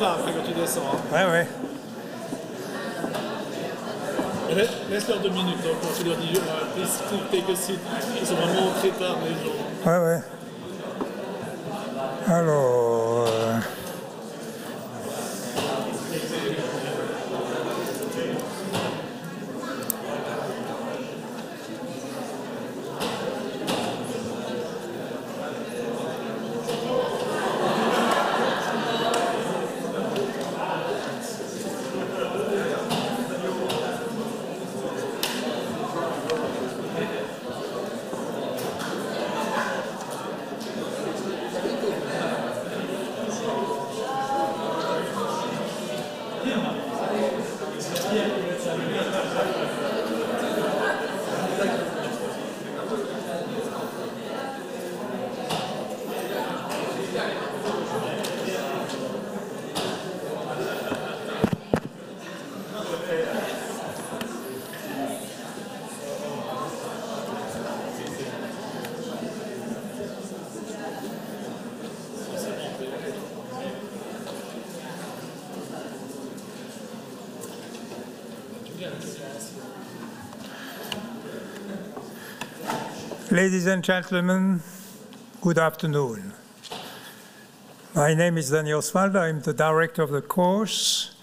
Là après quand tu descends. hein. Ouais, ouais. Laisse- Laisse-leur deux minutes hein, quand tu leur please take a seat. Ils sont Ladies and gentlemen, good afternoon. My name is Daniel Oswald. I'm the director of the course,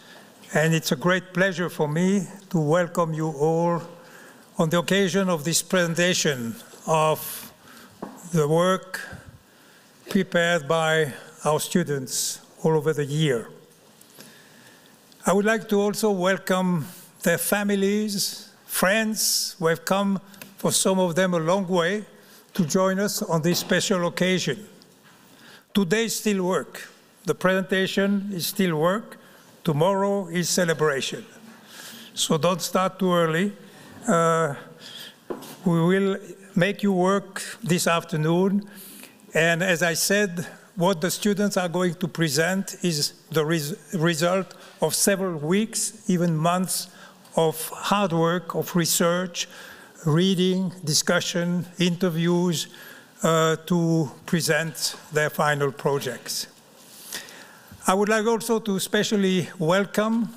and it's a great pleasure for me to welcome you all on the occasion of this presentation of the work prepared by our students all over the year. I would like to also welcome their families, friends who have come for some of them a long way to join us on this special occasion. Today is still work. The presentation is still work. Tomorrow is celebration. So don't start too early. Uh, we will make you work this afternoon. And as I said, what the students are going to present is the res- result of several weeks, even months of hard work, of research, reading, discussion, interviews uh, to present their final projects. I would like also to especially welcome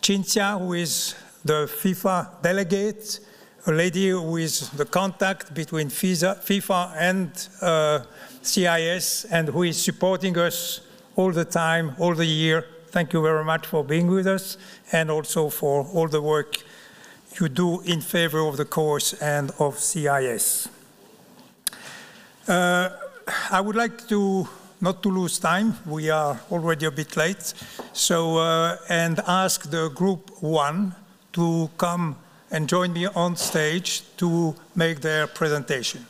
Cinzia, who is the FIFA delegate, a lady who is the contact between FIFA and uh, CIES, and who is supporting us all the time, all the year. Thank you very much for being with us, and also for all the work you do in favor of the course and of CIES. Uh, I would like to not to lose time. We are already a bit late, so uh, and ask the group one to come and join me on stage to make their presentation.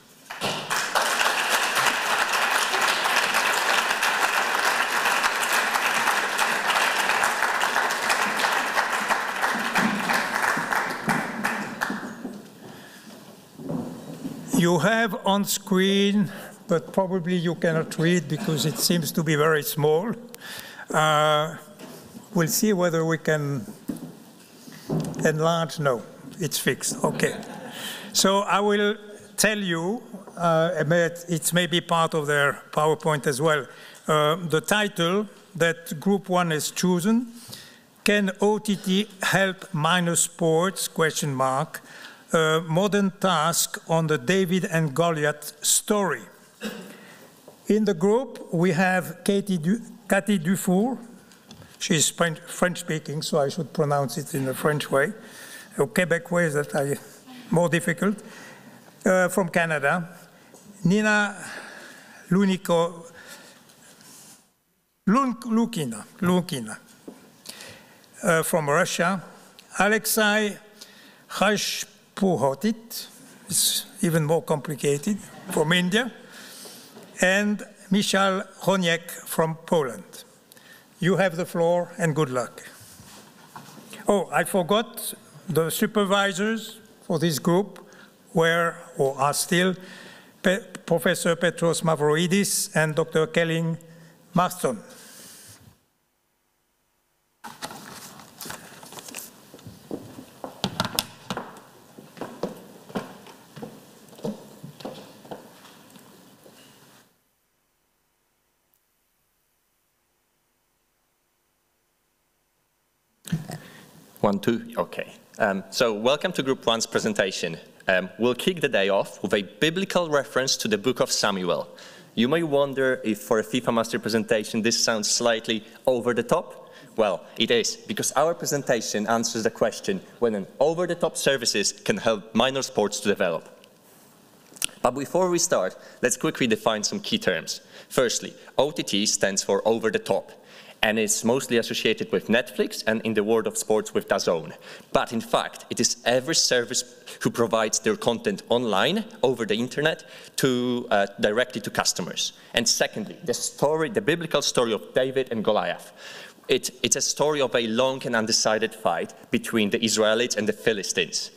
You have on screen, but probably you cannot read because it seems to be very small. Uh, we'll see whether we can enlarge. No, it's fixed. Okay. So I will tell you, uh, it may be part of their PowerPoint as well, uh, the title that Group 1 has chosen, Can OTT Help Minor Sports? question mark a modern task on the David and Goliath story. In the group, we have Katie du- Cathy Dufour. She's French speaking, so I should pronounce it in the French way. Or Quebec way that I more difficult. Uh, from Canada. Nina Lunico, Lun- Lukina, Lukina uh, from Russia. Alexei Hash Puhotit, it's even more complicated, from India, and Michal Honiek from Poland. You have the floor and good luck. Oh, I forgot the supervisors for this group were or are still Pe- Professor Petros Mavroidis and Dr. Kelling Marston. One, okay. Um, so welcome to Group One's presentation. Um, we'll kick the day off with a biblical reference to the book of Samuel. You may wonder if for a FIFA Master presentation this sounds slightly over the top. Well, it is, because our presentation answers the question when an over-the-top services can help minor sports to develop. But before we start, let's quickly define some key terms. Firstly, OTT stands for over the top and is mostly associated with Netflix and in the world of sports with DAZN. But in fact, it is every service who provides their content online over the internet to uh, directly to customers. And secondly, the story, the biblical story of David and Goliath. It, it's a story of a long and undecided fight between the Israelites and the Philistines.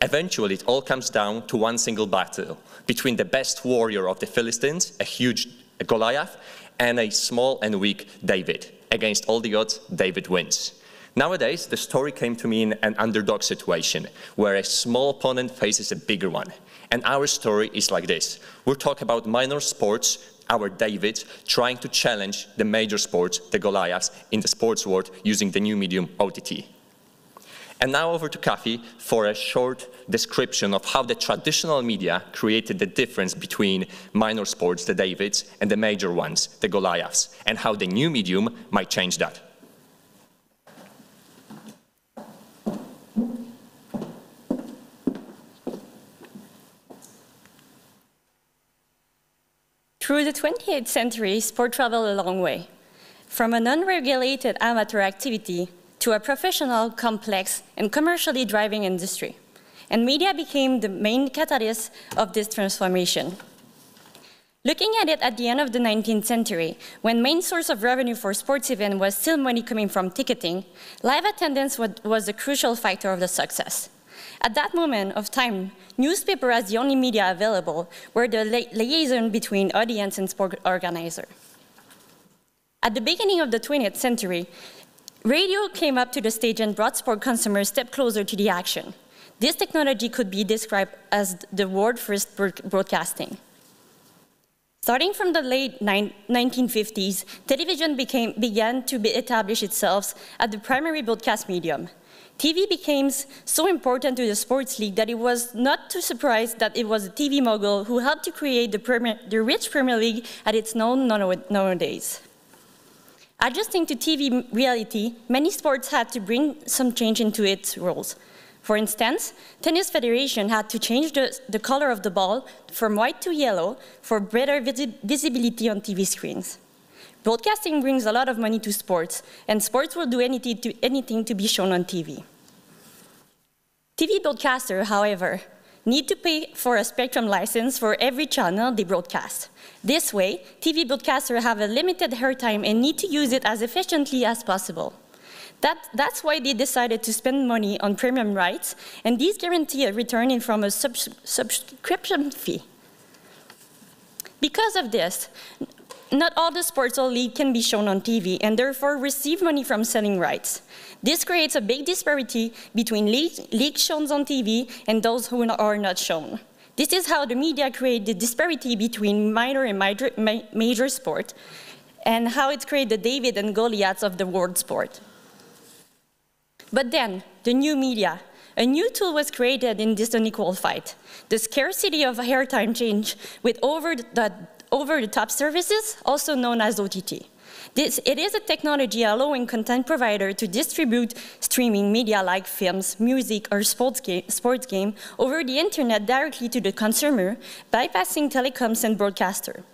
Eventually, it all comes down to one single battle between the best warrior of the Philistines, a huge Goliath, and a small and weak David. Against all the odds, David wins. Nowadays, the story came to me in an underdog situation, where a small opponent faces a bigger one. And our story is like this. We'll talk about minor sports, our David, trying to challenge the major sports, the Goliaths, in the sports world using the new medium OTT. And now over to Kathy for a short description of how the traditional media created the difference between minor sports, the Davids, and the major ones, the Goliaths, and how the new medium might change that. Through the 28th century, sport traveled a long way. From an unregulated amateur activity to a professional, complex, and commercially driving industry. And media became the main catalyst of this transformation. Looking at it at the end of the 19th century, when main source of revenue for sports events was still money coming from ticketing, live attendance was a crucial factor of the success. At that moment of time, newspaper as the only media available were the li liaison between audience and sport organizer. At the beginning of the 20th century, Radio came up to the stage and brought sport consumers step closer to the action. This technology could be described as the world first broadcasting. Starting from the late 1950s, television became, began to establish itself as the primary broadcast medium. TV became so important to the sports league that it was not too surprised that it was a TV mogul who helped to create the, Premier, the rich Premier League as it's known nowadays. Adjusting to TV reality, many sports had to bring some change into its rules. For instance, Tennis Federation had to change the, the color of the ball from white to yellow for better visi visibility on TV screens. Broadcasting brings a lot of money to sports, and sports will do anything to, anything to be shown on TV. TV broadcasters, however, need to pay for a spectrum license for every channel they broadcast. This way, TV broadcasters have a limited airtime and need to use it as efficiently as possible. That, that's why they decided to spend money on premium rights, and these guarantee a return from a sub subscription fee. Because of this, not all the sports or league can be shown on TV and therefore receive money from selling rights. This creates a big disparity between leagues, leagues shown on TV and those who are not shown. This is how the media create the disparity between minor and major, major sport, and how it created the David and Goliaths of the world sport. But then, the new media, a new tool was created in this unequal fight. The scarcity of airtime change with over-the-top over services, also known as OTT. This, it is a technology allowing content provider to distribute streaming media like films, music, or sports, sports game over the internet directly to the consumer, bypassing telecoms and broadcaster.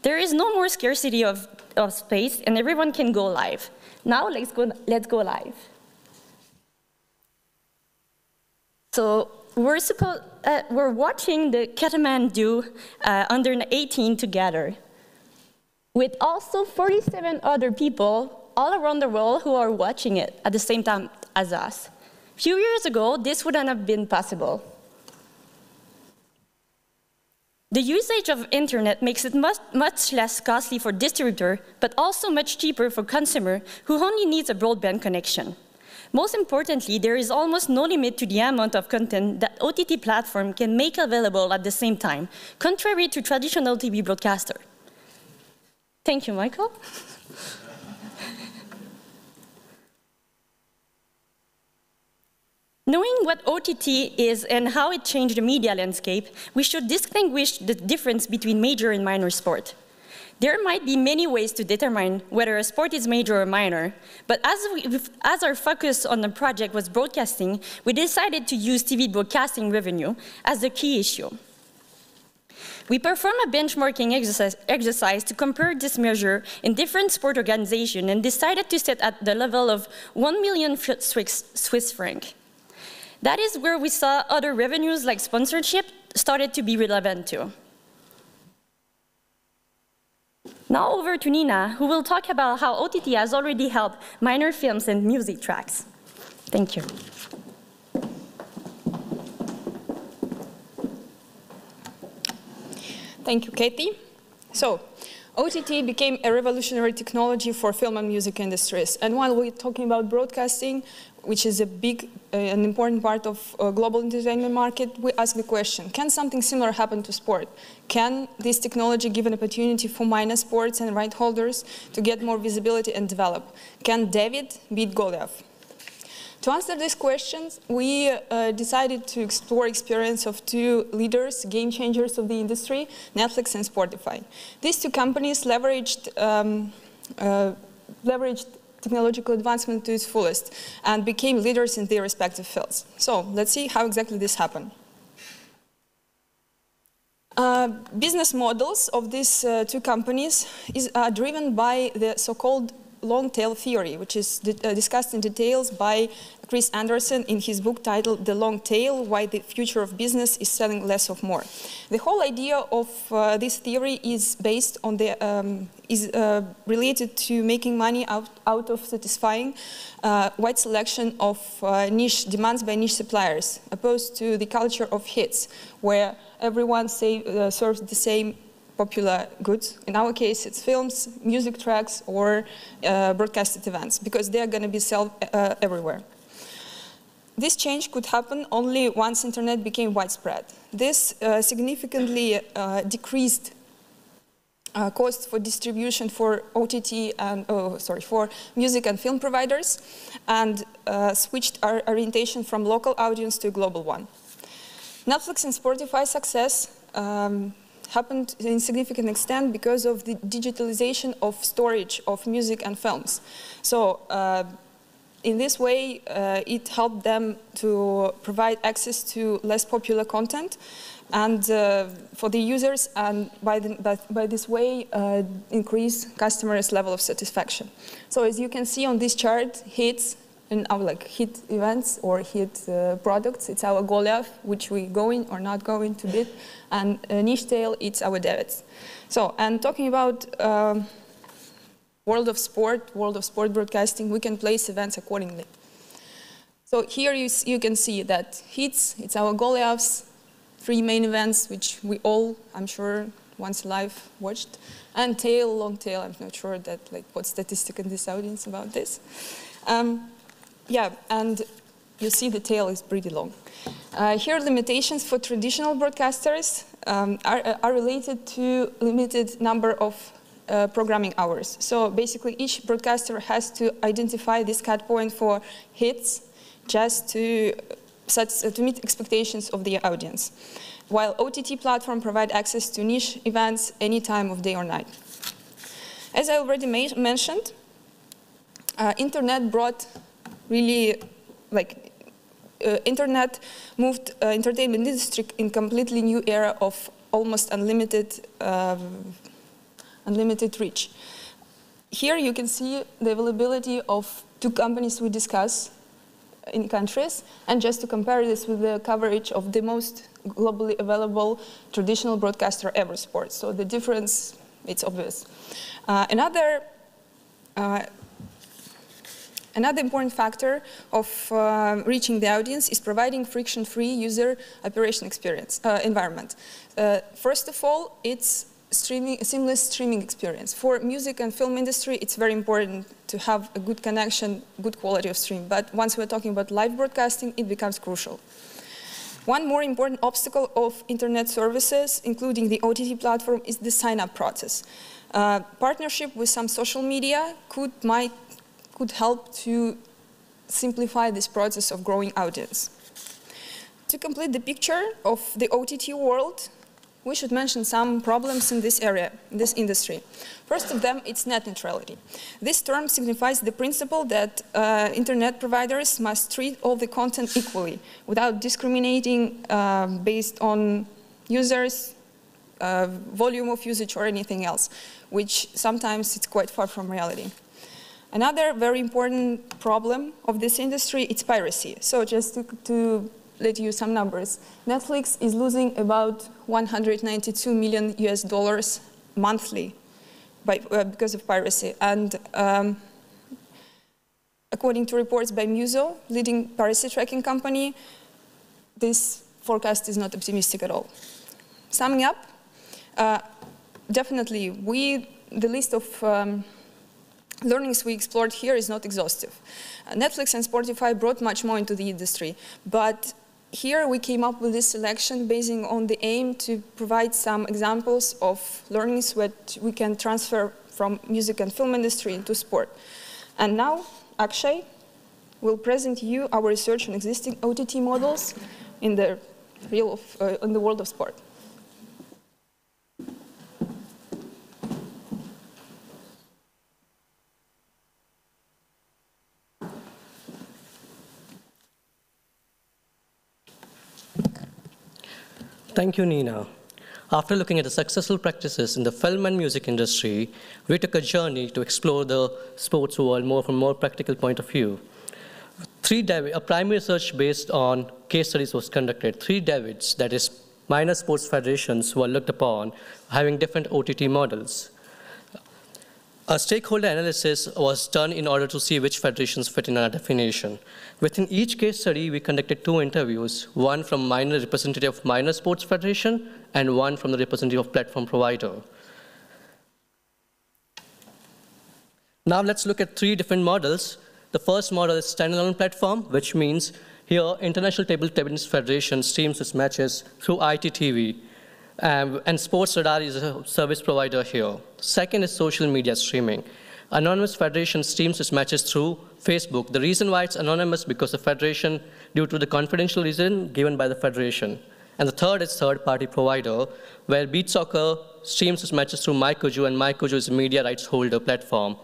There is no more scarcity of, of space, and everyone can go live. Now let's go, let's go live. So we're, uh, we're watching the Kathmandu uh, under 18 together with also 47 other people all around the world who are watching it at the same time as us. A few years ago, this wouldn't have been possible. The usage of internet makes it much, much less costly for distributor, but also much cheaper for consumer who only needs a broadband connection. Most importantly, there is almost no limit to the amount of content that OTT platform can make available at the same time, contrary to traditional TV broadcaster. Thank you, Michael. Knowing what OTT is and how it changed the media landscape, we should distinguish the difference between major and minor sport. There might be many ways to determine whether a sport is major or minor, but as, we, as our focus on the project was broadcasting, we decided to use TV broadcasting revenue as the key issue. We performed a benchmarking exercise, exercise, to compare this measure in different sport organizations and decided to set at the level of 1 million Swiss, Swiss franc. That is where we saw other revenues like sponsorship started to be relevant too. Now over to Nina, who will talk about how OTT has already helped minor films and music tracks. Thank you. Thank you, Katie. So, OTT became a revolutionary technology for film and music industries. And while we're talking about broadcasting, which is a big, uh, an important part of uh, global entertainment market, we ask the question, can something similar happen to sport? Can this technology give an opportunity for minor sports and right holders to get more visibility and develop? Can David beat Goliath? To answer these questions, we uh, decided to explore experience of two leaders, game changers of the industry, Netflix and Spotify. These two companies leveraged, um, uh, leveraged technological advancement to its fullest and became leaders in their respective fields. So let's see how exactly this happened. Uh, business models of these uh, two companies is, are driven by the so-called long tail theory, which is uh, discussed in details by Chris Anderson in his book titled The Long Tail, Why the Future of Business is Selling Less of More. The whole idea of uh, this theory is based on the, um, is uh, related to making money out, out of satisfying uh, wide selection of uh, niche demands by niche suppliers, opposed to the culture of hits, where everyone say, uh, serves the same popular goods. In our case, it's films, music tracks, or uh, broadcasted events, because they are going to be sold uh, everywhere. This change could happen only once internet became widespread. This uh, significantly uh, decreased uh, costs for distribution for OTT and oh, sorry for music and film providers, and uh, switched our orientation from local audience to a global one. Netflix and Spotify success um, happened in significant extent because of the digitalization of storage of music and films. So uh, in this way, uh, it helped them to provide access to less popular content and uh, for the users and by, the, by, by this way uh, increase customers level of satisfaction. So as you can see on this chart, hits in our like hit events or hit uh, products, it's our Goliath, which we going or not going to bid, and niche tail, it's our Davids. So, and talking about um, world of sport, world of sport broadcasting, we can place events accordingly. So here you, you can see that hits, it's our Goliaths, three main events, which we all, I'm sure, once live watched, and tail, long tail, I'm not sure that, like, what statistic in this audience about this. Um, yeah, and you see the tail is pretty long. Uh, here limitations for traditional broadcasters um, are, are related to limited number of uh, programming hours. So basically each broadcaster has to identify this cut point for hits just to, such, uh, to meet expectations of the audience. While OTT platform provide access to niche events any time of day or night. As I already mentioned, uh, internet brought really like uh, internet moved uh, entertainment industry in completely new era of almost unlimited um, unlimited reach. Here you can see the availability of two companies we discuss in countries, and just to compare this with the coverage of the most globally available traditional broadcaster ever sports. So the difference, it's obvious. Uh, another uh, Another important factor of uh, reaching the audience is providing friction-free user operation experience uh, environment. Uh, first of all, it's streaming, seamless streaming experience. For music and film industry, it's very important to have a good connection, good quality of stream. But once we're talking about live broadcasting, it becomes crucial. One more important obstacle of internet services, including the OTT platform, is the sign-up process. Uh, partnership with some social media could, might, could help to simplify this process of growing audience. To complete the picture of the OTT world, we should mention some problems in this area, in this industry. First of them, it's net neutrality. This term signifies the principle that uh, internet providers must treat all the content equally, without discriminating uh, based on users, uh, volume of usage, or anything else, which sometimes it's quite far from reality. Another very important problem of this industry is piracy. So just to, to let you some numbers. Netflix is losing about 192 million US dollars monthly by, uh, because of piracy. And um, according to reports by Muso, leading piracy tracking company, this forecast is not optimistic at all. Summing up, uh, definitely, we, the list of um, learnings we explored here is not exhaustive. Uh, Netflix and Spotify brought much more into the industry, but here we came up with this selection based on the aim to provide some examples of learnings that we can transfer from music and film industry into sport. And now Akshay will present you our research on existing OTT models in the, real of, uh, in the world of sport. Thank you, Nina. After looking at the successful practices in the film and music industry, we took a journey to explore the sports world more from a more practical point of view. Three a primary research based on case studies was conducted. Three Davids, that is minor sports federations, were looked upon having different OTT models. A stakeholder analysis was done in order to see which federations fit in our definition. Within each case study, we conducted two interviews, one from minor representative of minor sports federation and one from the representative of platform provider. Now let's look at three different models. The first model is standalone platform, which means here International Table Tennis Federation streams its matches through ITTV. Um, and Sportradar is a service provider here. Second is social media streaming. Anonymous Federation streams its matches through Facebook. The reason why it's anonymous because the federation, due to the confidential reason given by the federation. And the third is third-party provider, where Beach Soccer streams its matches through MyCujoo, and MyCujoo is a media rights holder platform,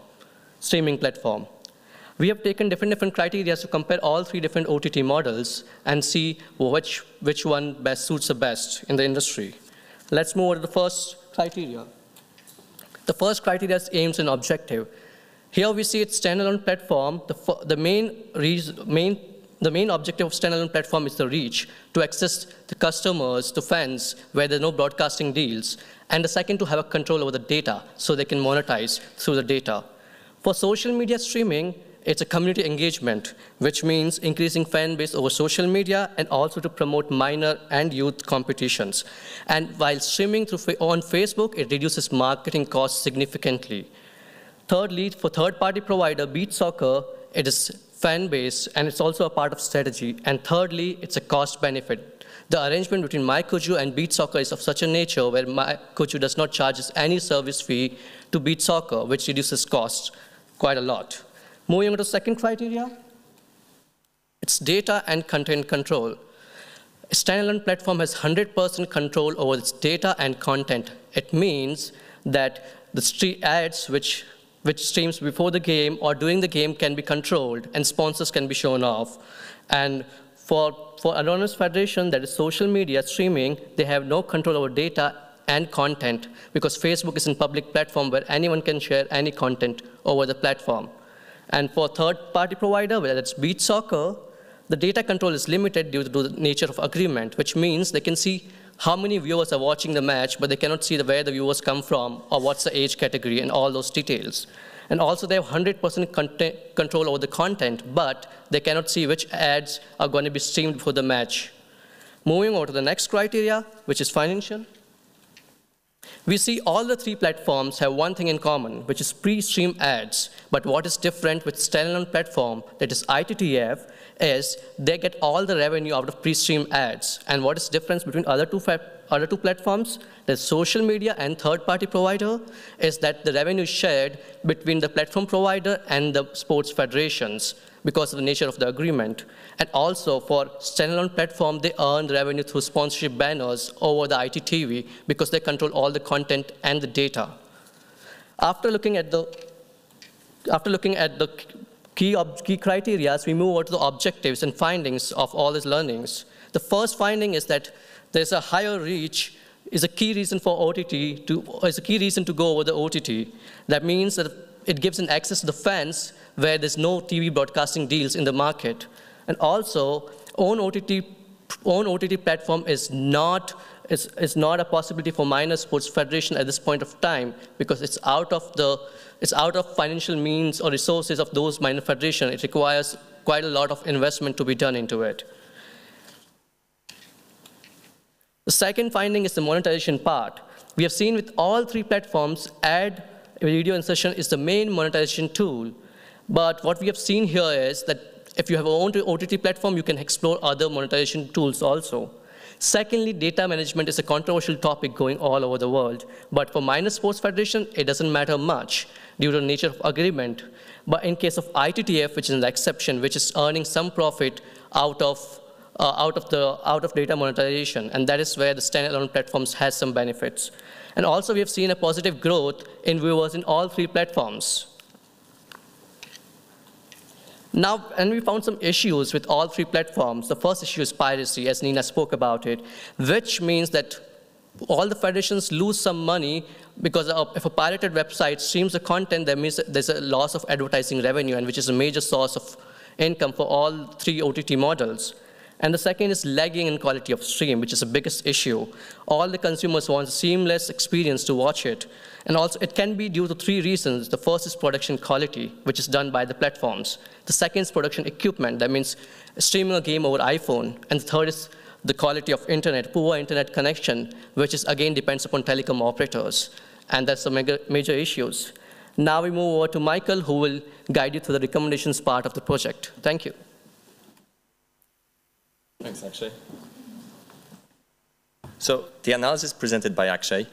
streaming platform. We have taken different different criteria to compare all three different OTT models and see which, which one best suits the best in the industry. Let's move on to the first criteria. The first criteria aims and objective. Here we see its standalone platform. The, the main, main, the main objective of standalone platform is the reach, to access the customers, to fans, where there are no broadcasting deals. And the second, to have a control over the data, so they can monetize through the data. For social media streaming, it's a community engagement, which means increasing fan base over social media and also to promote minor and youth competitions. And while streaming through on Facebook, it reduces marketing costs significantly. Thirdly, for third-party provider, Beach Soccer, it is fan base and it's also a part of strategy. And thirdly, it's a cost benefit. The arrangement between MyCujoo and Beach Soccer is of such a nature where MyCujoo does not charge any service fee to Beach Soccer, which reduces costs quite a lot. Moving on to second criteria, it's data and content control. A standalone platform has 100% control over its data and content. It means that the ads which, which streams before the game or during the game can be controlled and sponsors can be shown off. And for, for Anonymous Federation, that is social media streaming, they have no control over data and content because Facebook is a public platform where anyone can share any content over the platform. And for third-party provider, whether it's Beach Soccer, the data control is limited due to the nature of agreement, which means they can see how many viewers are watching the match, but they cannot see the, where the viewers come from or what's the age category and all those details. And also they have 100% control over the content, but they cannot see which ads are going to be streamed for the match. Moving on to the next criteria, which is financial. We see all the three platforms have one thing in common, which is pre-stream ads. But what is different with standalone platform, that is ITTF, is they get all the revenue out of pre-stream ads. And what is difference between other two, other two platforms, the social media and third-party provider, is that the revenue shared between the platform provider and the sports federations, because of the nature of the agreement. And also for standalone platform, they earn revenue through sponsorship banners over the ITTV because they control all the content and the data. After looking at the, after looking at the key, key criteria, we move over to the objectives and findings of all these learnings. The first finding is that there's a higher reach is a key reason for OTT to, is a key reason to go over the OTT. That means that it gives an access to the fans where there's no TV broadcasting deals in the market. And also, own OTT, own OTT platform is not, is, is not a possibility for minor sports federation at this point of time because it's out of the, it's out of financial means or resources of those minor federation. It requires quite a lot of investment to be done into it. The second finding is the monetization part. We have seen with all three platforms, ad video insertion is the main monetization tool. But what we have seen here is that if you have a own OTT platform, you can explore other monetization tools also. Secondly, data management is a controversial topic going all over the world. But for minor sports federation, it doesn't matter much due to the nature of agreement. But in case of ITTF, which is an exception, which is earning some profit out of, uh, out of, the, out of data monetization, and that is where the standalone platforms has some benefits. And also we have seen a positive growth in viewers in all three platforms. Now, and we found some issues with all three platforms. The first issue is piracy, as Nina spoke about it, which means that all the federations lose some money because if a pirated website streams the content, that means there's a loss of advertising revenue, and which is a major source of income for all three OTT models. And the second is lagging in quality of stream, which is the biggest issue. All the consumers want a seamless experience to watch it. And also, it can be due to three reasons. The first is production quality, which is done by the platforms. The second is production equipment, that means streaming a game over iPhone. And the third is the quality of internet, poor internet connection, which is again depends upon telecom operators. And that's the major, major issues. Now we move over to Michael, who will guide you through the recommendations part of the project. Thank you. Thanks, Akshay. So the analysis presented by Akshay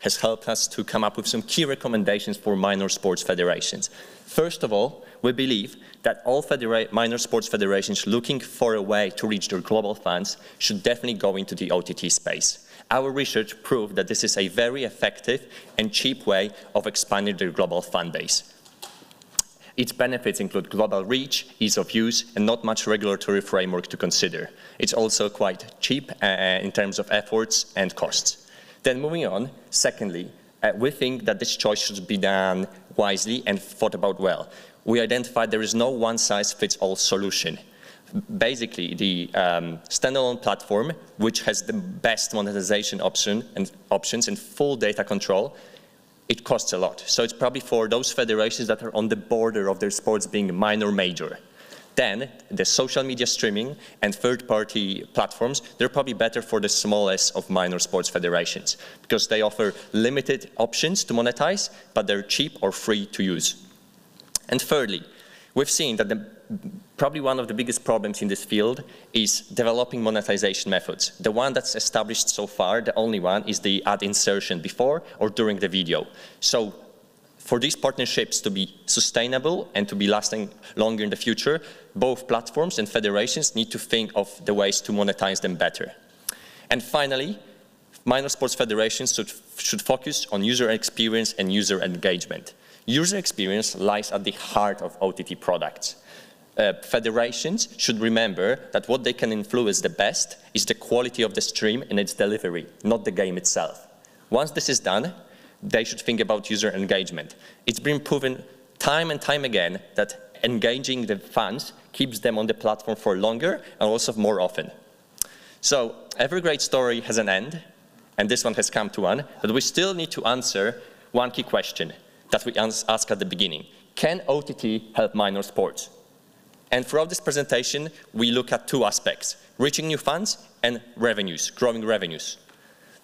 has helped us to come up with some key recommendations for minor sports federations. First of all, we believe that all minor sports federations looking for a way to reach their global fans should definitely go into the OTT space. Our research proved that this is a very effective and cheap way of expanding their global fan base. Its benefits include global reach, ease of use, and not much regulatory framework to consider. It's also quite cheap uh, uh, in terms of efforts and costs. Then moving on, secondly, uh, we think that this choice should be done wisely and thought about well. We identified there is no one-size-fits-all solution. Basically, the um, standalone platform, which has the best monetization option and options and full data control, it costs a lot. So it's probably for those federations that are on the border of their sports being minor major. Then the social media streaming and third-party platforms, they're probably better for the smallest of minor sports federations because they offer limited options to monetize, but they're cheap or free to use. And thirdly, we've seen that the probably one of the biggest problems in this field is developing monetization methods. The one that's established so far, the only one, is the ad insertion before or during the video. So for these partnerships to be sustainable and to be lasting longer in the future, both platforms and federations need to think of the ways to monetize them better. And finally, minor sports federations should, should focus on user experience and user engagement. User experience lies at the heart of OTT products uh, federations should remember that what they can influence the best is the quality of the stream and its delivery, not the game itself. Once this is done, they should think about user engagement. It's been proven time and time again that engaging the fans keeps them on the platform for longer and also more often. So every great story has an end, and this one has come to one, but we still need to answer one key question that we ask at the beginning. Can OTT help minor sports? And throughout this presentation, we look at two aspects, reaching new fans and revenues, growing revenues.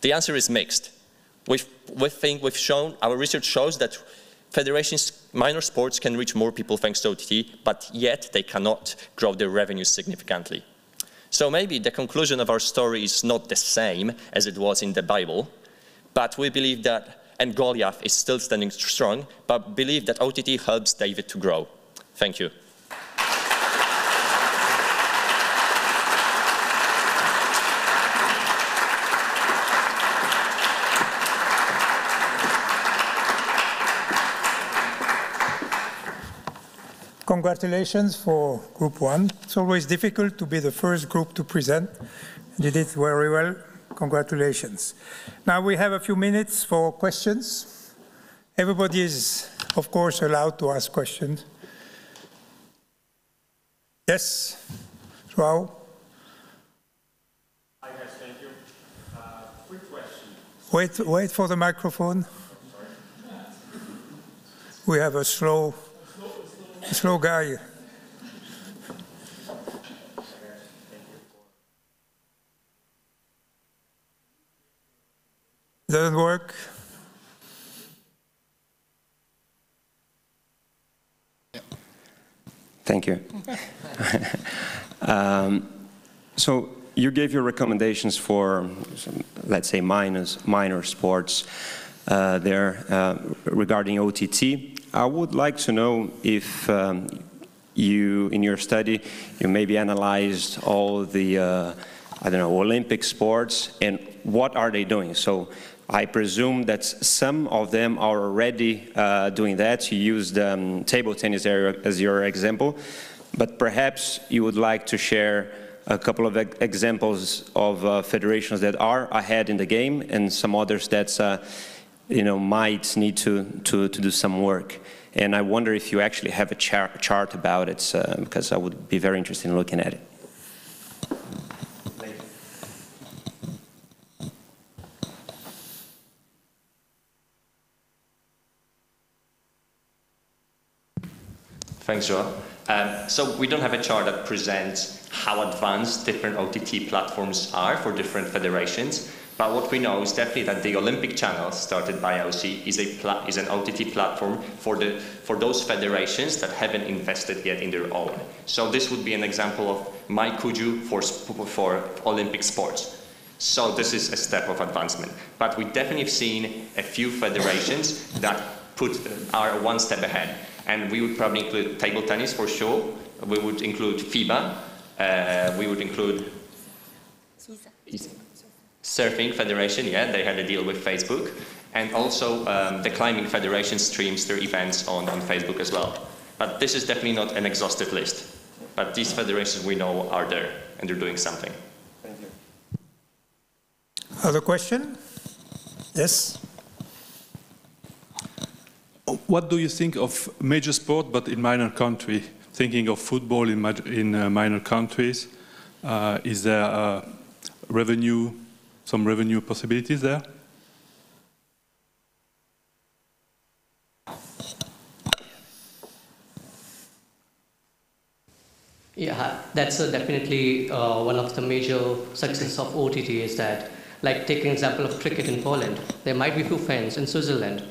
The answer is mixed. We've, we think we've shown, our research shows that federations, minor sports can reach more people thanks to OTT, but yet they cannot grow their revenues significantly. So maybe the conclusion of our story is not the same as it was in the Bible, but we believe that, and Goliath is still standing strong, but believe that OTT helps David to grow. Thank you. Congratulations for Group 1. It's always difficult to be the first group to present. You did it very well. Congratulations. Now we have a few minutes for questions. Everybody is, of course, allowed to ask questions. Yes, Joao? Hi guys, thank you. Uh, quick question. Wait, wait for the microphone. We have a slow, slow guy. Doesn't work. Thank you. um, so you gave your recommendations for, let's say, minus, minor sports uh, there uh, regarding OTT. I would like to know if um, you, in your study, you maybe analyzed all the, uh, I don't know, Olympic sports and what are they doing? So I presume that some of them are already uh, doing that. You used um, table tennis as your example, but perhaps you would like to share a couple of examples of uh, federations that are ahead in the game and some others that uh, you know might need to, to, to do some work. And I wonder if you actually have a char chart about it, uh, because I would be very interested in looking at it. Thanks, Joao. Um, so we don't have a chart that presents how advanced different OTT platforms are for different federations. But what we know is definitely that the Olympic channel, started by IOC, is, a is an OTT platform for, the, for those federations that haven't invested yet in their own. So this would be an example of MyCujoo for, for Olympic sports. So this is a step of advancement. But we definitely have seen a few federations that put, are one step ahead. And we would probably include table tennis for sure. We would include FIBA. Uh, we would include Surfing Federation, yeah, they had a deal with Facebook. And also um, the Climbing Federation streams their events on, on Facebook as well. But this is definitely not an exhaustive list. But these federations we know are there and they're doing something. Thank you. Other question? Yes? What do you think of major sport but in minor country? Thinking of football in, in uh, minor countries, uh, is there a revenue, some revenue possibilities there? Yeah, that's uh, definitely uh, one of the major success of OTT is that, like take an example of cricket in Poland, there might be few fans in Switzerland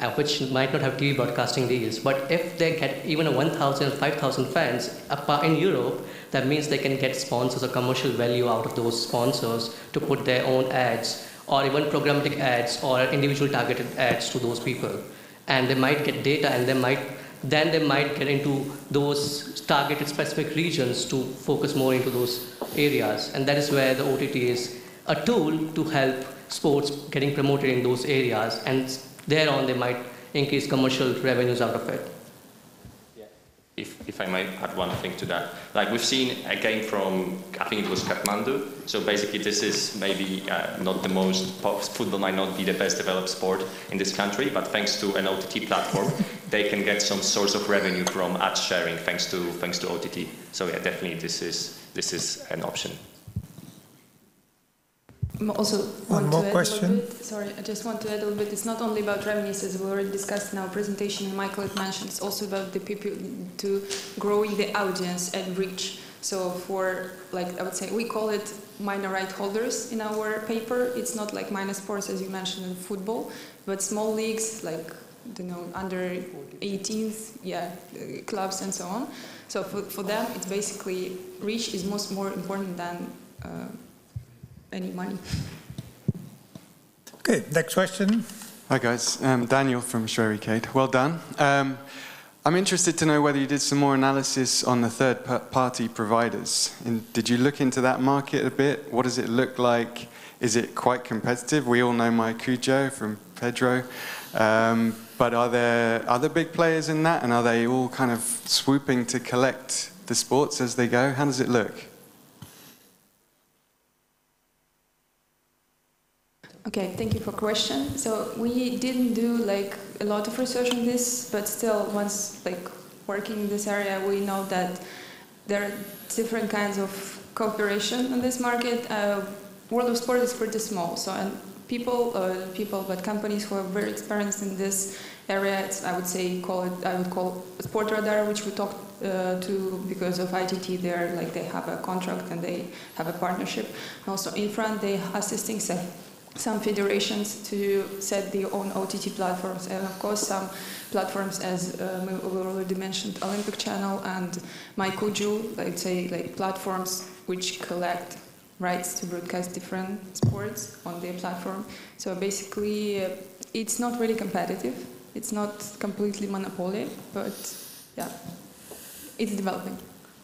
uh, which might not have TV broadcasting deals. But if they get even a 1,000, 5,000 fans in Europe, that means they can get sponsors or commercial value out of those sponsors to put their own ads or even programmatic ads or individual targeted ads to those people. And they might get data and they might then they might get into those targeted specific regions to focus more into those areas. And that is where the OTT is a tool to help sports getting promoted in those areas and thereon they might increase commercial revenues out of it. If, if I might add one thing to that. Like we've seen a game from, I think it was Kathmandu. So basically this is maybe uh, not the most, football might not be the best developed sport in this country, but thanks to an OTT platform, they can get some source of revenue from ad sharing thanks to, thanks to OTT. So yeah, definitely this is, this is an option also One more question. Sorry, I just want to add a little bit. It's not only about revenues, as we already discussed in our presentation, and Michael had mentioned. It's also about the people to growing the audience and reach. So for like I would say, we call it minor right holders in our paper. It's not like minor sports as you mentioned in football, but small leagues like you know under 18s, yeah, clubs and so on. So for, for them, it's basically reach is most more important than. Uh, any money. Okay, next question. Hi guys, um, Daniel from Schwerigkeit. Well done. Um, I'm interested to know whether you did some more analysis on the third-party providers. And did you look into that market a bit? What does it look like? Is it quite competitive? We all know MyCujoo from Pedro. Um, but are there other big players in that, and are they all kind of swooping to collect the sports as they go? How does it look? Okay, thank you for question. So we didn't do like a lot of research on this, but still, once like working in this area, we know that there are different kinds of cooperation in this market. Uh, World of Sport is pretty small, so and people, uh, people, but companies who are very experienced in this area, I would say call it, I would call Sportradar, which we talked uh, to because of ITT. There, like they have a contract and they have a partnership. Also, in front, they assisting some federations to set their own OTT platforms, and of course some platforms, as uh, we already mentioned, Olympic Channel and MyCujoo, let's say like platforms which collect rights to broadcast different sports on their platform. So basically, uh, it's not really competitive. It's not completely monopoly, but yeah, it's developing.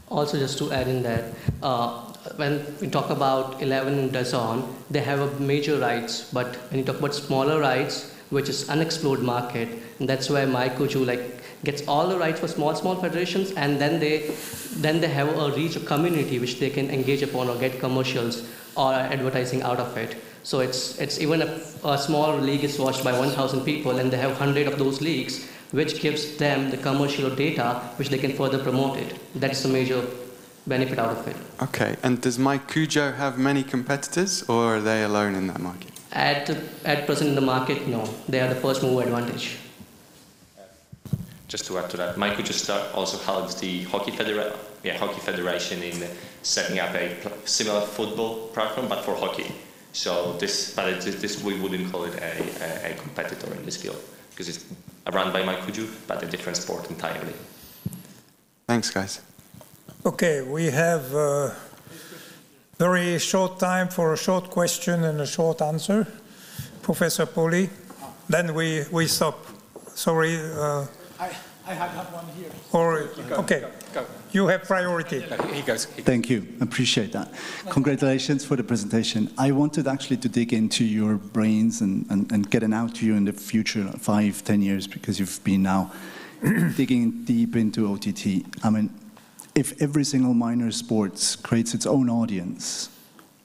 Also, just to add in that, uh, when we talk about 11 and DAZN, they have a major rights, but when you talk about smaller rights, which is unexplored market, and that's where MyCujoo like gets all the rights for small, small federations, and then they, then they have a reach a community which they can engage upon or get commercials or advertising out of it. So it's, it's even a, a small league is watched by 1,000 people, and they have 100 of those leagues, which gives them the commercial data which they can further promote it. That's the major benefit out of it. Okay, and does MyCujoo have many competitors, or are they alone in that market? At, at present in the market, no. They are the first mover advantage. Just to add to that, MyCujoo also helps the hockey, federa- yeah, hockey federation in setting up a similar football platform, but for hockey. So this, but this, we wouldn't call it a, a, a competitor in this field because it's run by MyCujoo, but a different sport entirely. Thanks, guys. Okay, we have a very short time for a short question and a short answer. Professor Poli, then we, we stop. Sorry. Uh, I, I have one here. Or, okay, go, go. You have priority. he goes. Thank you, appreciate that. Congratulations for the presentation. I wanted actually to dig into your brains and, and, and get an out to you in the future, five, ten years, because you've been now digging deep into OTT. I mean, if every single minor sports creates its own audience,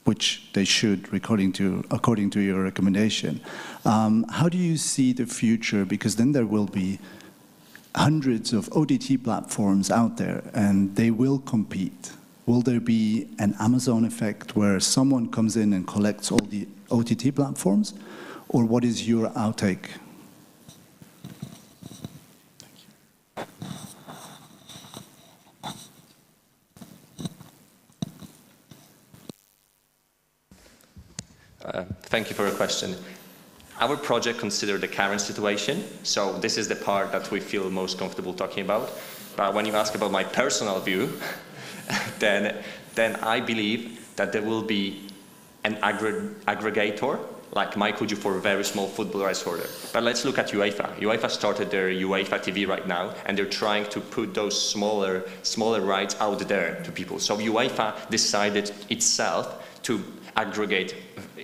which they should, according to, according to your recommendation, um, how do you see the future? Because then there will be hundreds of OTT platforms out there, and they will compete. Will there be an Amazon effect where someone comes in and collects all the OTT platforms? Or what is your outtake? Uh, thank you for your question. Our project considered the current situation, so this is the part that we feel most comfortable talking about. But when you ask about my personal view, then, then I believe that there will be an aggregator like MyCujoo for a very small football rights holder. But let's look at UEFA. UEFA started their UEFA TV right now, and they're trying to put those smaller, smaller rights out there to people. So UEFA decided itself to aggregate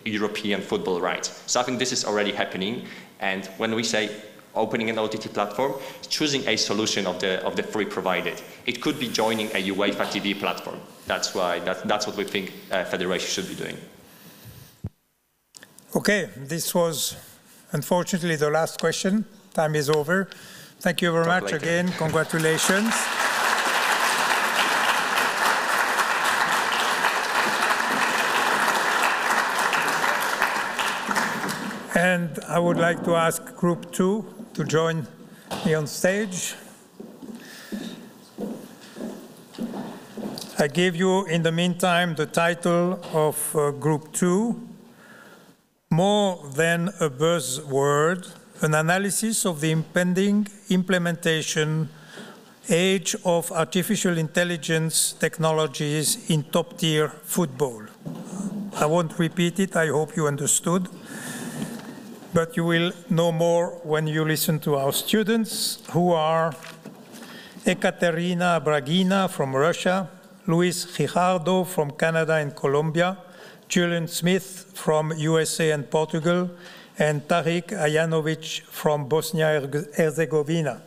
European football rights. So I think this is already happening. And when we say opening an OTT platform, choosing a solution of the, of the free provided. It could be joining a UEFA TV platform. That's why, that, that's what we think uh, Federation should be doing. Okay, this was unfortunately the last question. Time is over. Thank you very Talk much later. again. Congratulations. And I would like to ask Group 2 to join me on stage. I gave you, in the meantime, the title of uh, Group 2, More Than a Buzzword, an analysis of the impending implementation age of artificial intelligence technologies in top-tier football. I won't repeat it, I hope you understood but you will know more when you listen to our students who are Ekaterina Bragina from Russia, Luis Gijardo from Canada and Colombia, Julian Smith from USA and Portugal, and Tarik Ayanovic from Bosnia-Herzegovina.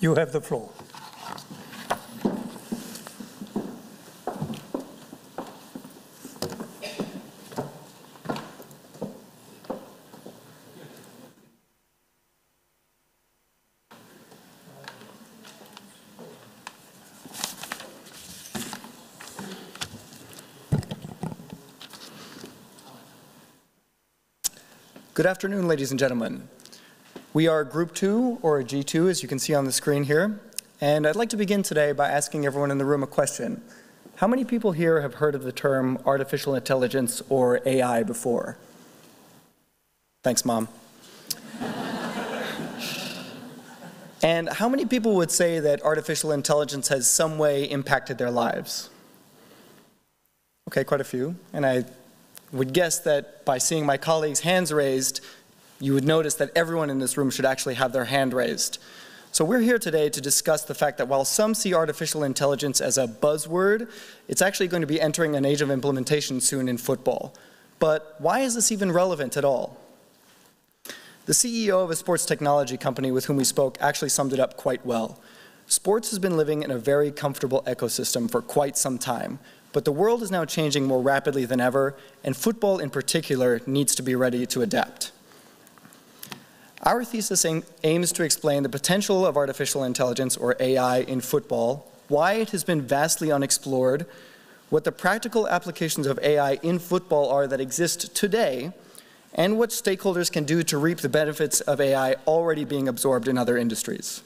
You have the floor. Good afternoon, ladies and gentlemen. We are Group 2, or G2, as you can see on the screen here, and I'd like to begin today by asking everyone in the room a question. How many people here have heard of the term artificial intelligence or AI before? Thanks, Mom. and how many people would say that artificial intelligence has some way impacted their lives? Okay, quite a few, and I would guess that by seeing my colleagues' hands raised, you would notice that everyone in this room should actually have their hand raised. So we're here today to discuss the fact that while some see artificial intelligence as a buzzword, it's actually going to be entering an age of implementation soon in football. But why is this even relevant at all? The CEO of a sports technology company with whom we spoke actually summed it up quite well. Sports has been living in a very comfortable ecosystem for quite some time, but the world is now changing more rapidly than ever, and football in particular needs to be ready to adapt. Our thesis aim, aims to explain the potential of artificial intelligence, or AI, in football, why it has been vastly unexplored, what the practical applications of AI in football are that exist today, and what stakeholders can do to reap the benefits of AI already being absorbed in other industries.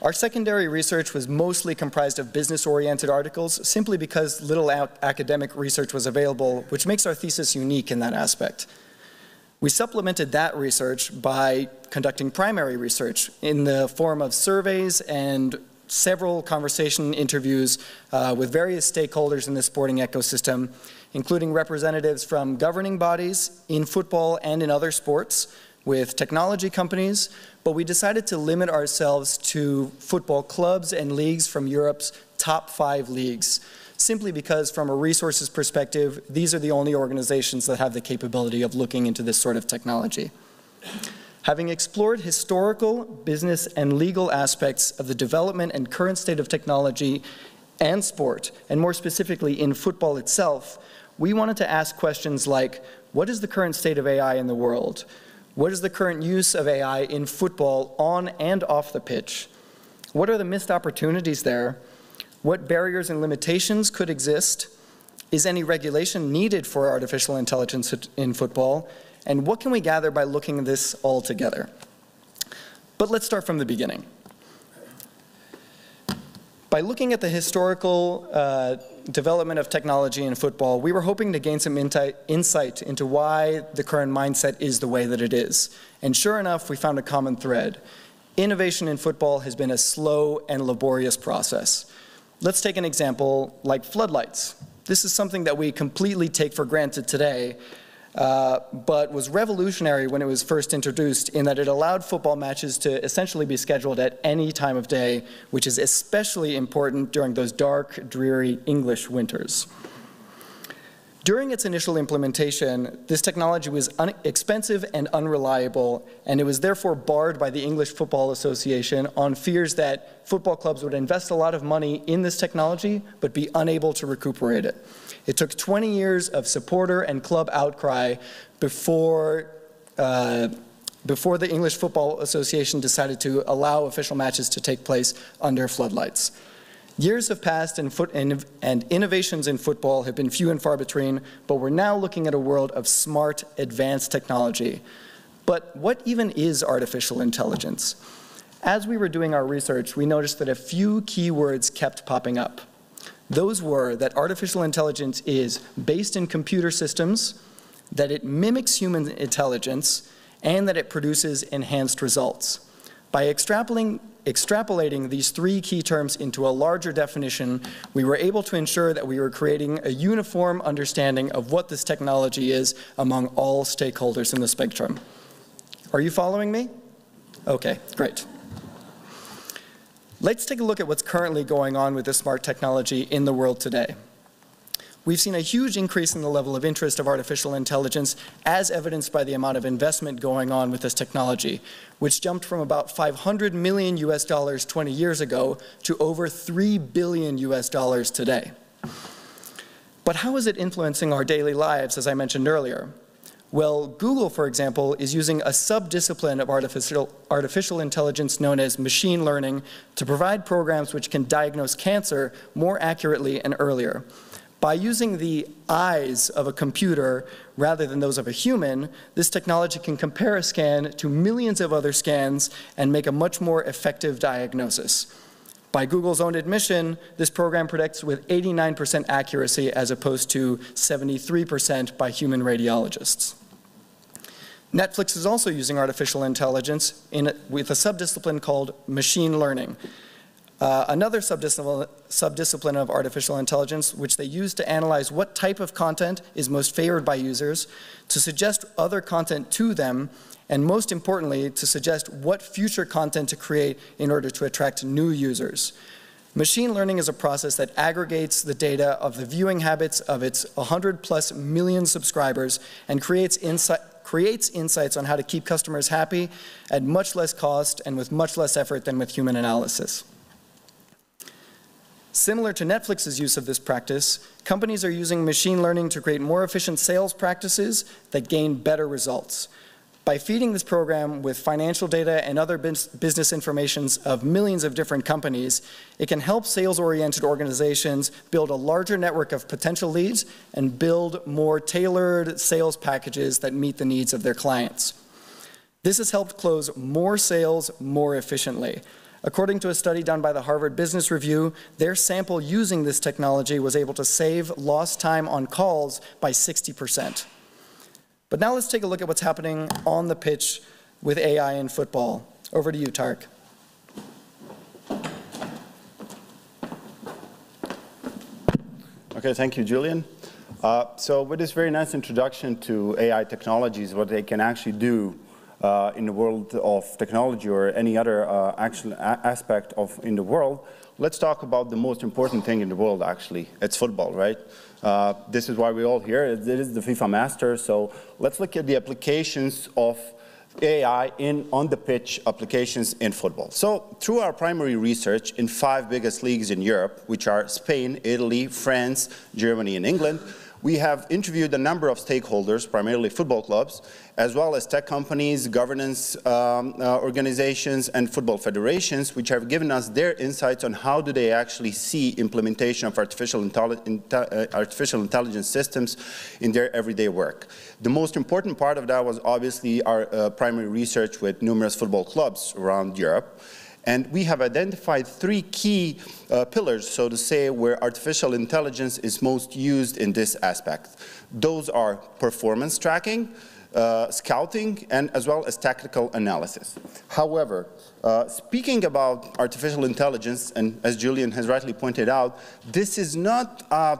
Our secondary research was mostly comprised of business-oriented articles simply because little academic research was available, which makes our thesis unique in that aspect. We supplemented that research by conducting primary research in the form of surveys and several conversation interviews uh, with various stakeholders in the sporting ecosystem, including representatives from governing bodies in football and in other sports, with technology companies, but we decided to limit ourselves to football clubs and leagues from Europe's top five leagues, simply because from a resources perspective, these are the only organizations that have the capability of looking into this sort of technology. Having explored historical, business, and legal aspects of the development and current state of technology and sport, and more specifically in football itself, we wanted to ask questions like, what is the current state of AI in the world? What is the current use of AI in football on and off the pitch? What are the missed opportunities there? What barriers and limitations could exist? Is any regulation needed for artificial intelligence in football? And what can we gather by looking at this all together? But let's start from the beginning. By looking at the historical uh, development of technology in football, we were hoping to gain some insight into why the current mindset is the way that it is. And sure enough, we found a common thread. Innovation in football has been a slow and laborious process. Let's take an example like floodlights. This is something that we completely take for granted today, uh, but was revolutionary when it was first introduced in that it allowed football matches to essentially be scheduled at any time of day, which is especially important during those dark, dreary English winters. During its initial implementation, this technology was expensive and unreliable, and it was therefore barred by the English Football Association on fears that football clubs would invest a lot of money in this technology but be unable to recuperate it. It took 20 years of supporter and club outcry before, uh, before the English Football Association decided to allow official matches to take place under floodlights. Years have passed and, foot, and, and, innovations in football have been few and far between, but we're now looking at a world of smart, advanced technology. But what even is artificial intelligence? As we were doing our research, we noticed that a few keywords kept popping up. Those were that artificial intelligence is based in computer systems, that it mimics human intelligence, and that it produces enhanced results. By extrapolating, extrapolating these three key terms into a larger definition, we were able to ensure that we were creating a uniform understanding of what this technology is among all stakeholders in the spectrum. Are you following me? Okay, great. Let's take a look at what's currently going on with this smart technology in the world today. We've seen a huge increase in the level of interest of artificial intelligence, as evidenced by the amount of investment going on with this technology, which jumped from about 500 million US dollars 20 years ago to over 3 billion US dollars today. But how is it influencing our daily lives, as I mentioned earlier? Well, Google, for example, is using a sub-discipline of artificial, artificial intelligence known as machine learning to provide programs which can diagnose cancer more accurately and earlier. By using the eyes of a computer rather than those of a human, this technology can compare a scan to millions of other scans and make a much more effective diagnosis. By Google's own admission, this program predicts with 89% accuracy as opposed to 73% by human radiologists. Netflix is also using artificial intelligence in, with a subdiscipline called machine learning. Uh, another subdiscipline, subdiscipline of artificial intelligence, which they use to analyze what type of content is most favored by users, to suggest other content to them, and most importantly, to suggest what future content to create in order to attract new users. Machine learning is a process that aggregates the data of the viewing habits of its 100 plus million subscribers and creates insight creates insights on how to keep customers happy at much less cost and with much less effort than with human analysis. Similar to Netflix's use of this practice, companies are using machine learning to create more efficient sales practices that gain better results. By feeding this program with financial data and other business informations of millions of different companies, it can help sales-oriented organizations build a larger network of potential leads and build more tailored sales packages that meet the needs of their clients. This has helped close more sales more efficiently. According to a study done by the Harvard Business Review, their sample using this technology was able to save lost time on calls by 60 percent. But now let's take a look at what's happening on the pitch with AI in football. Over to you, Tarik. Okay, thank you, Julian. Uh, so with this very nice introduction to AI technologies, what they can actually do uh, in the world of technology or any other uh, actual aspect of in the world, let's talk about the most important thing in the world actually. It's football, right? Uh, this is why we're all here. It is the FIFA Master. So let's look at the applications of AI in on the pitch applications in football. So through our primary research in five biggest leagues in Europe, which are Spain, Italy, France, Germany, and England, we have interviewed a number of stakeholders, primarily football clubs, as well as tech companies, governance um, uh, organizations, and football federations, which have given us their insights on how do they actually see implementation of artificial, intelli uh, artificial intelligence systems in their everyday work. The most important part of that was obviously our uh, primary research with numerous football clubs around Europe. And we have identified three key uh, pillars, so to say, where artificial intelligence is most used in this aspect. Those are performance tracking, uh, scouting, and as well as tactical analysis. However, uh, speaking about artificial intelligence, and as Julian has rightly pointed out, this is not a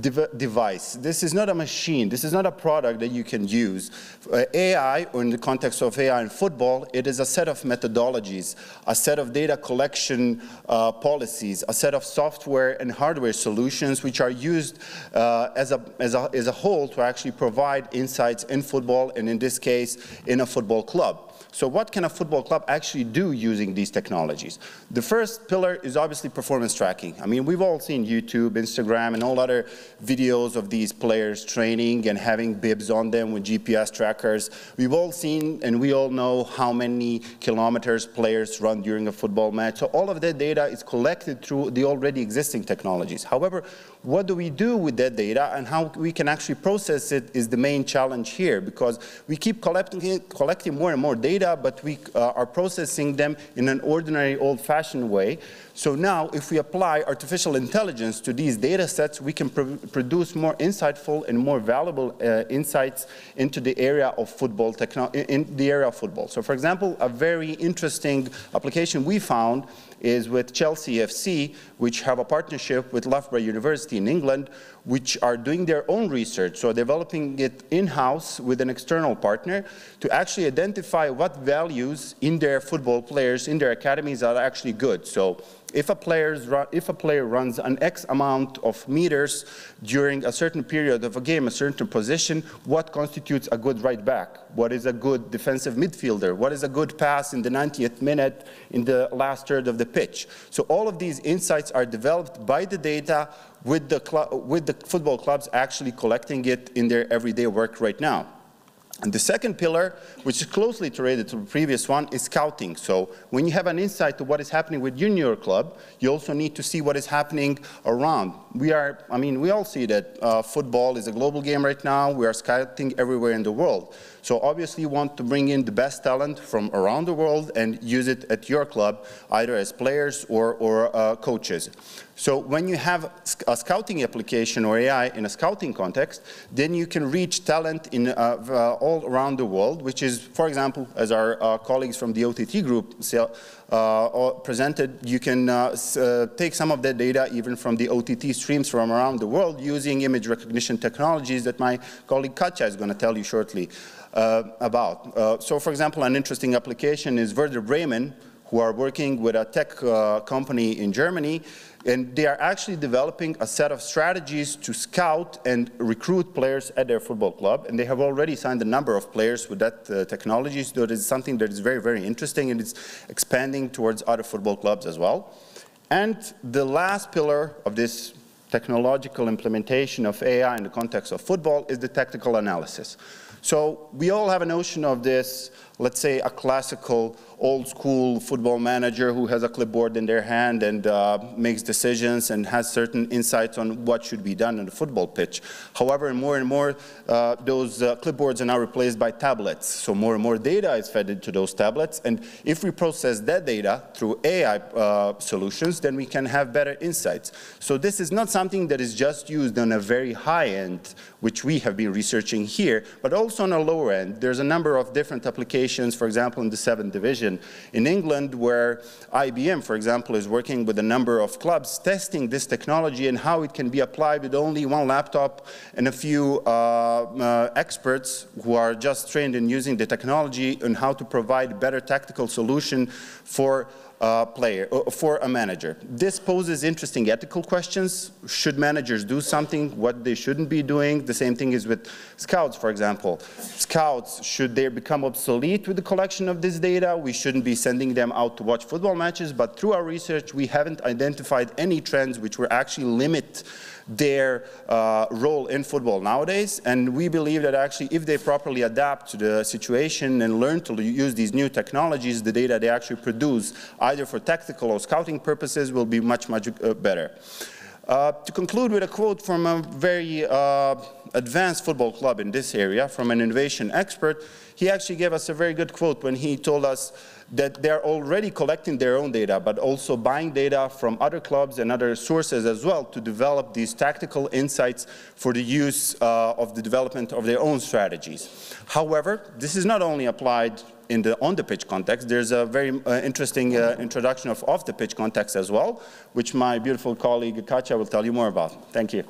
device. This is not a machine. This is not a product that you can use. Uh, AI, or in the context of AI in football, it is a set of methodologies, a set of data collection uh, policies, a set of software and hardware solutions which are used uh, as, a, as, a, as a whole to actually provide insights in football, and in this case, in a football club. So what can a football club actually do using these technologies? The first pillar is obviously performance tracking. I mean, we've all seen YouTube, Instagram, and all other videos of these players training and having bibs on them with GPS trackers. We've all seen and we all know how many kilometers players run during a football match. So all of that data is collected through the already existing technologies. However, what do we do with that data and how we can actually process it is the main challenge here because we keep collecting, collecting more and more data but we uh, are processing them in an ordinary old-fashioned way. So now, if we apply artificial intelligence to these data sets, we can pr produce more insightful and more valuable uh, insights into the area of football, in the area of football. So for example, a very interesting application we found is with Chelsea FC, which have a partnership with Loughborough University in England, which are doing their own research, so developing it in-house with an external partner to actually identify what values in their football players, in their academies are actually good. So if a, if a player runs an X amount of meters during a certain period of a game, a certain position, what constitutes a good right back? What is a good defensive midfielder? What is a good pass in the 90th minute in the last third of the pitch? So all of these insights are developed by the data with the, with the football clubs actually collecting it in their everyday work right now. And the second pillar, which is closely related to the previous one, is scouting. So when you have an insight to what is happening with junior club, you also need to see what is happening around. We are, I mean, we all see that uh, football is a global game right now. We are scouting everywhere in the world. So obviously you want to bring in the best talent from around the world and use it at your club, either as players or, or uh, coaches. So when you have a scouting application or AI in a scouting context, then you can reach talent in, uh, uh, all around the world, which is, for example, as our uh, colleagues from the OTT group uh, presented, you can uh, uh, take some of that data even from the OTT streams from around the world using image recognition technologies that my colleague Katja is going to tell you shortly about. so for example, an interesting application is Werder Bremen, who are working with a tech company in Germany, and they are actually developing a set of strategies to scout and recruit players at their football club, and they have already signed a number of players with that uh, technology, so it is something that is very, very interesting, and it's expanding towards other football clubs as well. And the last pillar of this technological implementation of AI in the context of football is the tactical analysis. So we all have a notion of this, let's say a classical old school football manager who has a clipboard in their hand and uh, makes decisions and has certain insights on what should be done on the football pitch. However, more and more, uh, those uh, clipboards are now replaced by tablets. So more and more data is fed into those tablets. And if we process that data through AI uh, solutions, then we can have better insights. So this is not something that is just used on a very high end, which we have been researching here, but also on a lower end. There's a number of different applications, for example, in the seventh division in England where IBM, for example, is working with a number of clubs testing this technology and how it can be applied with only one laptop and a few uh, uh, experts who are just trained in using the technology and how to provide better tactical solution for player, uh, for a manager. This poses interesting ethical questions. Should managers do something, what they shouldn't be doing? The same thing is with scouts, for example. Scouts, should they become obsolete with the collection of this data? We shouldn't be sending them out to watch football matches, but through our research, we haven't identified any trends which were actually limit their uh, role in football nowadays. And we believe that actually if they properly adapt to the situation and learn to use these new technologies, the data they actually produce, either for tactical or scouting purposes, will be much, much uh, better. Uh, to conclude with a quote from a very uh, advanced football club in this area, from an innovation expert, he actually gave us a very good quote when he told us that they're already collecting their own data, but also buying data from other clubs and other sources as well to develop these tactical insights for the use uh, of the development of their own strategies. However, this is not only applied in the on-the-pitch context, there's a very uh, interesting uh, introduction of off-the-pitch context as well, which my beautiful colleague Katja will tell you more about. Thank you.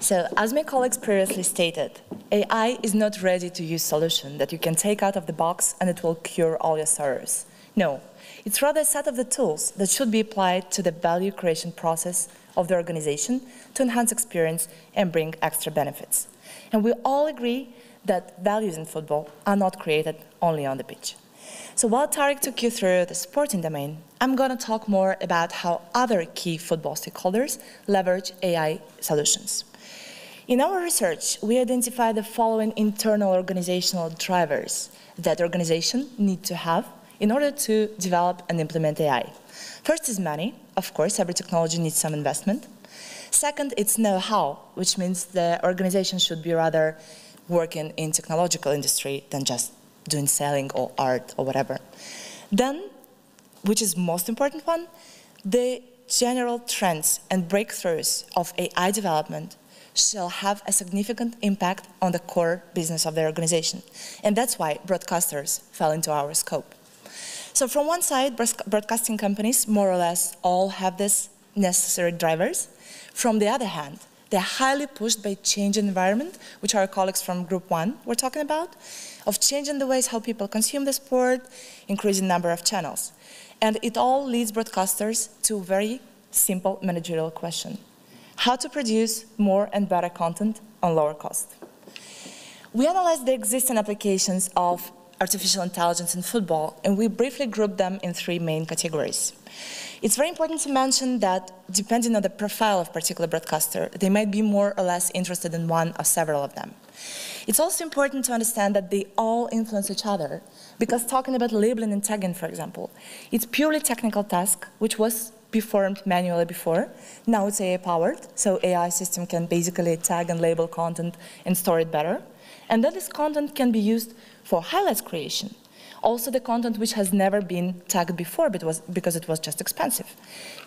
So, as my colleagues previously stated, AI is not ready to use solution that you can take out of the box and it will cure all your sorrows. No, it's rather a set of the tools that should be applied to the value creation process of the organization to enhance experience and bring extra benefits. And we all agree that values in football are not created only on the pitch. So while Tarik took you through the sporting domain, I'm going to talk more about how other key football stakeholders leverage AI solutions. In our research, we identify the following internal organizational drivers that organizations need to have in order to develop and implement AI. First is money. Of course, every technology needs some investment. Second, it's know-how, which means the organization should be rather working in technological industry than just doing selling or art or whatever. Then, which is most important one, the general trends and breakthroughs of AI development shall have a significant impact on the core business of their organization. And that's why broadcasters fell into our scope. So from one side, broadcasting companies more or less all have this necessary drivers. From the other hand, they're highly pushed by change environment, which our colleagues from Group 1 were talking about, of changing the ways how people consume the sport, increasing number of channels. And it all leads broadcasters to a very simple managerial question. How to produce more and better content on lower cost. We analyzed the existing applications of artificial intelligence in football, and we briefly grouped them in three main categories. It's very important to mention that depending on the profile of particular broadcaster, they might be more or less interested in one or several of them. It's also important to understand that they all influence each other, because talking about labeling and tagging, for example, it's purely technical task, which was performed manually before. Now it's AI powered, so AI system can basically tag and label content and store it better. And then this content can be used for highlights creation. Also the content which has never been tagged before but was because it was just expensive.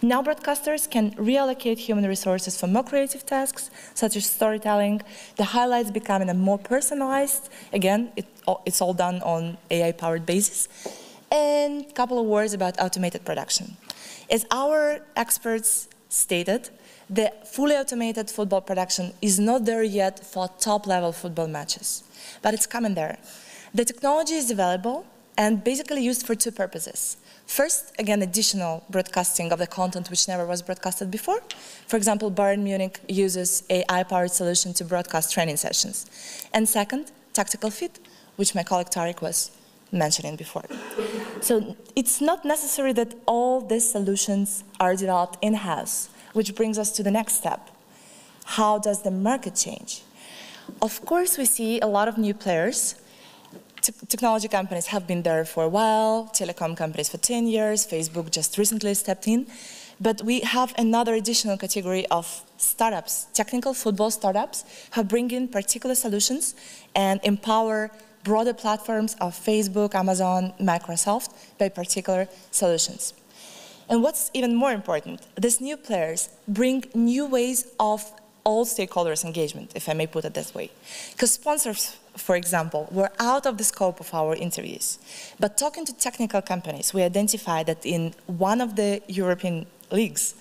Now broadcasters can reallocate human resources for more creative tasks, such as storytelling, the highlights becoming a more personalized, again, it, it's all done on AI-powered basis, and a couple of words about automated production. As our experts stated, the fully automated football production is not there yet for top-level football matches, but it's coming there. The technology is available and basically used for two purposes. First, again, additional broadcasting of the content which never was broadcasted before. For example, Bayern Munich uses AI-powered solution to broadcast training sessions. And second, tactical fit, which my colleague Tarik was mentioning before. So it's not necessary that all these solutions are developed in-house which brings us to the next step. How does the market change? Of course, we see a lot of new players. Technology companies have been there for a while, telecom companies for 10 years, Facebook just recently stepped in. But we have another additional category of startups, technical football startups, who bring in particular solutions and empower broader platforms of Facebook, Amazon, Microsoft by particular solutions. And what's even more important, these new players bring new ways of all stakeholders' engagement, if I may put it this way. Because sponsors, for example, were out of the scope of our interviews. But talking to technical companies, we identified that in one of the European leagues,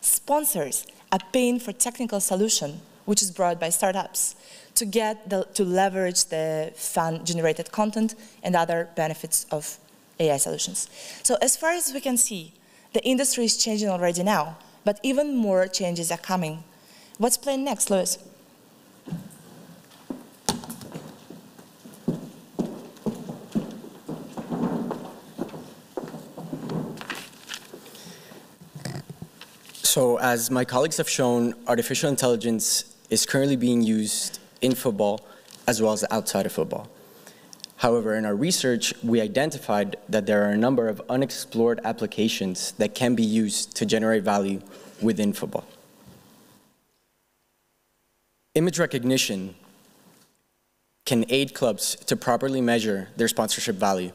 sponsors are paying for technical solution, which is brought by startups, to get the, to leverage the fan-generated content and other benefits of AI solutions. So as far as we can see, the industry is changing already now, but even more changes are coming. What's playing next, Luis? So as my colleagues have shown, artificial intelligence is currently being used in football as well as outside of football. However, in our research, we identified that there are a number of unexplored applications that can be used to generate value within football. Image recognition can aid clubs to properly measure their sponsorship value.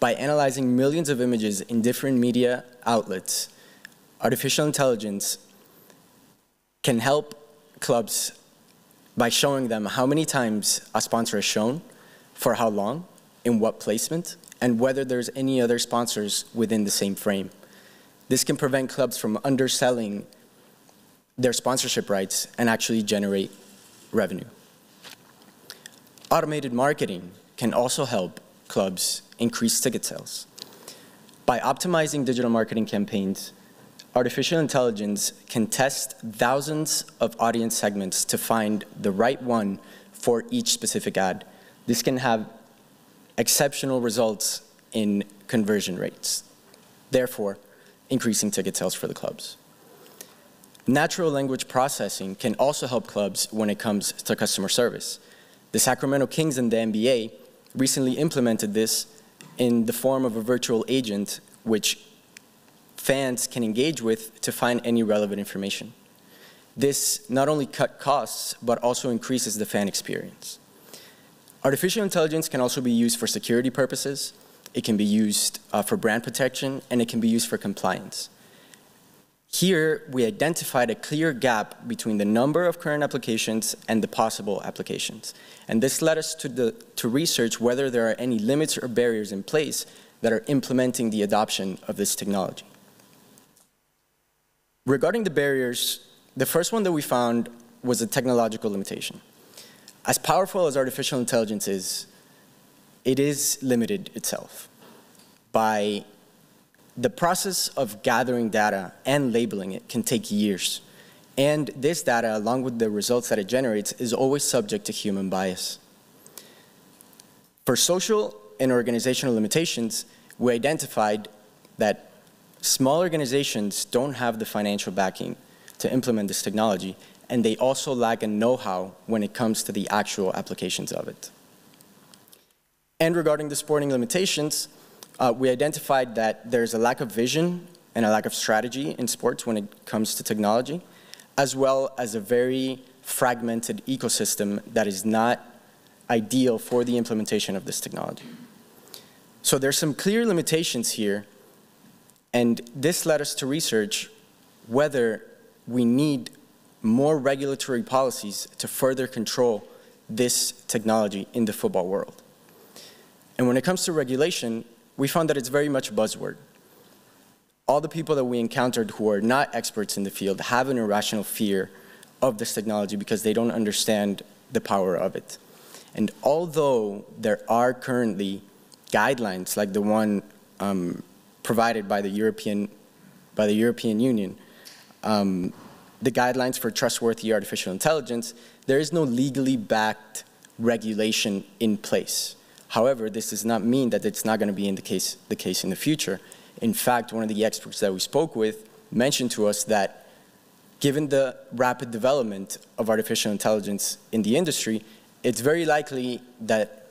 By analyzing millions of images in different media outlets, artificial intelligence can help clubs by showing them how many times a sponsor is shown, for how long, in what placement, and whether there's any other sponsors within the same frame. This can prevent clubs from underselling their sponsorship rights and actually generate revenue. Automated marketing can also help clubs increase ticket sales. By optimizing digital marketing campaigns, artificial intelligence can test thousands of audience segments to find the right one for each specific ad this can have exceptional results in conversion rates, therefore increasing ticket sales for the clubs. Natural language processing can also help clubs when it comes to customer service. The Sacramento Kings and the NBA recently implemented this in the form of a virtual agent which fans can engage with to find any relevant information. This not only cut costs, but also increases the fan experience. Artificial intelligence can also be used for security purposes. It can be used uh, for brand protection, and it can be used for compliance. Here, we identified a clear gap between the number of current applications and the possible applications. And this led us to, the, to research whether there are any limits or barriers in place that are implementing the adoption of this technology. Regarding the barriers, the first one that we found was a technological limitation. As powerful as artificial intelligence is, it is limited itself by the process of gathering data and labeling it can take years. And this data, along with the results that it generates, is always subject to human bias. For social and organizational limitations, we identified that small organizations don't have the financial backing to implement this technology, and they also lack a know-how when it comes to the actual applications of it. And regarding the sporting limitations, uh, we identified that there's a lack of vision and a lack of strategy in sports when it comes to technology, as well as a very fragmented ecosystem that is not ideal for the implementation of this technology. So there's some clear limitations here, and this led us to research whether we need more regulatory policies to further control this technology in the football world. And when it comes to regulation, we found that it's very much a buzzword. All the people that we encountered who are not experts in the field have an irrational fear of this technology because they don't understand the power of it. And although there are currently guidelines like the one um, provided by the European, by the European Union, um, the guidelines for trustworthy artificial intelligence, there is no legally backed regulation in place. However, this does not mean that it's not going to be in the case, the case in the future. In fact, one of the experts that we spoke with mentioned to us that given the rapid development of artificial intelligence in the industry, it's very likely that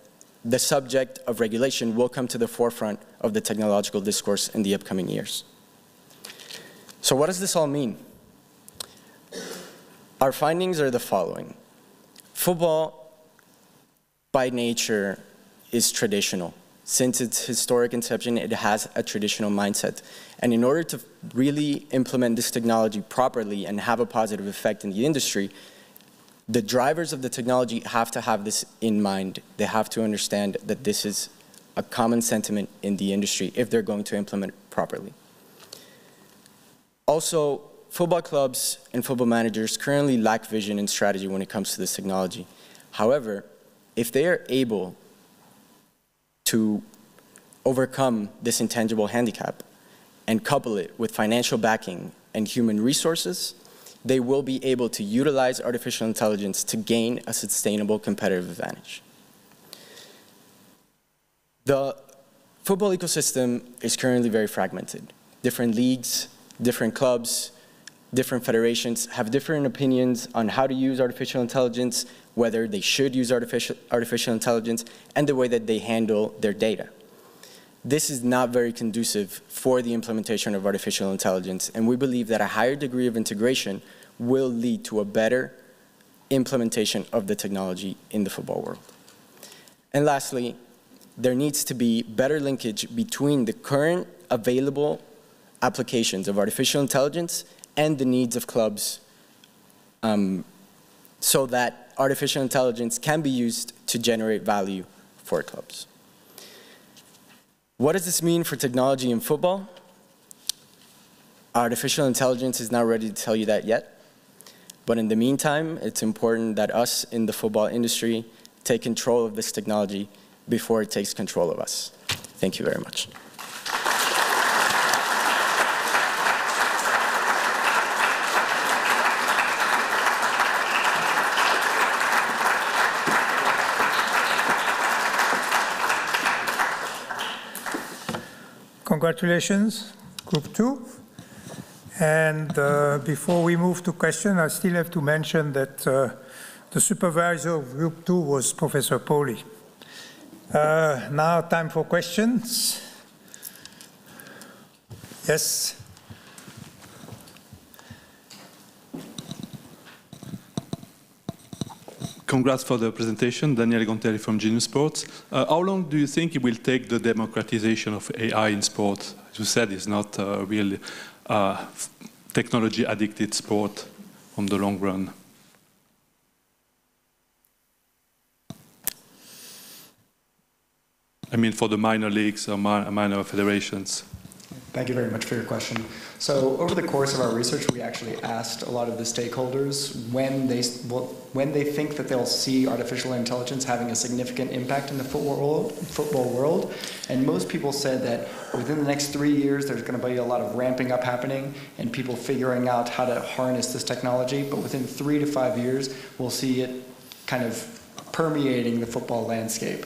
the subject of regulation will come to the forefront of the technological discourse in the upcoming years. So what does this all mean? Our findings are the following. Football, by nature, is traditional. Since its historic inception, it has a traditional mindset. And in order to really implement this technology properly and have a positive effect in the industry, the drivers of the technology have to have this in mind. They have to understand that this is a common sentiment in the industry if they're going to implement it properly. Also, football clubs and football managers currently lack vision and strategy when it comes to this technology. However, if they are able to overcome this intangible handicap and couple it with financial backing and human resources, they will be able to utilize artificial intelligence to gain a sustainable competitive advantage. The football ecosystem is currently very fragmented. Different leagues, different clubs, different federations have different opinions on how to use artificial intelligence, whether they should use artificial, artificial intelligence, and the way that they handle their data. This is not very conducive for the implementation of artificial intelligence, and we believe that a higher degree of integration will lead to a better implementation of the technology in the football world. And lastly, there needs to be better linkage between the current available applications of artificial intelligence and the needs of clubs um, so that artificial intelligence can be used to generate value for clubs. What does this mean for technology in football? Artificial intelligence is not ready to tell you that yet. But in the meantime, it's important that us in the football industry take control of this technology before it takes control of us. Thank you very much. Congratulations, Group 2. And uh, before we move to question, I still have to mention that uh, the supervisor of Group 2 was Professor Poli. Uh, now time for questions. Yes. Congrats for the presentation, Daniele Gontelli from Genius Sports. Uh, how long do you think it will take the democratization of AI in sport? As you said, it's not uh, really uh, technology addicted sport on the long run? I mean, for the minor leagues or minor federations. Thank you very much for your question. So over the course of our research, we actually asked a lot of the stakeholders when they when they think that they'll see artificial intelligence having a significant impact in the football world, football world. And most people said that within the next three years, there's going to be a lot of ramping up happening and people figuring out how to harness this technology. But within three to five years, we'll see it kind of permeating the football landscape.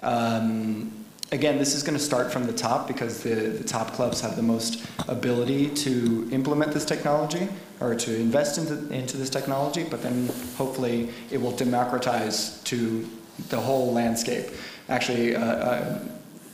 Um, again, this is going to start from the top because the, the top clubs have the most ability to implement this technology or to invest into, into this technology, but then hopefully it will democratize to the whole landscape. Actually, uh, uh,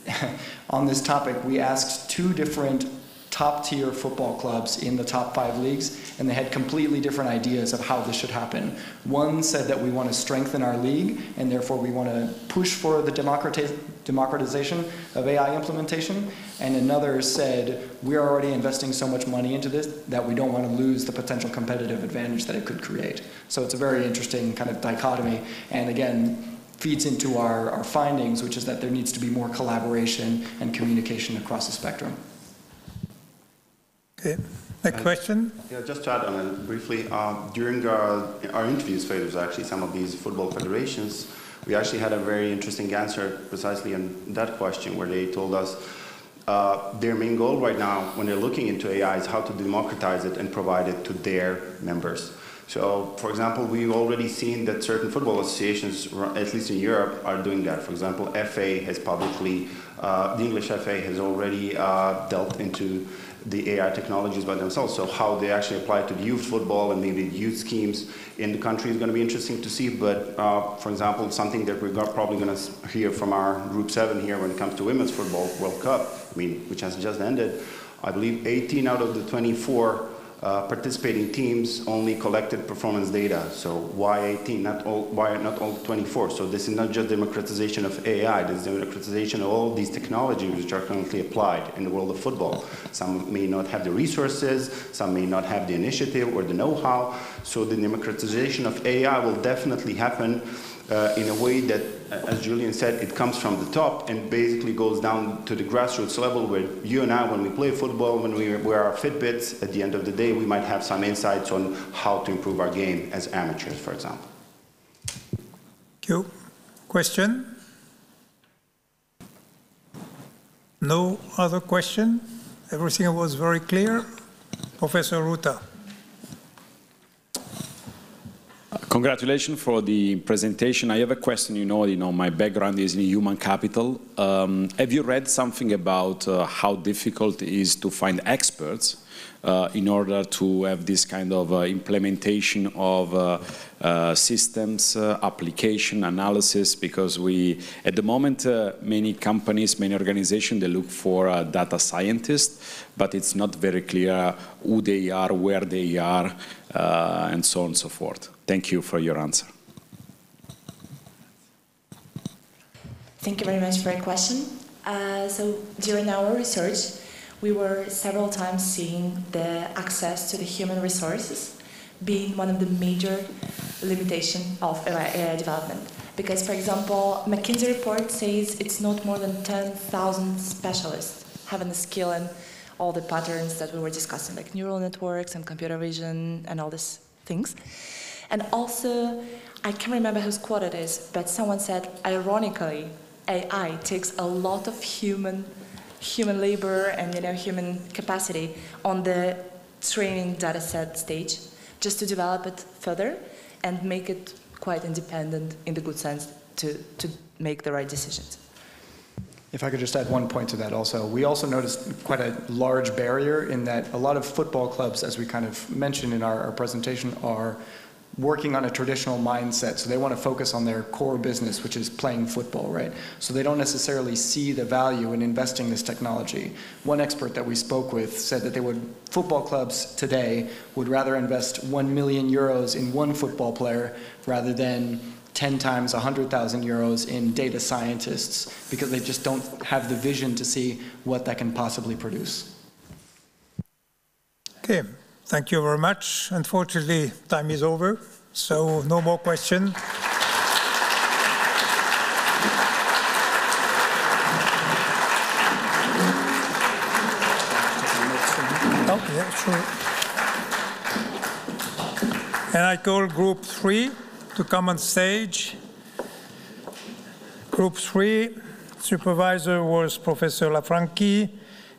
on this topic, we asked two different top tier football clubs in the top five leagues, and they had completely different ideas of how this should happen. One said that we want to strengthen our league, and therefore we want to push for the democratization of AI implementation, and another said we're already investing so much money into this that we don't want to lose the potential competitive advantage that it could create. So it's a very interesting kind of dichotomy, and again, feeds into our, our findings, which is that there needs to be more collaboration and communication across the spectrum. Okay. A question? Yeah, just to add on it briefly, uh, during our, our interviews with actually some of these football federations, we actually had a very interesting answer precisely on that question where they told us uh, their main goal right now when they're looking into AI is how to democratize it and provide it to their members. So, for example, we've already seen that certain football associations, at least in Europe, are doing that. For example, FA has publicly, uh, the English FA has already uh, dealt into the AI technologies by themselves. So how they actually apply to youth football and maybe youth schemes in the country is going to be interesting to see. But uh, for example, something that we're probably going to hear from our Group 7 here when it comes to Women's Football World Cup, I mean, which has just ended, I believe 18 out of the 24 uh, participating teams only collected performance data. So why 18? Not all, why not all 24? So this is not just democratization of AI. This is democratization of all these technologies which are currently applied in the world of football. Some may not have the resources. Some may not have the initiative or the know-how. So the democratization of AI will definitely happen uh, in a way that, as Julian said, it comes from the top and basically goes down to the grassroots level where you and I, when we play football, when we wear our Fitbits, at the end of the day, we might have some insights on how to improve our game as amateurs, for example. Thank you. Question? No other question? Everything was very clear? Professor Ruta. Congratulations for the presentation. I have a question. You know, you know, my background is in human capital. Um, have you read something about uh, how difficult it is to find experts uh, in order to have this kind of uh, implementation of uh, uh, systems, uh, application, analysis? Because we, at the moment, many companies, many organizations, they look for data scientists, but it's not very clear who they are, where they are, Uh, and so on and so forth. Thank you for your answer. Thank you very much for your question. Uh, so during our research, we were several times seeing the access to the human resources being one of the major limitation of AI development. Because, for example, McKinsey report says it's not more than 10,000 specialists having the skill and all the patterns that we were discussing, like neural networks and computer vision and all these things. And also, I can't remember whose quote it is, but someone said, ironically, AI takes a lot of human human labor and you know human capacity on the training data set stage just to develop it further and make it quite independent in the good sense to, to make the right decisions. If I could just add one point to that also. We also noticed quite a large barrier in that a lot of football clubs, as we kind of mentioned in our, our presentation, are working on a traditional mindset. So they want to focus on their core business, which is playing football, right? So they don't necessarily see the value in investing this technology. One expert that we spoke with said that they would, football clubs today would rather invest 1 million euros in one football player rather than 10 times 100,000 euros in data scientists because they just don't have the vision to see what that can possibly produce. Okay. Thank you very much. Unfortunately, time is over, so no more questions. So, and I call group three to come on stage. Group three supervisor was Professor Lanfranchi,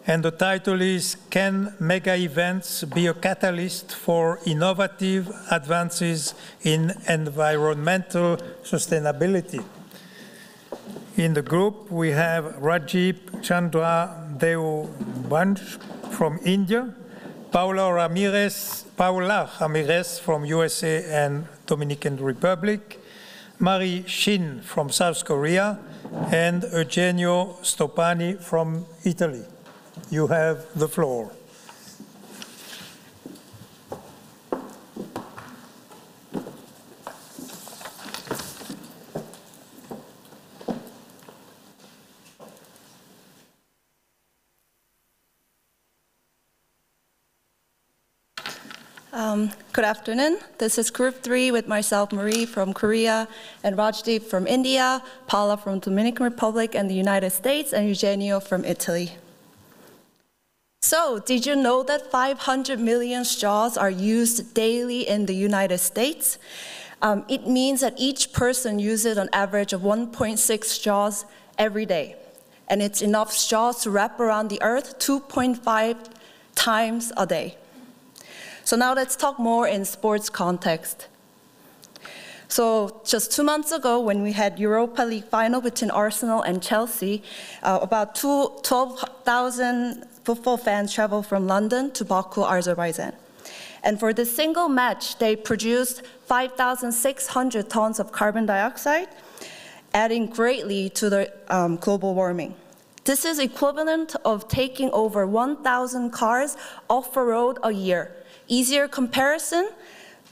and the title is Can Mega Events Be a Catalyst for Innovative Advances in Environmental Sustainability? In the group, we have Rajdeep Chandra Deu Banj from India, Paula Ramirez, Paula Ramirez from USA and Dominican Republic, Marie Shin from South Korea, and Eugenio Stopani from Italy. You have the floor. Um, good afternoon. This is Group 3 with myself, Marie from Korea, and Rajdeep from India, Paula from Dominican Republic and the United States, and Eugenio from Italy. So, did you know that 500 million straws are used daily in the United States? Um, it means that each person uses an average of 1.6 straws every day. And it's enough straws to wrap around the earth 2.5 times a day. So now let's talk more in sports context. So just two months ago, when we had Europa League final between Arsenal and Chelsea, uh, about 12,000 football fans traveled from London to Baku, Azerbaijan. And for this single match, they produced 5,600 tons of carbon dioxide, adding greatly to the um, global warming. This is equivalent of taking over 1,000 cars off the road a year easier comparison,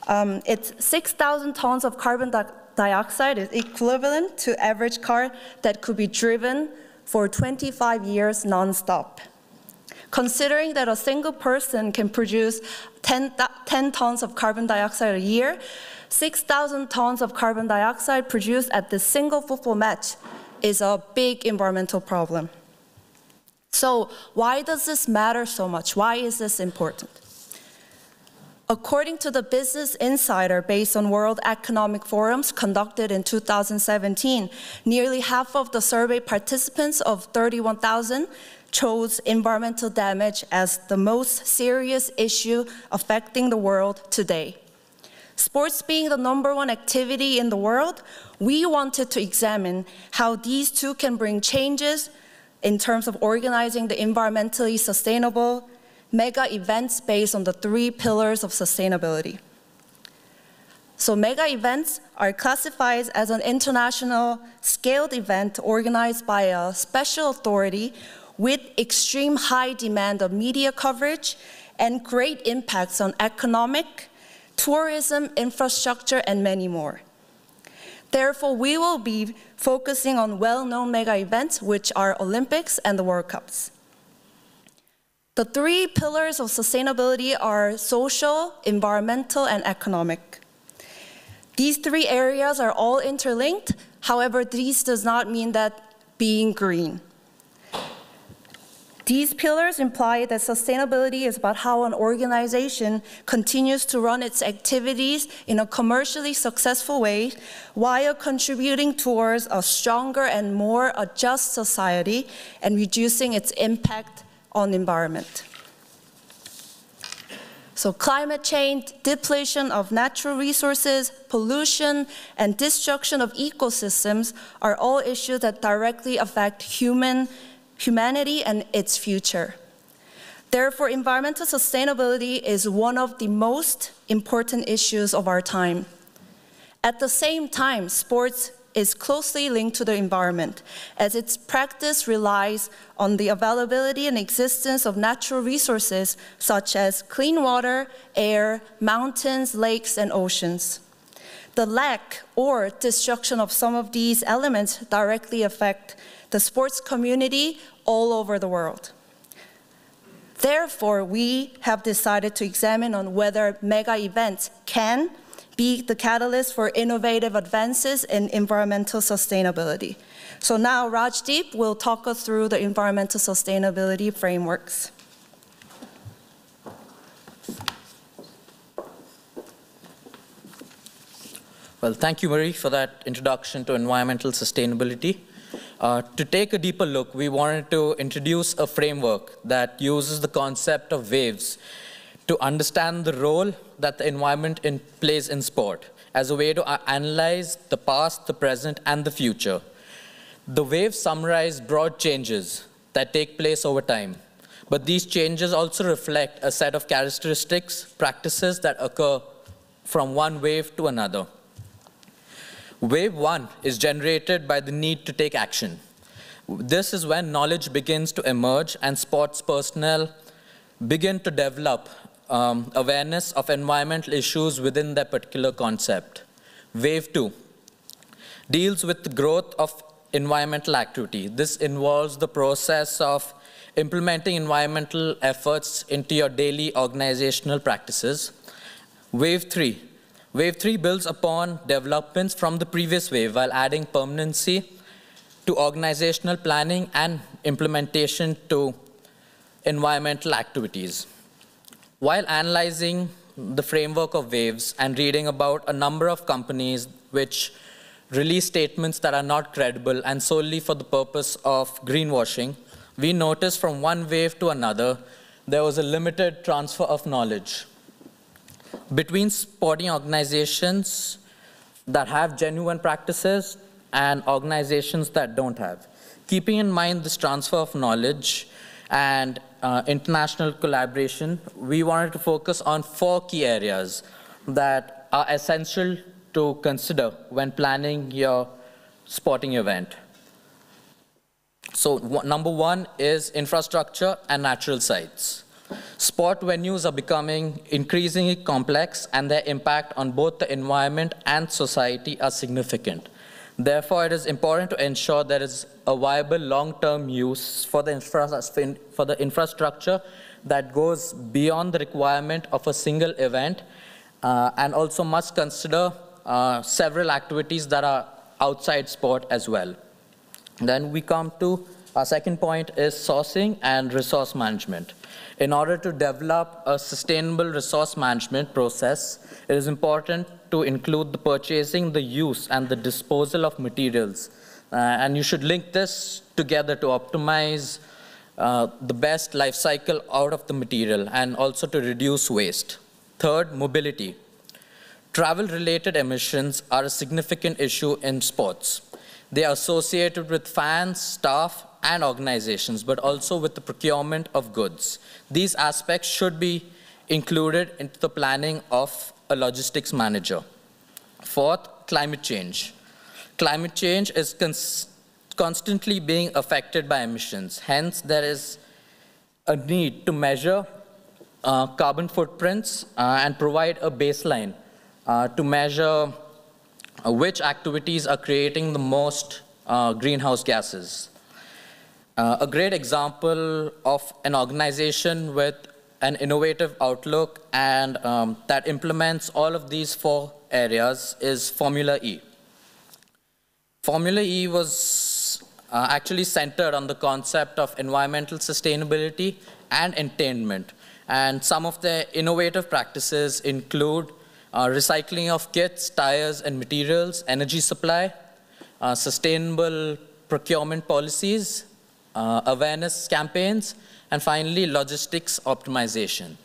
um, it's 6,000 tons of carbon di dioxide is equivalent to average car that could be driven for 25 years nonstop. Considering that a single person can produce 10, 10 tons of carbon dioxide a year, 6,000 tons of carbon dioxide produced at this single football match is a big environmental problem. So why does this matter so much? Why is this important? According to the Business Insider, based on World Economic Forums conducted in 2017, nearly half of the survey participants of 31,000 chose environmental damage as the most serious issue affecting the world today. Sports being the number one activity in the world, we wanted to examine how these two can bring changes in terms of organizing the environmentally sustainable mega events based on the three pillars of sustainability. So mega events are classified as an international scaled event organized by a special authority with extreme high demand of media coverage and great impacts on economic, tourism, infrastructure, and many more. Therefore, we will be focusing on well-known mega events, which are Olympics and the World Cups. The three pillars of sustainability are social, environmental, and economic. These three areas are all interlinked. However, this does not mean that being green. These pillars imply that sustainability is about how an organization continues to run its activities in a commercially successful way while contributing towards a stronger and more just society and reducing its impact on environment. So climate change, depletion of natural resources, pollution, and destruction of ecosystems are all issues that directly affect human, humanity and its future. Therefore, environmental sustainability is one of the most important issues of our time. At the same time, sports is closely linked to the environment, as its practice relies on the availability and existence of natural resources such as clean water, air, mountains, lakes, and oceans. The lack or destruction of some of these elements directly affect the sports community all over the world. Therefore, we have decided to examine on whether mega events can be the catalyst for innovative advances in environmental sustainability. So now Rajdeep will talk us through the environmental sustainability frameworks. Well, thank you, Marie, for that introduction to environmental sustainability. Uh, to take a deeper look, we wanted to introduce a framework that uses the concept of waves to understand the role that the environment in, plays in sport as a way to uh, analyze the past, the present, and the future. The waves summarize broad changes that take place over time, but these changes also reflect a set of characteristics, practices that occur from one wave to another. Wave one is generated by the need to take action. This is when knowledge begins to emerge and sports personnel begin to develop um, awareness of environmental issues within their particular concept. Wave two deals with the growth of environmental activity. This involves the process of implementing environmental efforts into your daily organizational practices. Wave three Wave 3 builds upon developments from the previous wave while adding permanency to organizational planning and implementation to environmental activities. While analyzing the framework of waves and reading about a number of companies which release statements that are not credible and solely for the purpose of greenwashing, we noticed from one wave to another there was a limited transfer of knowledge between sporting organizations that have genuine practices and organizations that don't have. Keeping in mind this transfer of knowledge and uh, international collaboration, we wanted to focus on four key areas that are essential to consider when planning your sporting event. So number one is infrastructure and natural sites. Sport venues are becoming increasingly complex and their impact on both the environment and society are significant. Therefore, it is important to ensure there is a viable long-term use for the, for the, infrastructure that goes beyond the requirement of a single event uh, and also must consider uh, several activities that are outside sport as well. Then we come to our second point is sourcing and resource management. In order to develop a sustainable resource management process, it is important to include the purchasing, the use, and the disposal of materials. Uh, and you should link this together to optimize uh, the best life cycle out of the material and also to reduce waste. Third, mobility. Travel-related emissions are a significant issue in sports. They are associated with fans, staff, and organizations, but also with the procurement of goods. These aspects should be included into the planning of a logistics manager. Fourth, climate change. Climate change is constantly being affected by emissions. Hence, there is a need to measure uh, carbon footprints uh, and provide a baseline uh, to measure uh, which activities are creating the most uh, greenhouse gases. Uh, a great example of an organization with an innovative outlook and um, that implements all of these four areas is Formula E. Formula E was uh, actually centered on the concept of environmental sustainability and attainment. And some of the innovative practices include uh, recycling of kits, tires, and materials, energy supply, uh, sustainable procurement policies, uh, awareness campaigns, and finally, logistics optimization.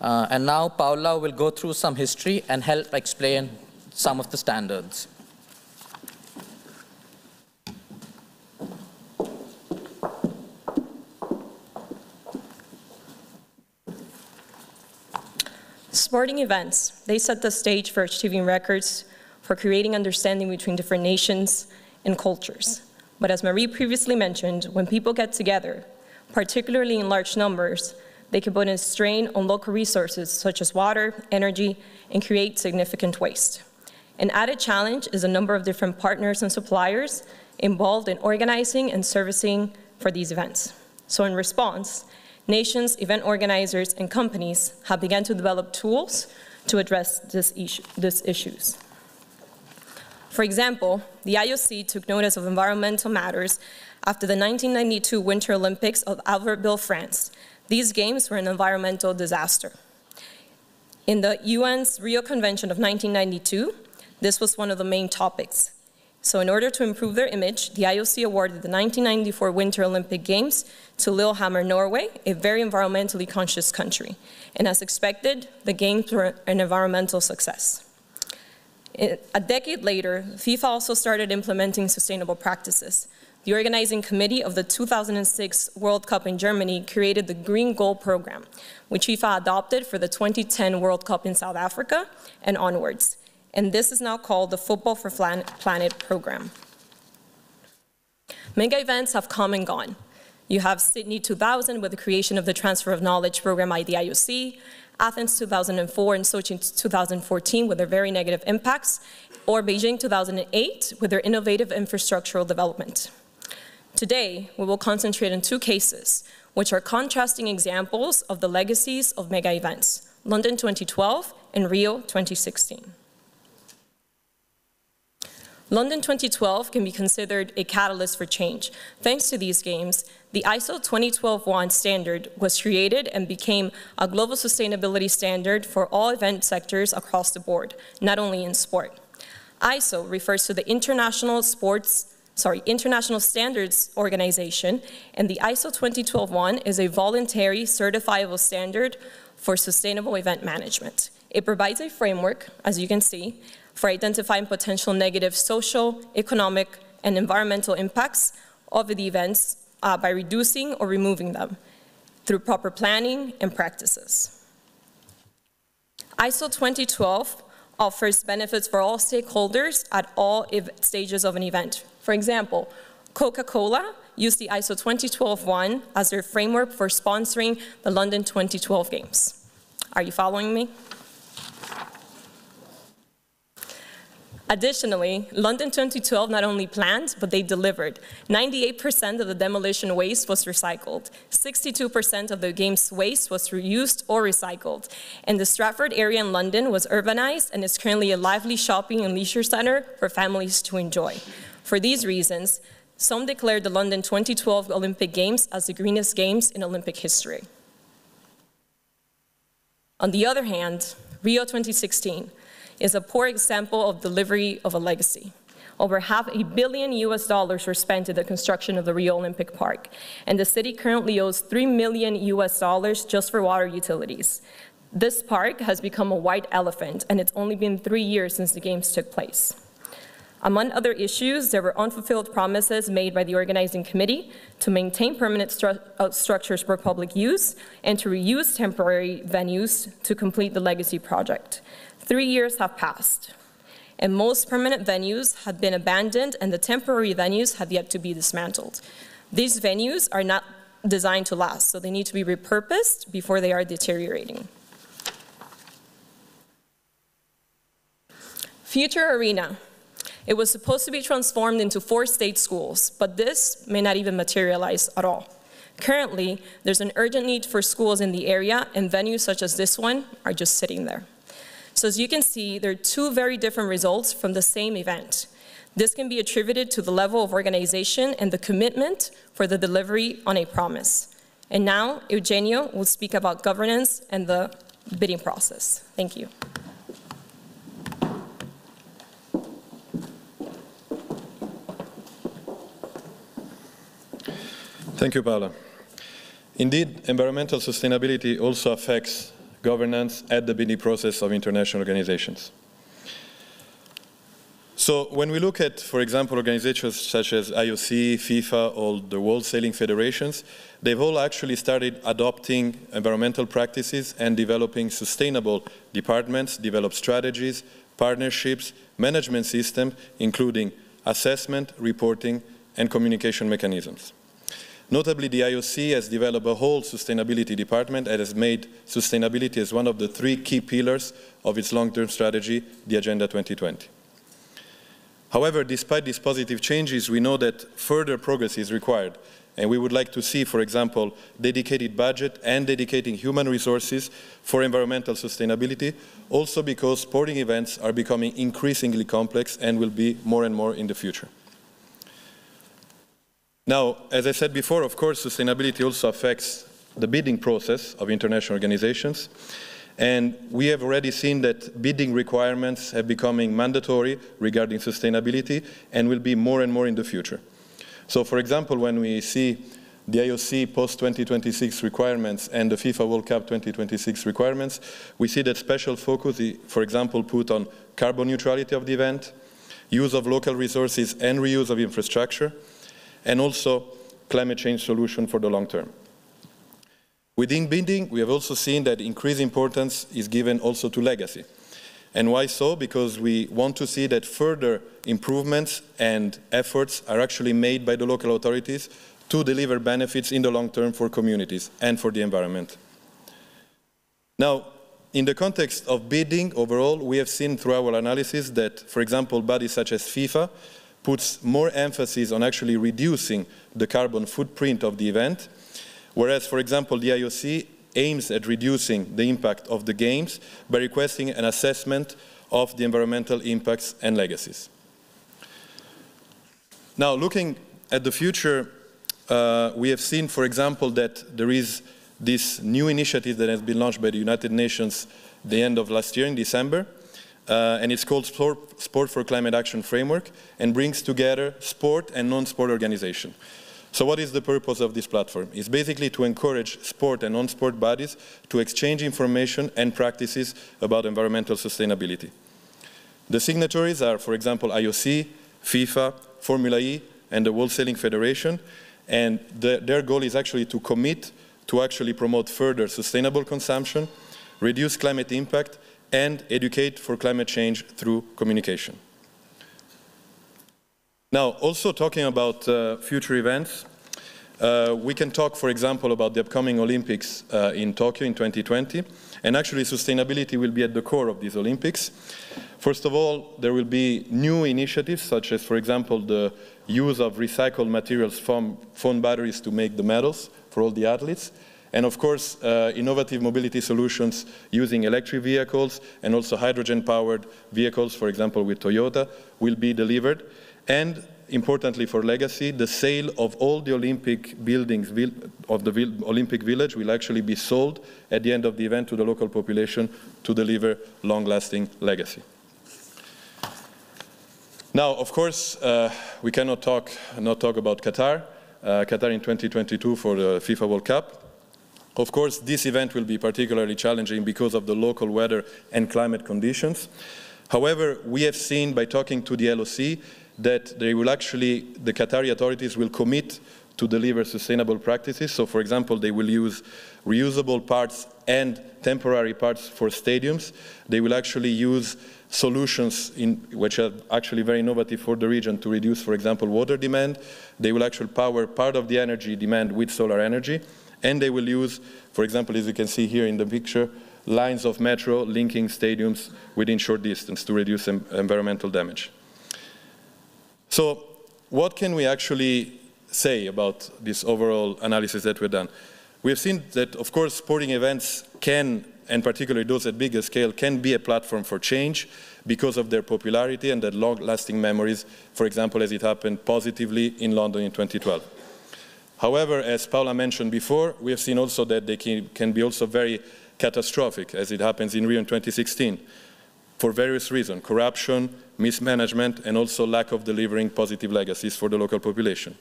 Uh, and now Paula will go through some history and help explain some of the standards. Sporting events, they set the stage for achieving records, for creating understanding between different nations and cultures. But as Marie previously mentioned, when people get together, particularly in large numbers, they can put a strain on local resources such as water, energy, and create significant waste. An added challenge is a number of different partners and suppliers involved in organizing and servicing for these events. So in response, nations, event organizers, and companies have begun to develop tools to address this issue, these issues. For example, the IOC took notice of environmental matters after the 1992 Winter Olympics of Albertville, France. These games were an environmental disaster. In the UN's Rio Convention of 1992, This was one of the main topics. So in order to improve their image, the IOC awarded the 1994 Winter Olympic Games to Lillehammer, Norway, a very environmentally conscious country. And as expected, the Games were an environmental success. A decade later, FIFA also started implementing sustainable practices. The organizing committee of the 2006 World Cup in Germany created the Green Goal Program, which FIFA adopted for the 2010 World Cup in South Africa and onwards. And this is now called the Football for Planet Program. Mega events have come and gone. You have Sydney 2000 with the creation of the Transfer of Knowledge program by the IOC, Athens 2004 and Sochi 2014 with their very negative impacts, or Beijing 2008 with their innovative infrastructural development. Today, we will concentrate on two cases, which are contrasting examples of the legacies of mega events, London 2012 and Rio 2016. London 2012 can be considered a catalyst for change. Thanks to these games, the ISO 2012-1 standard was created and became a global sustainability standard for all event sectors across the board, not only in sport. ISO refers to the International Sports sorry, International Standards Organization, and the ISO 2012-1 is a voluntary certifiable standard for sustainable event management. It provides a framework, as you can see, for identifying potential negative social, economic, and environmental impacts of the events uh, by reducing or removing them through proper planning and practices. ISO 2012 offers benefits for all stakeholders at all stages of an event. For example, Coca-Cola used the ISO 2012-1 as their framework for sponsoring the London 2012 Games. Are you following me? Additionally, London 2012 not only planned, but they delivered. 98% of the demolition waste was recycled. 62% of the game's waste was reused or recycled. And the Stratford area in London was urbanized and is currently a lively shopping and leisure center for families to enjoy. For these reasons, some declared the London 2012 Olympic Games as the greenest games in Olympic history. On the other hand, Rio 2016 is a poor example of delivery of a legacy. Over half a billion US dollars were spent in the construction of the Rio Olympic Park, and the city currently owes 3 million US dollars just for water utilities. This park has become a white elephant, and it's only been three years since the Games took place. Among other issues, there were unfulfilled promises made by the organizing committee to maintain permanent stru uh, structures for public use and to reuse temporary venues to complete the legacy project. Three years have passed, and most permanent venues have been abandoned and the temporary venues have yet to be dismantled. These venues are not designed to last, so they need to be repurposed before they are deteriorating. Future Arena. It was supposed to be transformed into four state schools, but this may not even materialize at all. Currently, there's an urgent need for schools in the area, and venues such as this one are just sitting there. So as you can see, there are two very different results from the same event. This can be attributed to the level of organization and the commitment for the delivery on a promise. And now, Eugenio will speak about governance and the bidding process. Thank you. Thank you, Paula. Indeed, environmental sustainability also affects governance at the bidding process of international organizations. So when we look at, for example, organizations such as IOC, FIFA, or the World Sailing Federations, they've all actually started adopting environmental practices and developing sustainable departments, develop strategies, partnerships, management systems, including assessment, reporting, and communication mechanisms. Notably, the IOC has developed a whole sustainability department and has made sustainability as one of the three key pillars of its long-term strategy, the Agenda 2020. However, despite these positive changes, we know that further progress is required, and we would like to see, for example, dedicated budget and dedicating human resources for environmental sustainability, also because sporting events are becoming increasingly complex and will be more and more in the future. Now, as I said before, of course, sustainability also affects the bidding process of international organizations. And we have already seen that bidding requirements have becoming mandatory regarding sustainability and will be more and more in the future. So for example, when we see the IOC post-2026 requirements and the FIFA World Cup 2026 requirements, we see that special focus, for example, put on carbon neutrality of the event, use of local resources and reuse of infrastructure, and also climate change solution for the long term. Within bidding, we have also seen that increased importance is given also to legacy. And why so? Because we want to see that further improvements and efforts are actually made by the local authorities to deliver benefits in the long term for communities and for the environment. Now, in the context of bidding overall, we have seen through our analysis that, for example, bodies such as FIFA puts more emphasis on actually reducing the carbon footprint of the event Whereas, for example, the IOC aims at reducing the impact of the games by requesting an assessment of the environmental impacts and legacies. Now, looking at the future, uh, we have seen, for example, that there is this new initiative that has been launched by the United Nations at the end of last year in December, uh, and it's called Sport, for Climate Action Framework, and brings together sport and non-sport organizations. So what is the purpose of this platform? It's basically to encourage sport and non-sport bodies to exchange information and practices about environmental sustainability. The signatories are, for example, IOC, FIFA, Formula E, and the World Sailing Federation, and the, their goal is actually to commit to actually promote further sustainable consumption, reduce climate impact, and educate for climate change through communication. Now, also talking about uh, future events, uh, we can talk, for example, about the upcoming Olympics uh, in Tokyo in 2020. And actually, sustainability will be at the core of these Olympics. First of all, there will be new initiatives, such as, for example, the use of recycled materials from phone batteries to make the medals for all the athletes. And of course, uh, innovative mobility solutions using electric vehicles and also hydrogen-powered vehicles, for example, with Toyota, will be delivered and importantly for legacy, the sale of all the Olympic buildings of the Olympic Village will actually be sold at the end of the event to the local population to deliver long-lasting legacy. Now, of course, uh, we cannot talk, not talk about Qatar. Uh, Qatar in 2022 for the FIFA World Cup. Of course, this event will be particularly challenging because of the local weather and climate conditions. However, we have seen by talking to the LOC that they will actually, the Qatari authorities will commit to deliver sustainable practices. So for example, they will use reusable parts and temporary parts for stadiums. They will actually use solutions in, which are actually very innovative for the region to reduce, for example, water demand. They will actually power part of the energy demand with solar energy. And they will use, for example, as you can see here in the picture, lines of metro linking stadiums within short distance to reduce environmental damage. So what can we actually say about this overall analysis that we've done? We have seen that, of course, sporting events can, and particularly those at bigger scale, can be a platform for change because of their popularity and their long-lasting memories, for example, as it happened positively in London in 2012. However, as Paula mentioned before, we have seen also that they can, can be also very catastrophic, as it happens in Rio in 2016 for various reasons, corruption, mismanagement, and also lack of delivering positive legacies for the local population.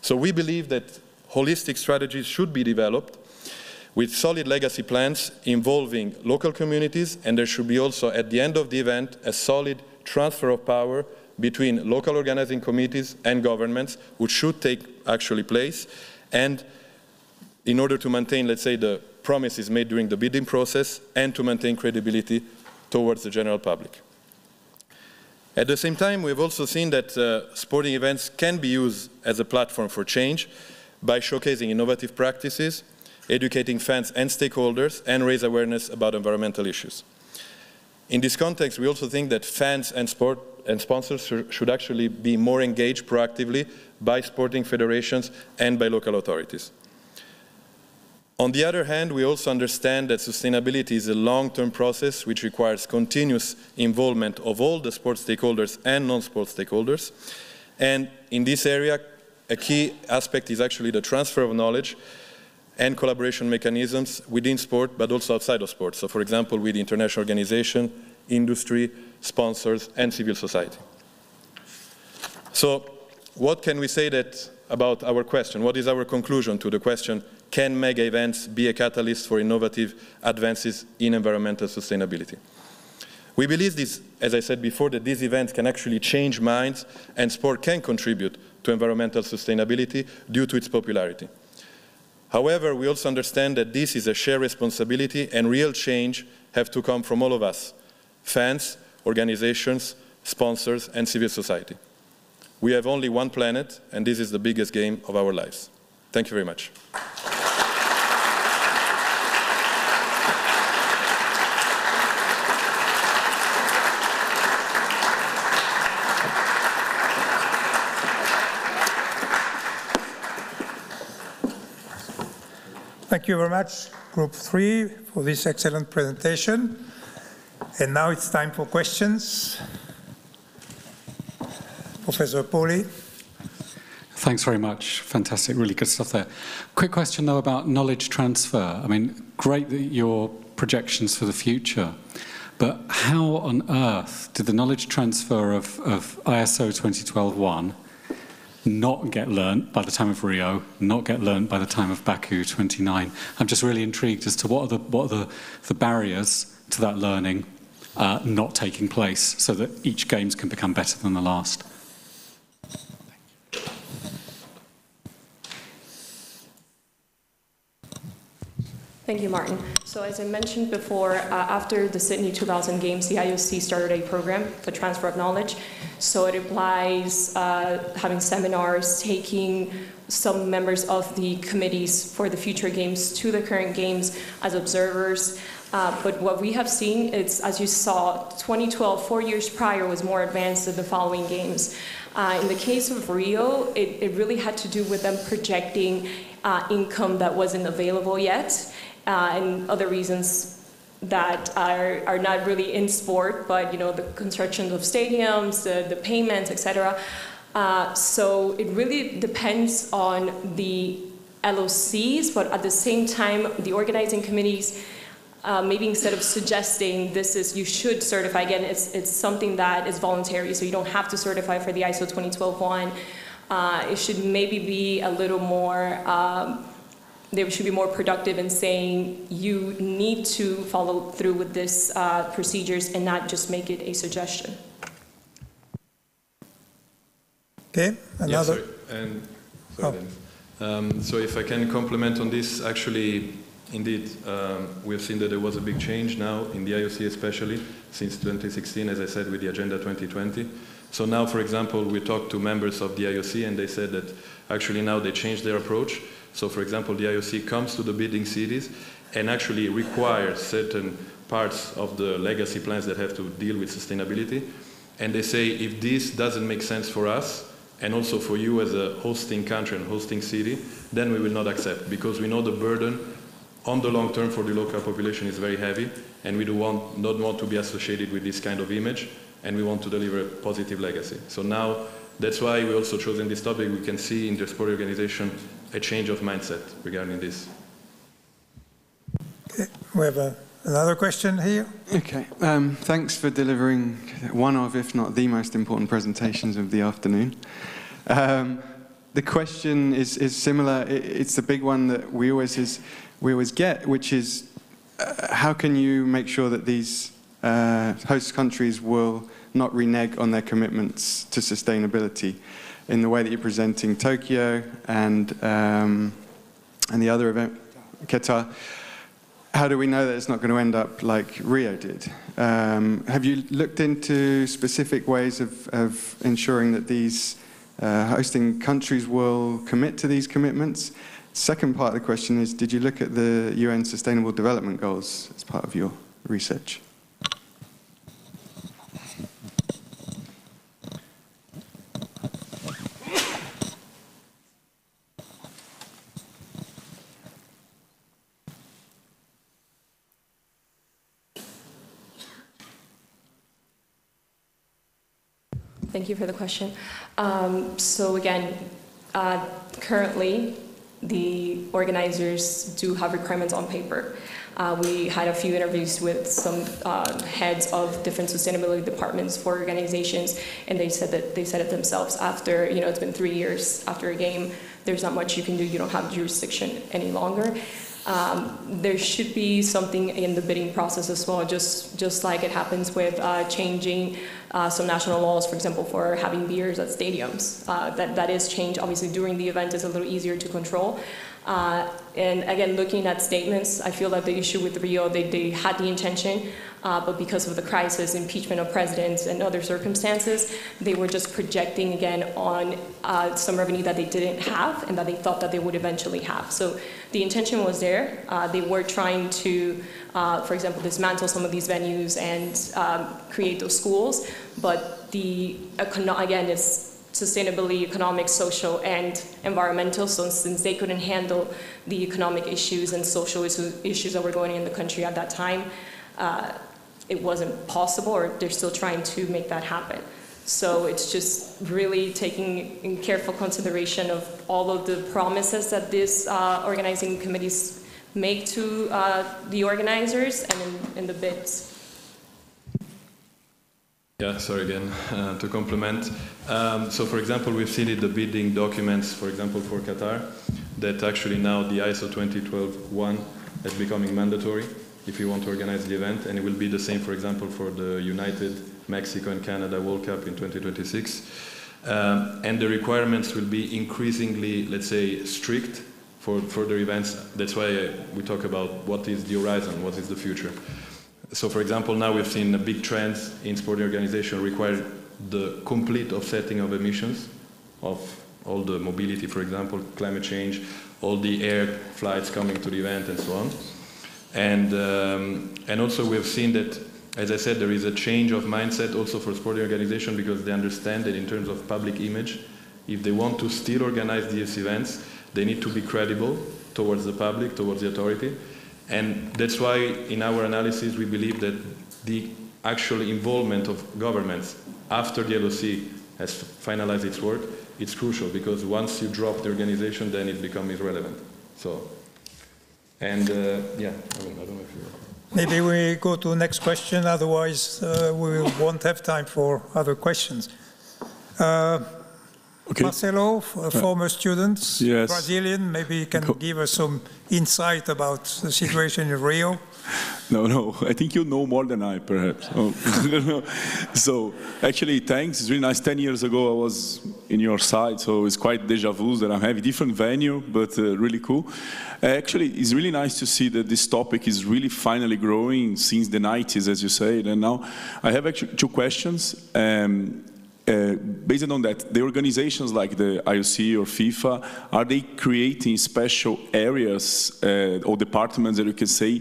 So we believe that holistic strategies should be developed with solid legacy plans involving local communities, and there should be also, at the end of the event, a solid transfer of power between local organizing committees and governments, which should take actually place, and in order to maintain, let's say, the promises made during the bidding process and to maintain credibility towards the general public. At the same time, we've also seen that uh, sporting events can be used as a platform for change by showcasing innovative practices, educating fans and stakeholders, and raise awareness about environmental issues. In this context, we also think that fans and sport and sponsors should actually be more engaged proactively by sporting federations and by local authorities. On the other hand, we also understand that sustainability is a long-term process which requires continuous involvement of all the sports stakeholders and non-sport stakeholders. And in this area, a key aspect is actually the transfer of knowledge and collaboration mechanisms within sport, but also outside of sport. So, for example, with international organization, industry, sponsors, and civil society. So, what can we say that about our question? What is our conclusion to the question, can mega events be a catalyst for innovative advances in environmental sustainability? We believe this, as I said before, that these events can actually change minds and sport can contribute to environmental sustainability due to its popularity. However, we also understand that this is a shared responsibility and real change have to come from all of us, fans, organizations, sponsors, and civil society. We have only one planet, and this is the biggest game of our lives. Thank you very much. Thank you very much, Group 3, for this excellent presentation. And now it's time for questions. Professor Polley. Thanks very much. Fantastic, really good stuff there. Quick question though about knowledge transfer. I mean, great that your projections for the future, but how on earth did the knowledge transfer of, of ISO 2012-1 not get learnt by the time of Rio, not get learnt by the time of Baku 29. I'm just really intrigued as to what are the, what are the, the barriers to that learning uh, not taking place so that each games can become better than the last. Thank you, Martin. So as I mentioned before, uh, after the Sydney 2000 Games, the IOC started a program, the Transfer of Knowledge. So it implies uh, having seminars, taking some members of the committees for the future games to the current games as observers. Uh, but what we have seen is, as you saw, 2012, four years prior, was more advanced than the following games. Uh, in the case of Rio, it, it, really had to do with them projecting uh, income that wasn't available yet uh, and other reasons that are, are not really in sport, but you know the construction of stadiums, the, the payments, etc. Uh, so it really depends on the LOCs, but at the same time, the organizing committees, uh, maybe instead of suggesting this is you should certify again, it's it's something that is voluntary, so you don't have to certify for the ISO 2012-1. Uh, it should maybe be a little more. Um, they should be more productive in saying you need to follow through with this uh, procedures and not just make it a suggestion. Okay, another. Yeah, sorry. And, sorry, oh. um, so if I can comment on this, actually, indeed, um, we have seen that there was a big change now in the IOC, especially since 2016, as I said, with the Agenda 2020. So now, for example, we talked to members of the IOC, and they said that actually now they changed their approach so for example, the IOC comes to the bidding cities and actually requires certain parts of the legacy plans that have to deal with sustainability. And they say, if this doesn't make sense for us, and also for you as a hosting country and hosting city, then we will not accept, because we know the burden on the long term for the local population is very heavy, and we do want, not want to be associated with this kind of image, and we want to deliver a positive legacy. So now, that's why we also chosen this topic. We can see in the sport organization a change of mindset regarding this. Okay, we have a, another question here. Okay, um, thanks for delivering one of, if not the most important presentations of the afternoon. Um, the question is, is similar. It's the big one that we always is, we always get, which is uh, how can you make sure that these uh, host countries will not renege on their commitments to sustainability? in the way that you're presenting Tokyo and, um, and the other event, Qatar, how do we know that it's not going to end up like Rio did? Um, have you looked into specific ways of, of ensuring that these uh, hosting countries will commit to these commitments? Second part of the question is, did you look at the UN Sustainable Development Goals as part of your research? Thank you for the question. Um, so again, uh, currently, the organizers do have requirements on paper. Uh, we had a few interviews with some uh, heads of different sustainability departments for organizations, and they said that they said it themselves. After you know, it's been three years after a game. There's not much you can do. You don't have jurisdiction any longer. Um, there should be something in the bidding process as well, just just like it happens with uh, changing uh, some national laws, for example, for having beers at stadiums. Uh, that that is changed. Obviously, during the event, is a little easier to control. Uh, and again, looking at statements, I feel that the issue with Rio, they, they had the intention, uh, but because of the crisis, impeachment of presidents, and other circumstances, they were just projecting again on uh, some revenue that they didn't have and that they thought that they would eventually have. So the intention was there. Uh, they were trying to, uh, for example, dismantle some of these venues and um, create those schools, but the again, it's sustainability, economic, social, and environmental. So since they couldn't handle the economic issues and social issues that were going on in the country at that time, uh, it wasn't possible, or they're still trying to make that happen. So it's just really taking in careful consideration of all of the promises that these uh, organizing committees make to uh, the organizers and in, in the bids. Yeah, sorry again, uh, to complement. Um, so for example, we've seen in the bidding documents, for example, for Qatar, that actually now the ISO 20121 is becoming mandatory if you want to organize the event, and it will be the same, for example, for the United Mexico and Canada World Cup in 2026. Um, and the requirements will be increasingly, let's say, strict for further events. That's why we talk about what is the horizon, what is the future. So for example, now we've seen a big trend in sporting organization require the complete offsetting of emissions of all the mobility, for example, climate change, all the air flights coming to the event and so on. And, um, and also we've seen that, as I said, there is a change of mindset also for sporting organization because they understand that in terms of public image, if they want to still organize these events, they need to be credible towards the public, towards the authority. And that's why in our analysis we believe that the actual involvement of governments after the LOC has finalized its work, it's crucial because once you drop the organization, then it becomes irrelevant. So, and uh, yeah, I, mean, I don't know if you. Maybe we go to the next question, otherwise uh, we won't have time for other questions. Uh, Okay. Marcelo, a former student, yes. Brazilian, maybe you can give us some insight about the situation in Rio. No, no, I think you know more than I, perhaps. Oh. so, actually, thanks. It's really nice. Ten years ago, I was in your side, so it's quite deja vu that I'm having different venue, but uh, really cool. Actually, it's really nice to see that this topic is really finally growing since the 90s, as you said. And now, I have actually two questions. Um, uh, based on that, the organizations like the IOC or FIFA, are they creating special areas uh, or departments that you can say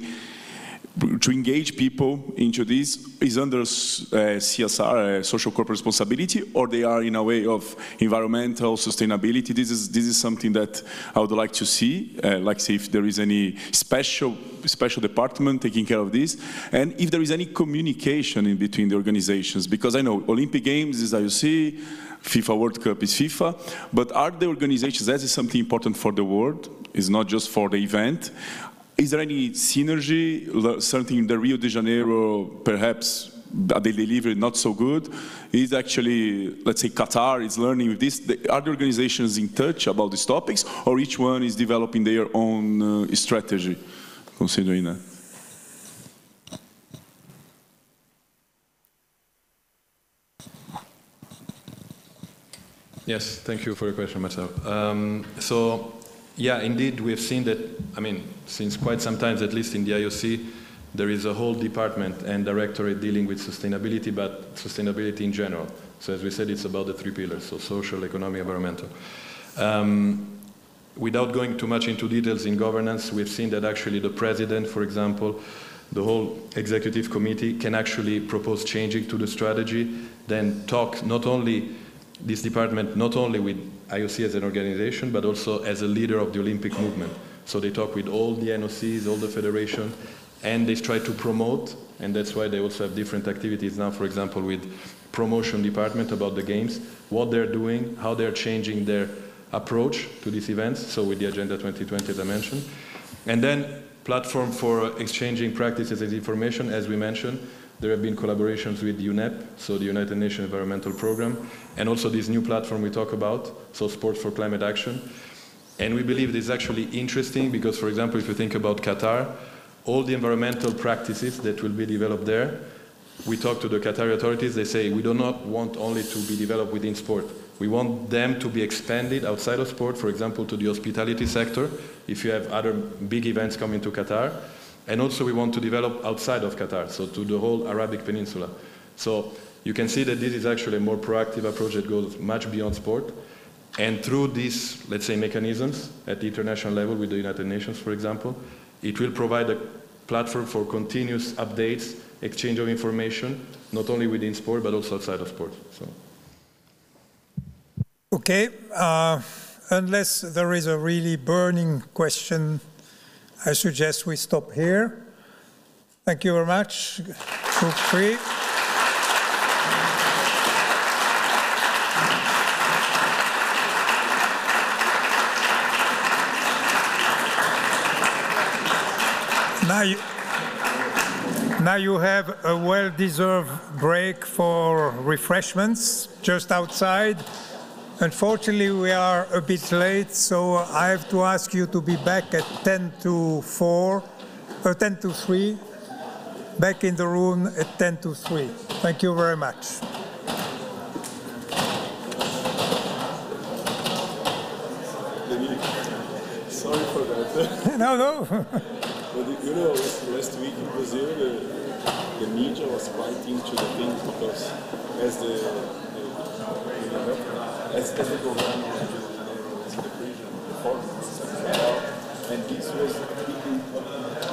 to engage people into this is under uh, CSR, uh, social corporate responsibility, or they are in a way of environmental sustainability. This is this is something that I would like to see, uh, like see if there is any special special department taking care of this, and if there is any communication in between the organizations. Because I know Olympic Games is IOC, FIFA World Cup is FIFA, but are the organizations, that is something important for the world, it's not just for the event, is there any synergy, something in the Rio de Janeiro, perhaps they deliver not so good? Is actually, let's say, Qatar is learning with this? Are the organizations in touch about these topics, or each one is developing their own uh, strategy, considering that? Yes, thank you for your question, Marcel. Um, so yeah, indeed, we have seen that, I mean, since quite some time, at least in the IOC, there is a whole department and directorate dealing with sustainability, but sustainability in general. So as we said, it's about the three pillars, so social, economic, environmental. Um, without going too much into details in governance, we've seen that actually the president, for example, the whole executive committee can actually propose changing to the strategy, then talk not only this department, not only with IOC as an organization, but also as a leader of the Olympic movement. So they talk with all the NOCs, all the federation, and they try to promote, and that's why they also have different activities now, for example, with promotion department about the games, what they're doing, how they're changing their approach to these events, so with the Agenda 2020 as I mentioned. And then platform for exchanging practices and information, as we mentioned. There have been collaborations with UNEP, so the United Nations Environmental Program, and also this new platform we talk about, so Sports for Climate Action. And we believe this is actually interesting because, for example, if you think about Qatar, all the environmental practices that will be developed there, we talk to the Qatari authorities, they say we do not want only to be developed within sport. We want them to be expanded outside of sport, for example, to the hospitality sector, if you have other big events coming to Qatar. And also we want to develop outside of Qatar, so to the whole Arabic Peninsula. So you can see that this is actually a more proactive approach that goes much beyond sport. And through these, let's say, mechanisms at the international level with the United Nations, for example, it will provide a platform for continuous updates, exchange of information, not only within sport, but also outside of sport. So. Okay, uh, unless there is a really burning question, I suggest we stop here. Thank you very much. Group three. Now you, now you have a well-deserved break for refreshments just outside. Unfortunately, we are a bit late, so I have to ask you to be back at 10 to 4, or 10 to 3, back in the room at 10 to 3. Thank you very much. Sorry for that. no, no. but you know, last week in Brazil, the, the media was quite to the thing because as the as, as government was in the prison, the foreign and this was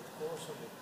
course of it.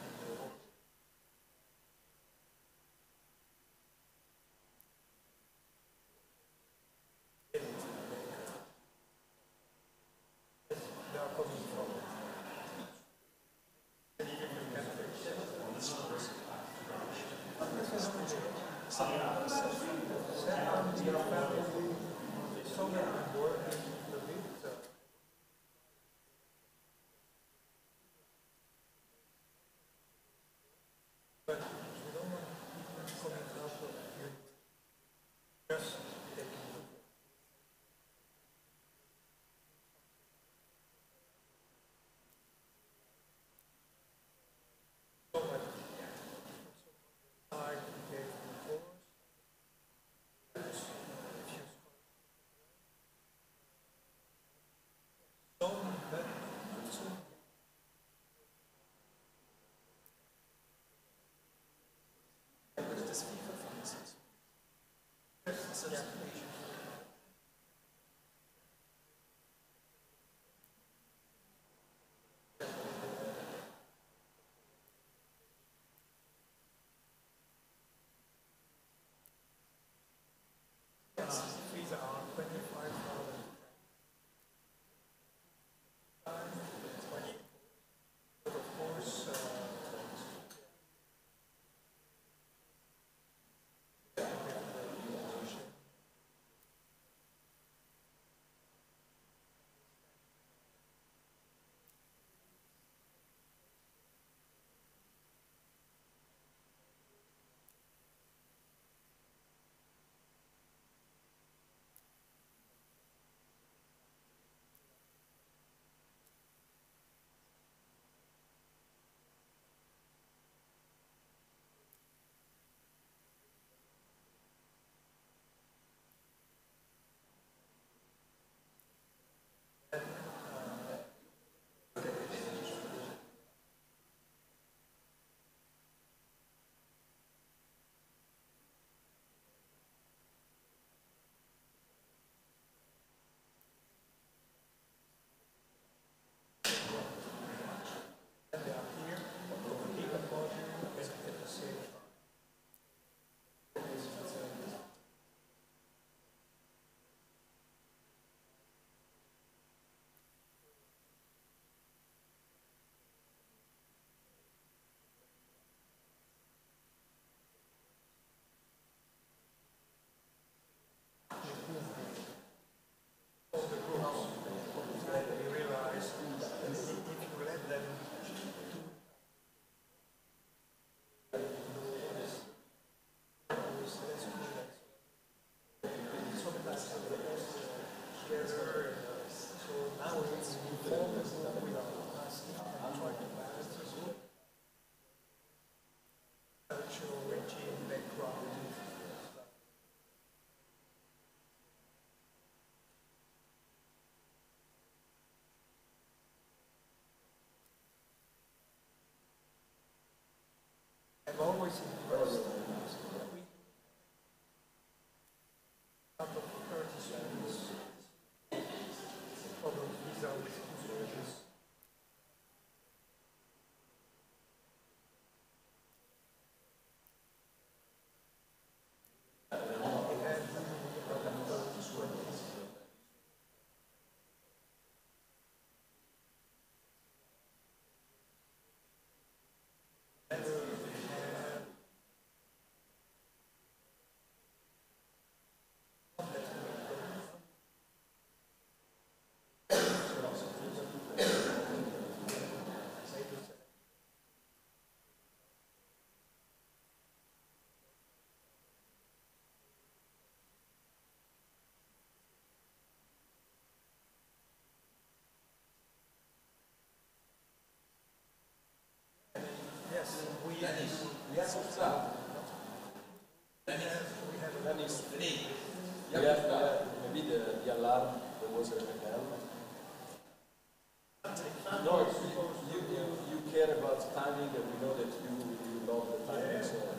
Yes. Always We. Have uh, maybe the, alarm that was at the bell. No, you, you, you, care about timing and we know that you, you love the timing. So.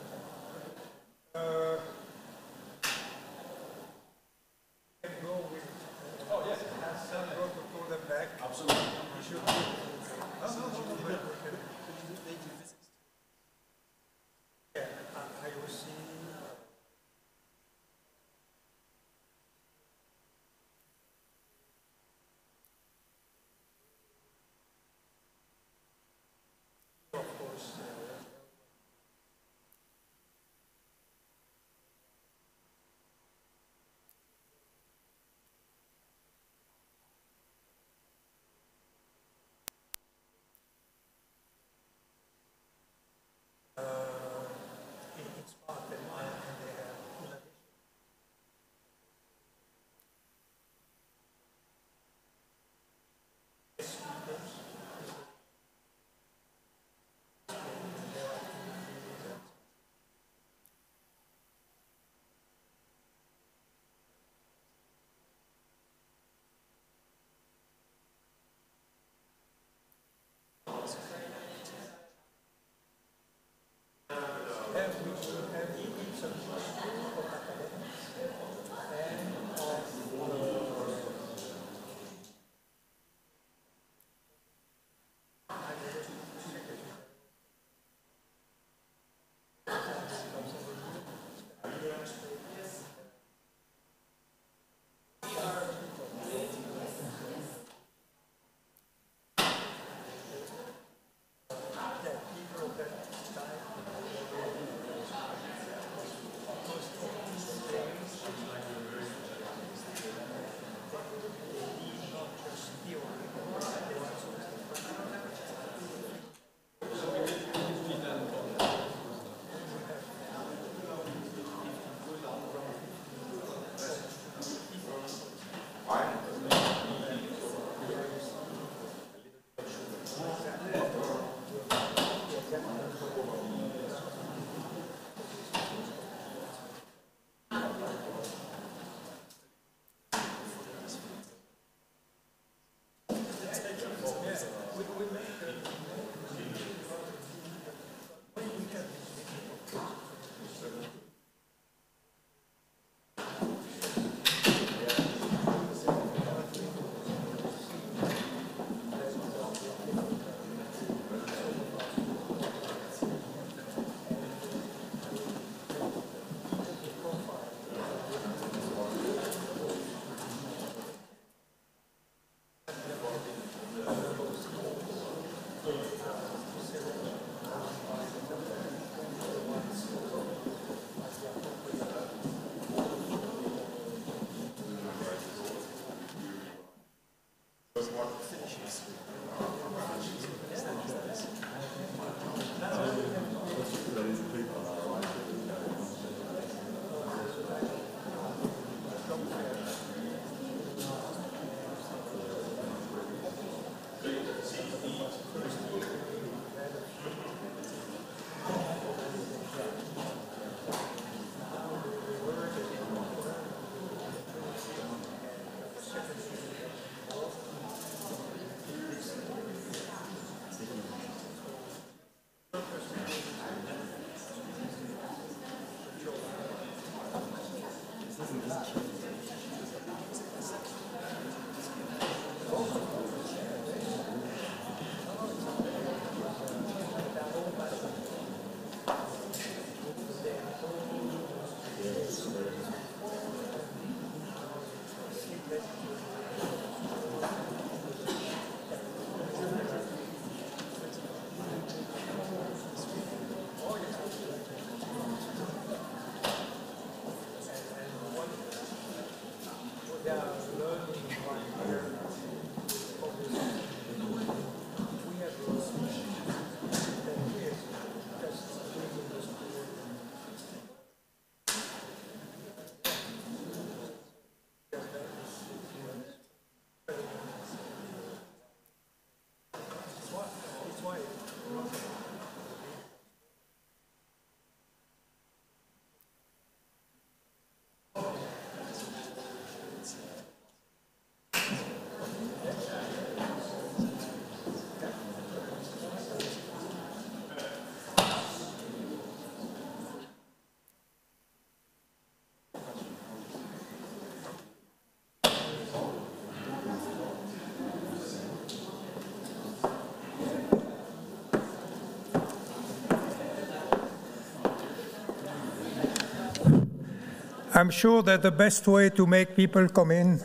I'm sure that the best way to make people come in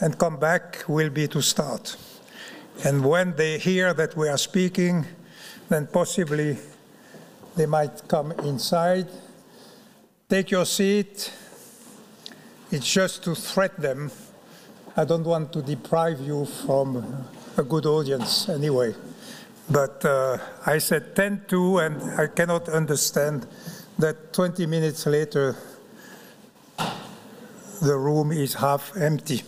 and come back will be to start. And when they hear that we are speaking, then possibly they might come inside. Take your seat. It's just to threat them. I don't want to deprive you from a good audience anyway. But uh, I said 10 to, and I cannot understand that 20 minutes later the room is half empty.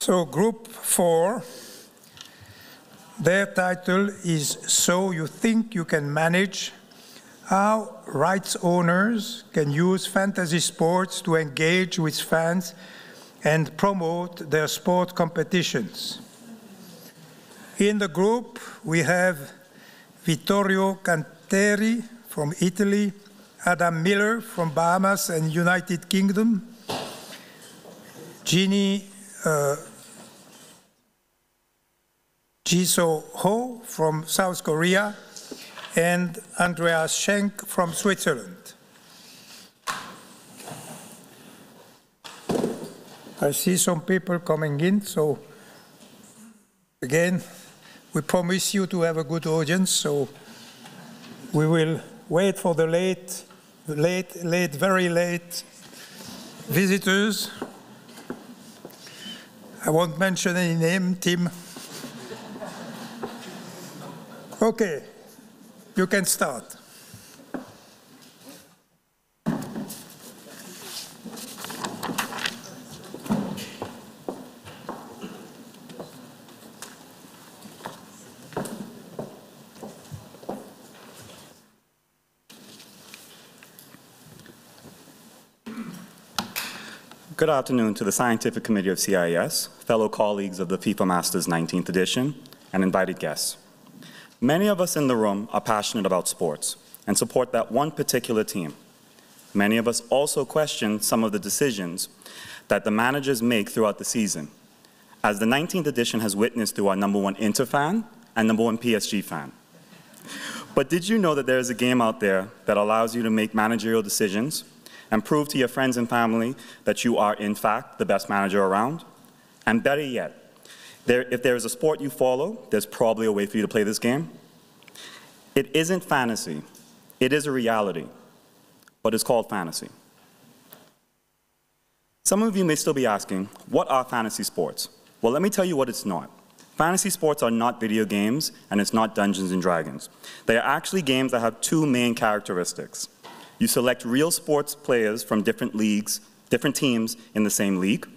So, group four, their title is So You Think You Can Manage How Rights Owners Can Use Fantasy Sports to Engage with Fans and Promote Their Sport Competitions. In the group, we have Vittorio Canteri from Italy, Adam Miller from Bahamas and United Kingdom, Jeannie uh, Jiso Ho from South Korea, and Andreas Schenk from Switzerland. I see some people coming in, so again, we promise you to have a good audience, so we will wait for the late, late, late, very late visitors. I won't mention any name, Tim. Okay, you can start. Good afternoon to the Scientific Committee of CIES, fellow colleagues of the FIFA Masters 19th edition, and invited guests. Many of us in the room are passionate about sports and support that one particular team. Many of us also question some of the decisions that the managers make throughout the season, as the 19th edition has witnessed through our number one Inter fan and number one PSG fan. But did you know that there is a game out there that allows you to make managerial decisions and prove to your friends and family that you are, in fact, the best manager around. And better yet, there, if there is a sport you follow, there's probably a way for you to play this game. It isn't fantasy, it is a reality, but it's called fantasy. Some of you may still be asking, what are fantasy sports? Well, let me tell you what it's not. Fantasy sports are not video games, and it's not Dungeons and Dragons. They are actually games that have two main characteristics. You select real sports players from different leagues, different teams in the same league.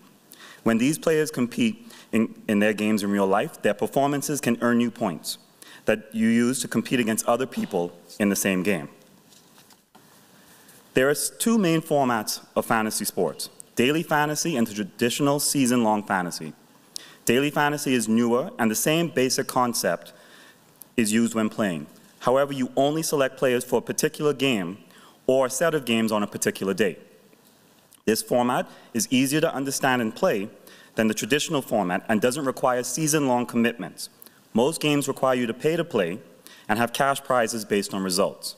When these players compete in, in their games in real life, their performances can earn you points that you use to compete against other people in the same game. There are two main formats of fantasy sports, daily fantasy and the traditional season-long fantasy. Daily fantasy is newer, and the same basic concept is used when playing. However, you only select players for a particular game or a set of games on a particular day. This format is easier to understand and play than the traditional format and doesn't require season-long commitments. Most games require you to pay to play and have cash prizes based on results.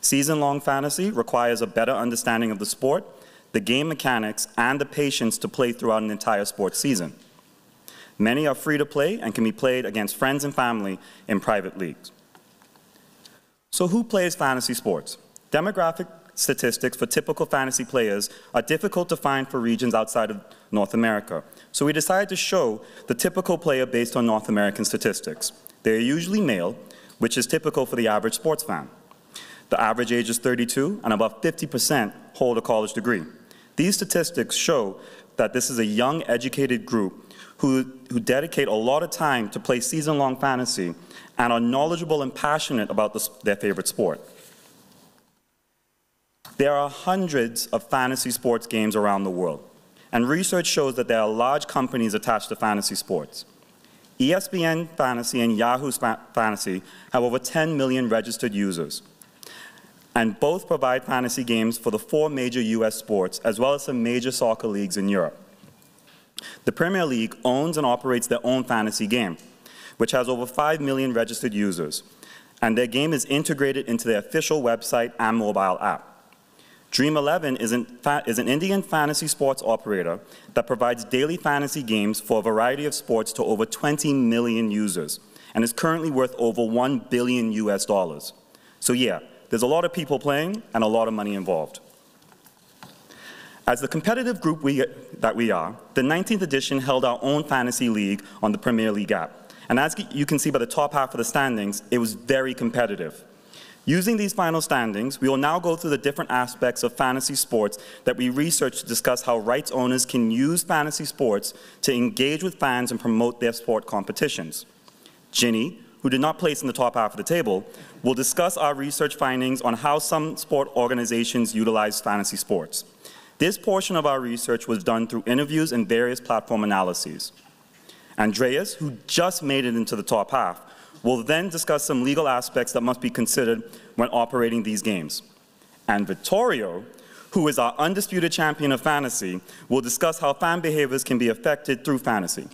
Season-long fantasy requires a better understanding of the sport, the game mechanics, and the patience to play throughout an entire sports season. Many are free to play and can be played against friends and family in private leagues. So who plays fantasy sports? Demographic statistics for typical fantasy players are difficult to find for regions outside of North America. So we decided to show the typical player based on North American statistics. They are usually male, which is typical for the average sports fan. The average age is 32, and about 50% hold a college degree. These statistics show that this is a young, educated group who, who dedicate a lot of time to play season-long fantasy and are knowledgeable and passionate about the, their favorite sport. There are hundreds of fantasy sports games around the world, and research shows that there are large companies attached to fantasy sports. ESPN Fantasy and Yahoo Fantasy have over 10 million registered users, and both provide fantasy games for the four major US sports, as well as some major soccer leagues in Europe. The Premier League owns and operates their own fantasy game, which has over 5 million registered users, and their game is integrated into their official website and mobile app. Dream 11 is an, is an Indian fantasy sports operator that provides daily fantasy games for a variety of sports to over 20 million users and is currently worth over 1 billion US dollars. So yeah, there's a lot of people playing and a lot of money involved. As the competitive group we, that we are, the 19th edition held our own fantasy league on the Premier League app. And as you can see by the top half of the standings, it was very competitive. Using these final standings, we will now go through the different aspects of fantasy sports that we researched to discuss how rights owners can use fantasy sports to engage with fans and promote their sport competitions. Ginny, who did not place in the top half of the table, will discuss our research findings on how some sport organizations utilize fantasy sports. This portion of our research was done through interviews and various platform analyses. Andreas, who just made it into the top half, We'll then discuss some legal aspects that must be considered when operating these games. And Vittorio, who is our undisputed champion of fantasy, will discuss how fan behaviors can be affected through fantasy.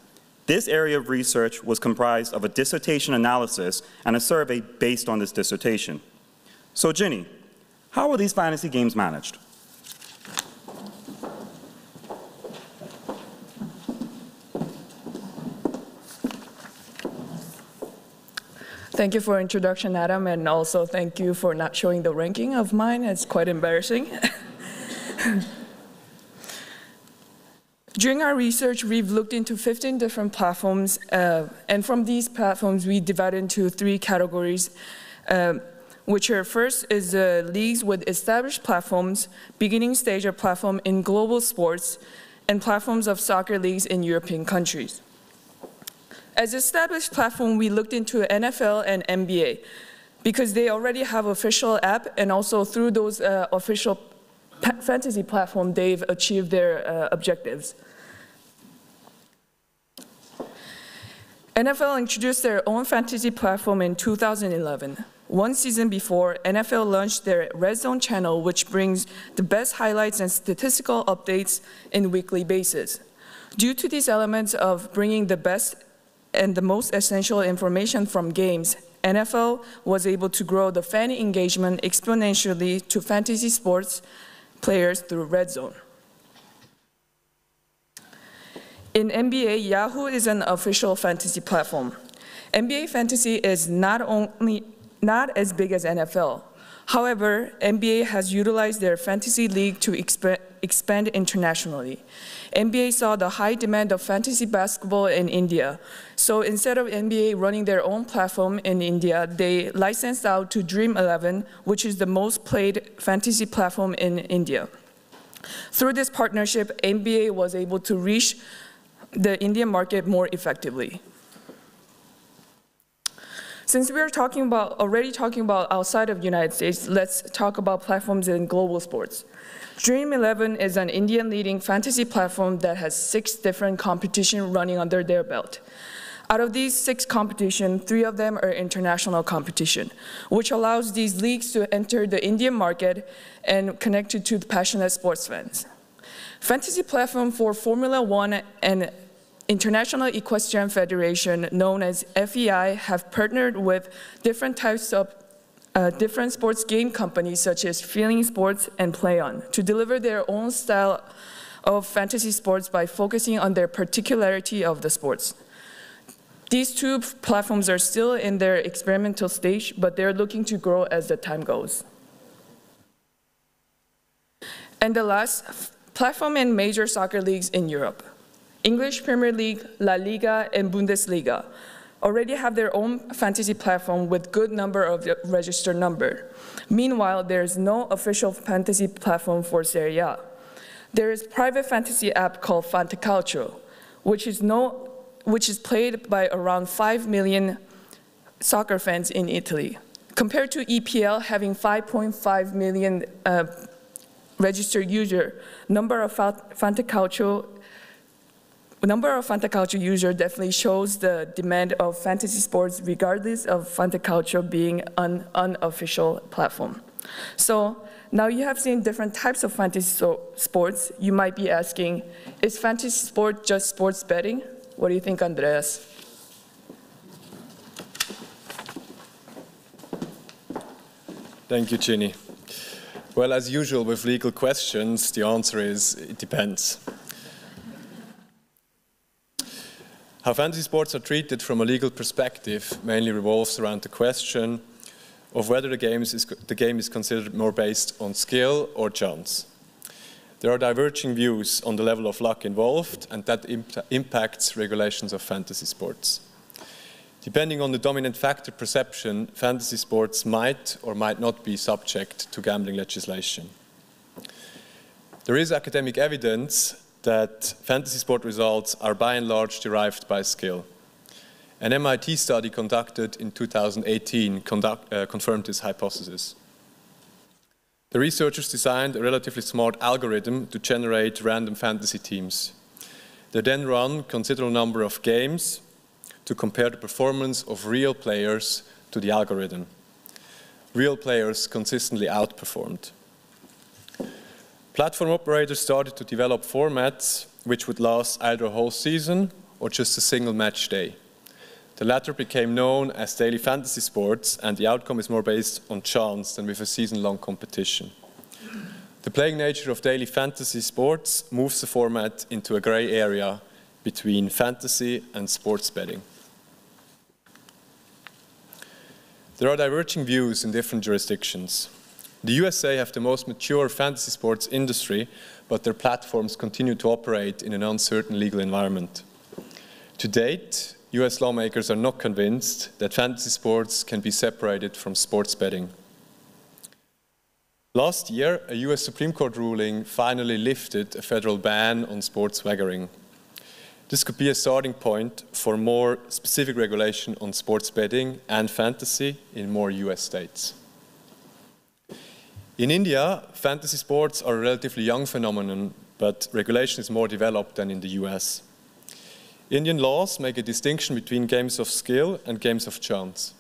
This area of research was comprised of a dissertation analysis and a survey based on this dissertation. So Ginny, how are these fantasy games managed? Thank you for introduction, Adam, and also thank you for not showing the ranking of mine. It's quite embarrassing. During our research, we've looked into 15 different platforms, uh, and from these platforms, we divide into three categories, uh, which are first is uh, leagues with established platforms, beginning stage of platform in global sports, and platforms of soccer leagues in European countries. As established platform, we looked into NFL and NBA because they already have official app and also through those uh, official fantasy platform, they've achieved their uh, objectives. NFL introduced their own fantasy platform in 2011. One season before, NFL launched their Red Zone channel, which brings the best highlights and statistical updates in weekly basis. Due to these elements of bringing the best and the most essential information from games, NFL was able to grow the fan engagement exponentially to fantasy sports players through Red Zone. In NBA, Yahoo is an official fantasy platform. NBA Fantasy is not only not as big as NFL. However, NBA has utilized their fantasy league to exp expand internationally. NBA saw the high demand of fantasy basketball in India. So instead of NBA running their own platform in India, they licensed out to Dream 11, which is the most played fantasy platform in India. Through this partnership, NBA was able to reach the Indian market more effectively. Since we are talking about, already talking about outside of United States, let's talk about platforms in global sports. Dream 11 is an Indian leading fantasy platform that has six different competitions running under their belt. Out of these six competitions, three of them are international competition, which allows these leagues to enter the Indian market and connect to the passionate sports fans. Fantasy platform for Formula One and International Equestrian Federation, known as FEI, have partnered with different types of uh, different sports game companies such as Feeling Sports and PlayOn to deliver their own style of fantasy sports by focusing on their particularity of the sports. These two platforms are still in their experimental stage, but they're looking to grow as the time goes. And the last, platform in major soccer leagues in Europe. English Premier League, La Liga, and Bundesliga already have their own fantasy platform with good number of registered number. Meanwhile, there is no official fantasy platform for Serie A. There is private fantasy app called Fantacalcio, which is, no, which is played by around 5 million soccer fans in Italy. Compared to EPL having 5.5 million uh, registered user, number of Fantacalcio number of Fantacalcio users definitely shows the demand of fantasy sports regardless of Fantacalcio being an unofficial platform. So now you have seen different types of fantasy so sports. You might be asking, is fantasy sport just sports betting? What do you think, Andreas? Thank you, Ginny. Well, as usual with legal questions, the answer is it depends. How fantasy sports are treated from a legal perspective mainly revolves around the question of whether the, is, the game is considered more based on skill or chance. There are diverging views on the level of luck involved, and that imp impacts regulations of fantasy sports. Depending on the dominant factor perception, fantasy sports might or might not be subject to gambling legislation. There is academic evidence that fantasy sport results are by and large derived by skill. An MIT study conducted in 2018 conduct, uh, confirmed this hypothesis. The researchers designed a relatively smart algorithm to generate random fantasy teams. They then run a considerable number of games to compare the performance of real players to the algorithm. Real players consistently outperformed. Platform operators started to develop formats which would last either a whole season or just a single match day. The latter became known as daily fantasy sports, and the outcome is more based on chance than with a season-long competition. The playing nature of daily fantasy sports moves the format into a grey area between fantasy and sports betting. There are diverging views in different jurisdictions. The USA have the most mature fantasy sports industry, but their platforms continue to operate in an uncertain legal environment. To date, US lawmakers are not convinced that fantasy sports can be separated from sports betting. Last year, a US Supreme Court ruling finally lifted a federal ban on sports wagering. This could be a starting point for more specific regulation on sports betting and fantasy in more US states. In India, fantasy sports are a relatively young phenomenon, but regulation is more developed than in the US. Indian laws make a distinction between games of skill and games of chance.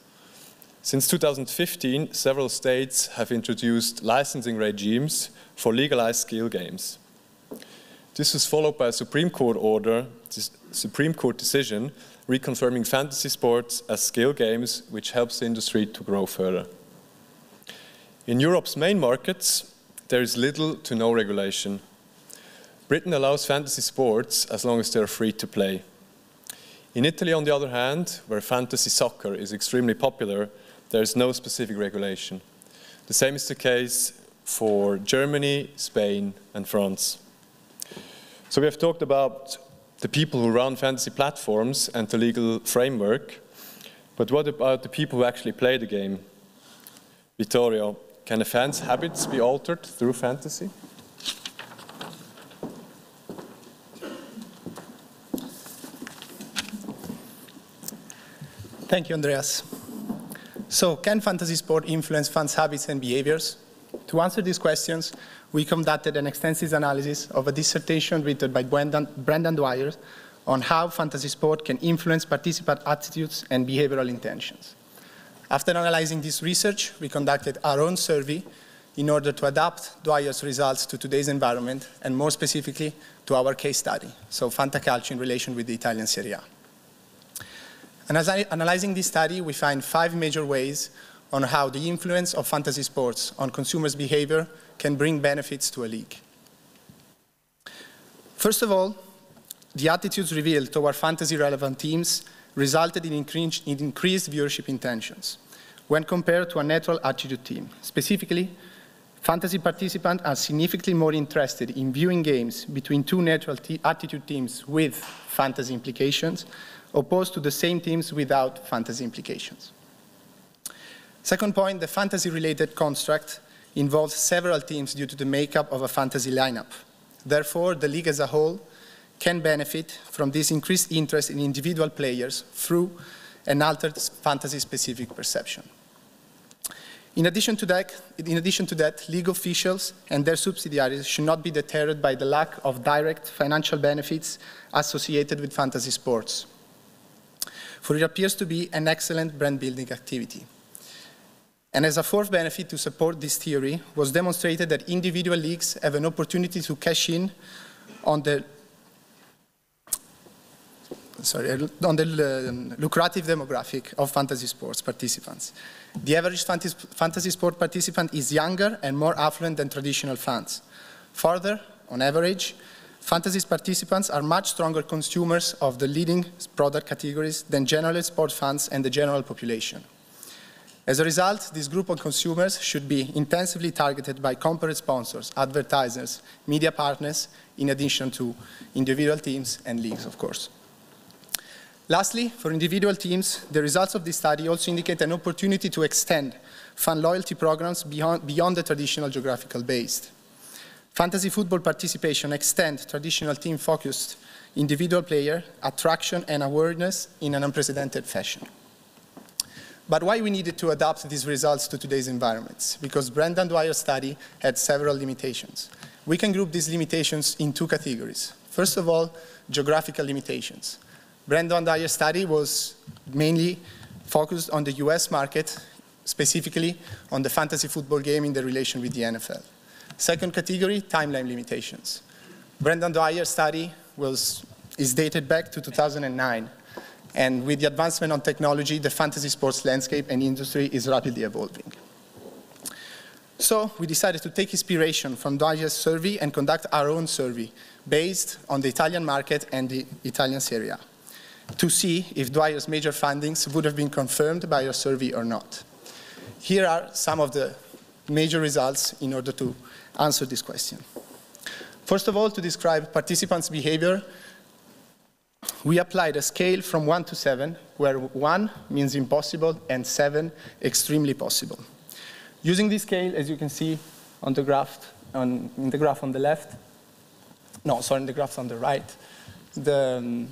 Since 2015, several states have introduced licensing regimes for legalized skill games. This was followed by a Supreme Court order, Supreme Court decision, reconfirming fantasy sports as skill games, which helps the industry to grow further. In Europe's main markets, there is little to no regulation. Britain allows fantasy sports as long as they are free to play. In Italy, on the other hand, where fantasy soccer is extremely popular, there is no specific regulation. The same is the case for Germany, Spain, and France. So we have talked about the people who run fantasy platforms and the legal framework, but what about the people who actually play the game? Vittorio, can a fan's habits be altered through fantasy? Thank you, Andreas. So can fantasy sport influence fans' habits and behaviors? To answer these questions, we conducted an extensive analysis of a dissertation written by Brendan, Dwyer on how fantasy sport can influence participant attitudes and behavioral intentions. After analyzing this research, we conducted our own survey in order to adapt Dwyer's results to today's environment and more specifically to our case study, so Fantacalcio in relation with the Italian Serie A. And as I, analyzing this study, we find five major ways on how the influence of fantasy sports on consumers' behavior can bring benefits to a league. First of all, the attitudes revealed toward fantasy-relevant teams resulted in, incre in increased viewership intentions when compared to a natural attitude team. Specifically, fantasy participants are significantly more interested in viewing games between two neutral attitude teams with fantasy implications opposed to the same teams without fantasy implications. Second point, the fantasy-related construct involves several teams due to the makeup of a fantasy lineup. Therefore, the league as a whole can benefit from this increased interest in individual players through an altered fantasy-specific perception. In addition, to that, in addition to that, league officials and their subsidiaries should not be deterred by the lack of direct financial benefits associated with fantasy sports, for it appears to be an excellent brand-building activity. And as a fourth benefit to support this theory was demonstrated that individual leagues have an opportunity to cash in on the sorry, on the um, lucrative demographic of fantasy sports participants. The average fantasy sport participant is younger and more affluent than traditional fans. Further, on average, fantasy participants are much stronger consumers of the leading product categories than general sport fans and the general population. As a result, this group of consumers should be intensively targeted by corporate sponsors, advertisers, media partners, in addition to individual teams and leagues, of course. Lastly, for individual teams, the results of this study also indicate an opportunity to extend fan loyalty programs beyond, beyond the traditional geographical base. Fantasy football participation extends traditional team-focused individual player attraction and awareness in an unprecedented fashion. But why we needed to adapt these results to today's environments? Because Brendan Dwyer's study had several limitations. We can group these limitations in two categories. First of all, geographical limitations. Brendan Dwyer's study was mainly focused on the US market, specifically on the fantasy football game in the relation with the NFL. Second category, timeline limitations. Brendan Dwyer's study was, is dated back to 2009, and with the advancement on technology, the fantasy sports landscape and industry is rapidly evolving. So we decided to take inspiration from Dwyer's survey and conduct our own survey based on the Italian market and the Italian Serie A to see if Dwyer's major findings would have been confirmed by our survey or not. Here are some of the major results in order to answer this question. First of all, to describe participants' behavior, we applied a scale from 1 to 7, where 1 means impossible and 7 extremely possible. Using this scale, as you can see on the graph, on, in the graph on the left, no, sorry, in the graph on the right, the,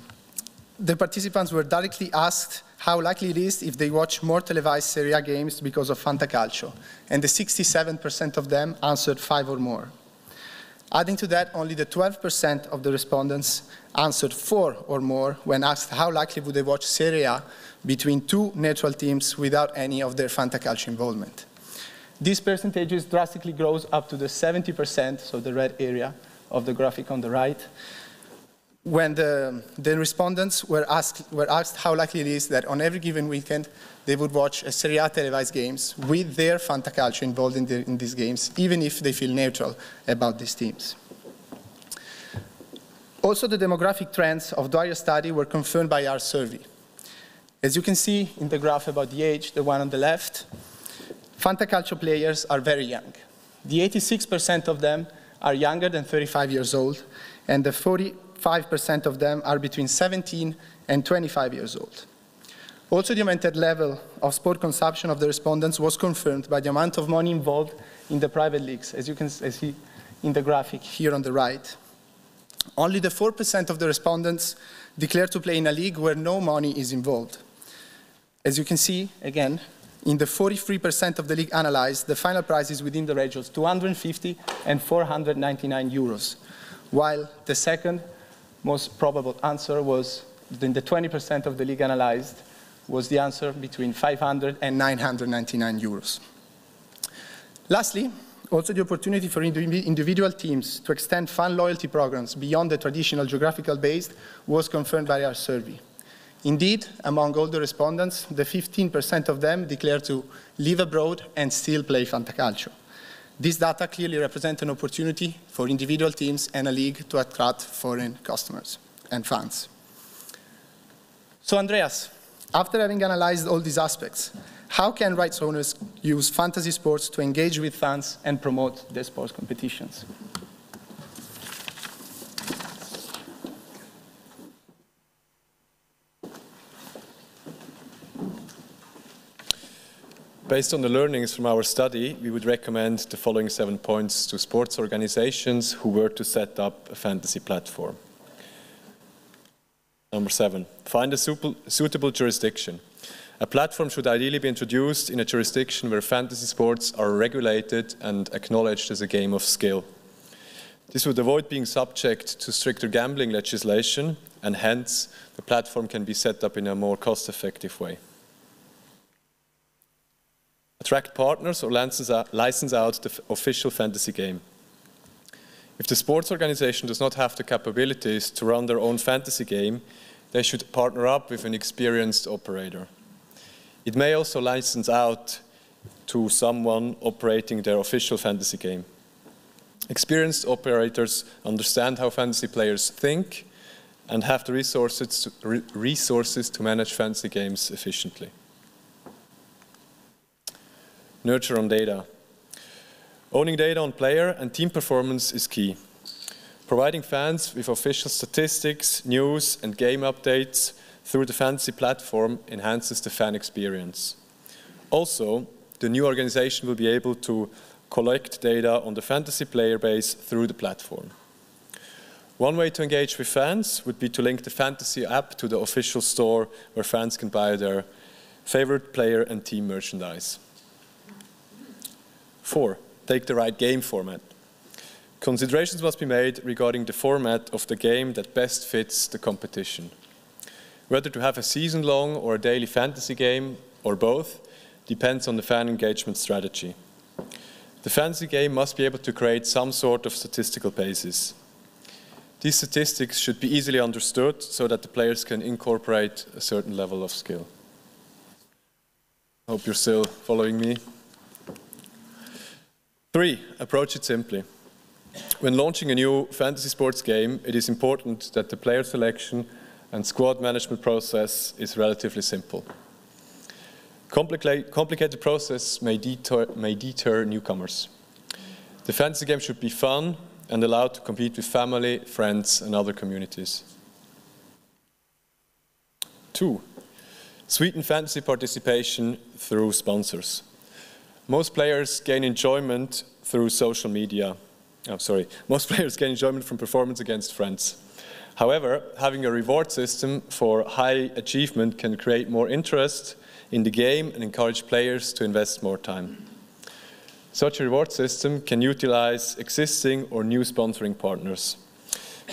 the participants were directly asked how likely it is if they watch more televised Serie A games because of Fantacalcio, and the 67% of them answered five or more. Adding to that, only the 12% of the respondents answered four or more when asked how likely would they watch Serie A between two neutral teams without any of their Fantacalcio involvement. These percentages drastically grows up to the 70%, so the red area of the graphic on the right, when the, the respondents were asked, were asked how likely it is that on every given weekend they would watch a Serie A televised games with their Fantacalcio involved in, the, in these games, even if they feel neutral about these teams. Also, the demographic trends of Dwyer's study were confirmed by our survey. As you can see in the graph about the age, the one on the left, Fantacalcio players are very young. The 86% of them are younger than 35 years old, and the 40 5% of them are between 17 and 25 years old. Also, the aumented level of sport consumption of the respondents was confirmed by the amount of money involved in the private leagues, as you can see in the graphic here on the right. Only the 4% of the respondents declared to play in a league where no money is involved. As you can see, again, In the 43% of the league analyzed, the final price is within the range of 250 and 499 euros, while the second most probable answer was in the 20% of the league analyzed was the answer between 500 and 999 euros. Lastly, also the opportunity for individual teams to extend fan loyalty programs beyond the traditional geographical base was confirmed by our survey. Indeed, among all the respondents, the 15% of them declared to live abroad and still play Fantacalcio. This data clearly represent an opportunity for individual teams and a league to attract foreign customers and fans. So, Andreas, after having analyzed all these aspects, how can rights owners use fantasy sports to engage with fans and promote their sports competitions? Based on the learnings from our study, we would recommend the following seven points to sports organizations who were to set up a fantasy platform. Number seven, find a suitable jurisdiction. A platform should ideally be introduced in a jurisdiction where fantasy sports are regulated and acknowledged as a game of skill. This would avoid being subject to stricter gambling legislation, and hence the platform can be set up in a more cost effective way. Attract partners or license out the official fantasy game. If the sports organization does not have the capabilities to run their own fantasy game, they should partner up with an experienced operator. It may also license out to someone operating their official fantasy game. Experienced operators understand how fantasy players think and have the resources to, resources to manage fantasy games efficiently. Nurture on data. Owning data on player and team performance is key. Providing fans with official statistics, news, and game updates through the fantasy platform enhances the fan experience. Also, the new organization will be able to collect data on the fantasy player base through the platform. One way to engage with fans would be to link the fantasy app to the official store where fans can buy their favorite player and team merchandise. Four, take the right game format. Considerations must be made regarding the format of the game that best fits the competition. Whether to have a season long or a daily fantasy game, or both, depends on the fan engagement strategy. The fantasy game must be able to create some sort of statistical basis. These statistics should be easily understood so that the players can incorporate a certain level of skill. Hope you're still following me. Three, approach it simply. When launching a new fantasy sports game, it is important that the player selection and squad management process is relatively simple. Complicate, complicated process may deter, may deter newcomers. The fantasy game should be fun and allowed to compete with family, friends, and other communities. Two, sweeten fantasy participation through sponsors. Most players gain enjoyment through social media. I'm oh, sorry, most players gain enjoyment from performance against friends. However, having a reward system for high achievement can create more interest in the game and encourage players to invest more time. Such a reward system can utilize existing or new sponsoring partners.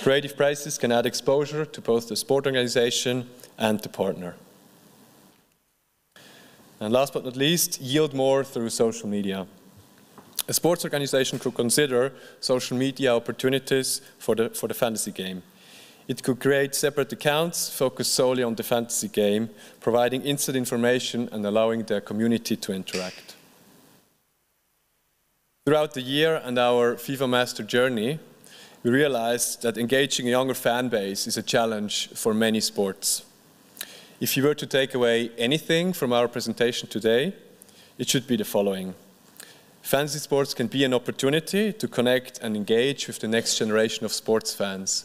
Creative prizes can add exposure to both the sport organization and the partner. And last but not least, yield more through social media. A sports organization could consider social media opportunities for the, for the fantasy game. It could create separate accounts focused solely on the fantasy game, providing instant information and allowing their community to interact. Throughout the year and our FIFA Master journey, we realized that engaging a younger fan base is a challenge for many sports. If you were to take away anything from our presentation today, it should be the following. Fantasy sports can be an opportunity to connect and engage with the next generation of sports fans.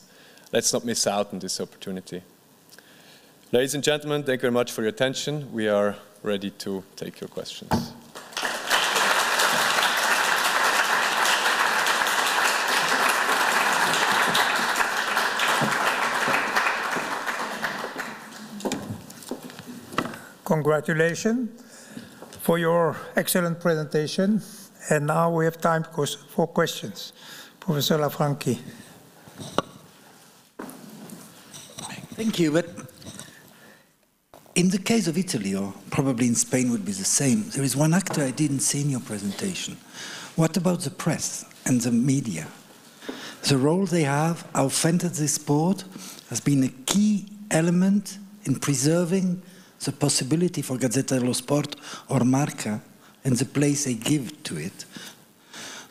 Let's not miss out on this opportunity. Ladies and gentlemen, thank you very much for your attention. We are ready to take your questions. Congratulations. for your excellent presentation. And now we have time for questions. Professor Lanfranchi. Thank you. But in the case of Italy, or probably in Spain would be the same, there is one actor I didn't see in your presentation. What about the press and the media? The role they have, how fantasy sport has been a key element in preserving the possibility for Gazzetta dello Sport or Marca and the place they give to it,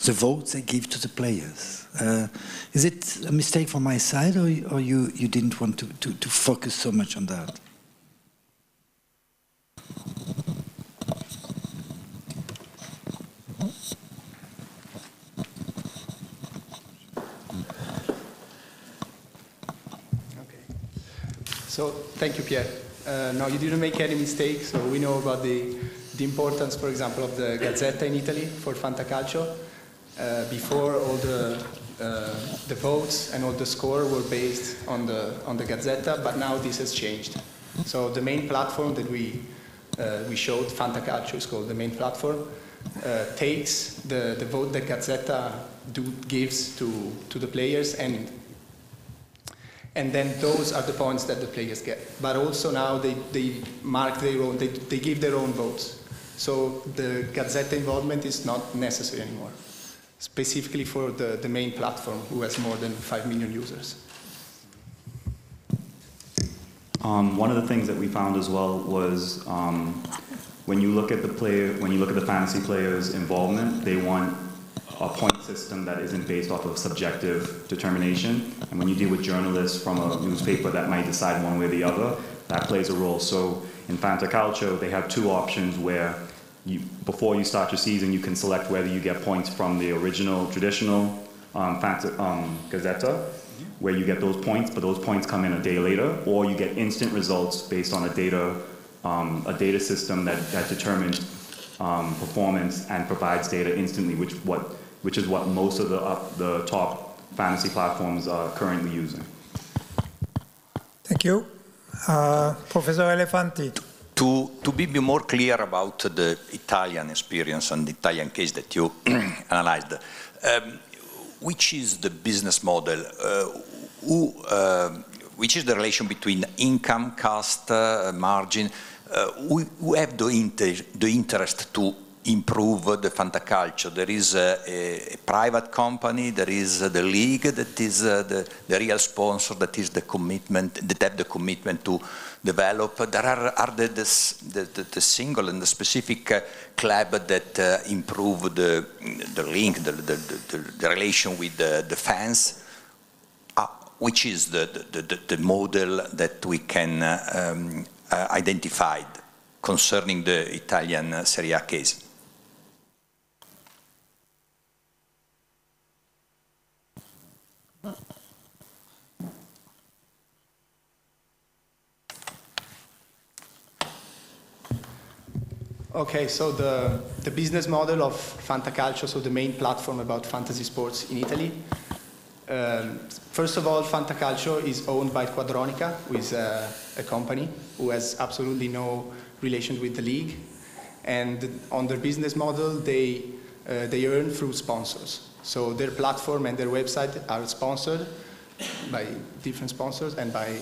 the votes they give to the players. Uh, is it a mistake from my side, or, or you, you didn't want to, to, to focus so much on that? So thank you, Pierre. Uh, no, you didn't make any mistakes. So we know about the, the importance, for example, of the Gazzetta in Italy for Fantacalcio. Uh, before all the uh, the votes and all the score were based on the on the Gazzetta, but now this has changed. So the main platform that we uh, we showed, Fantacalcio is called the main platform, uh, takes the, the vote that Gazzetta do, gives to, to the players and and then those are the points that the players get. But also now they, they mark their own, they, they give their own votes. So the Gazette involvement is not necessary anymore, specifically for the, the main platform who has more than 5 million users. Um, one of the things that we found as well was um, when you look at the player, when you look at the fantasy players' involvement, they want a point system that isn't based off of subjective determination. And when you deal with journalists from a newspaper that might decide one way or the other, that plays a role. So in Fantacalcio, they have two options where you, before you start your season, you can select whether you get points from the original traditional um, Fanta, um, Gazzetta, where you get those points, but those points come in a day later, or you get instant results based on a data, um, a data system that, that determines um, performance and provides data instantly, which what which is what most of the, uh, the top fantasy platforms are currently using. Thank you. Uh, Professor Elefanti. To, to be more clear about the Italian experience and the Italian case that you analyzed, um, which is the business model? Uh, who, uh, which is the relation between income, cost, uh, margin? Uh, who, who have the, inter the interest to improve the Fantacalcio. There is a, a, a, private company, there is the league that is uh, the, the, real sponsor, that is the commitment, that have the commitment to develop. There are, are the, the, the, single and the specific uh, club that uh, improve the, the link, the, the, relation with the, fans, which is the, the, the, model that we can um, uh, identify concerning the Italian Serie A case. Okay, so the, the business model of Fantacalcio, so the main platform about fantasy sports in Italy. Um, first of all, Fantacalcio is owned by Quadronica, who is a, a, company who has absolutely no relation with the league. And on their business model, they, uh, they earn through sponsors. So their platform and their website are sponsored by different sponsors and by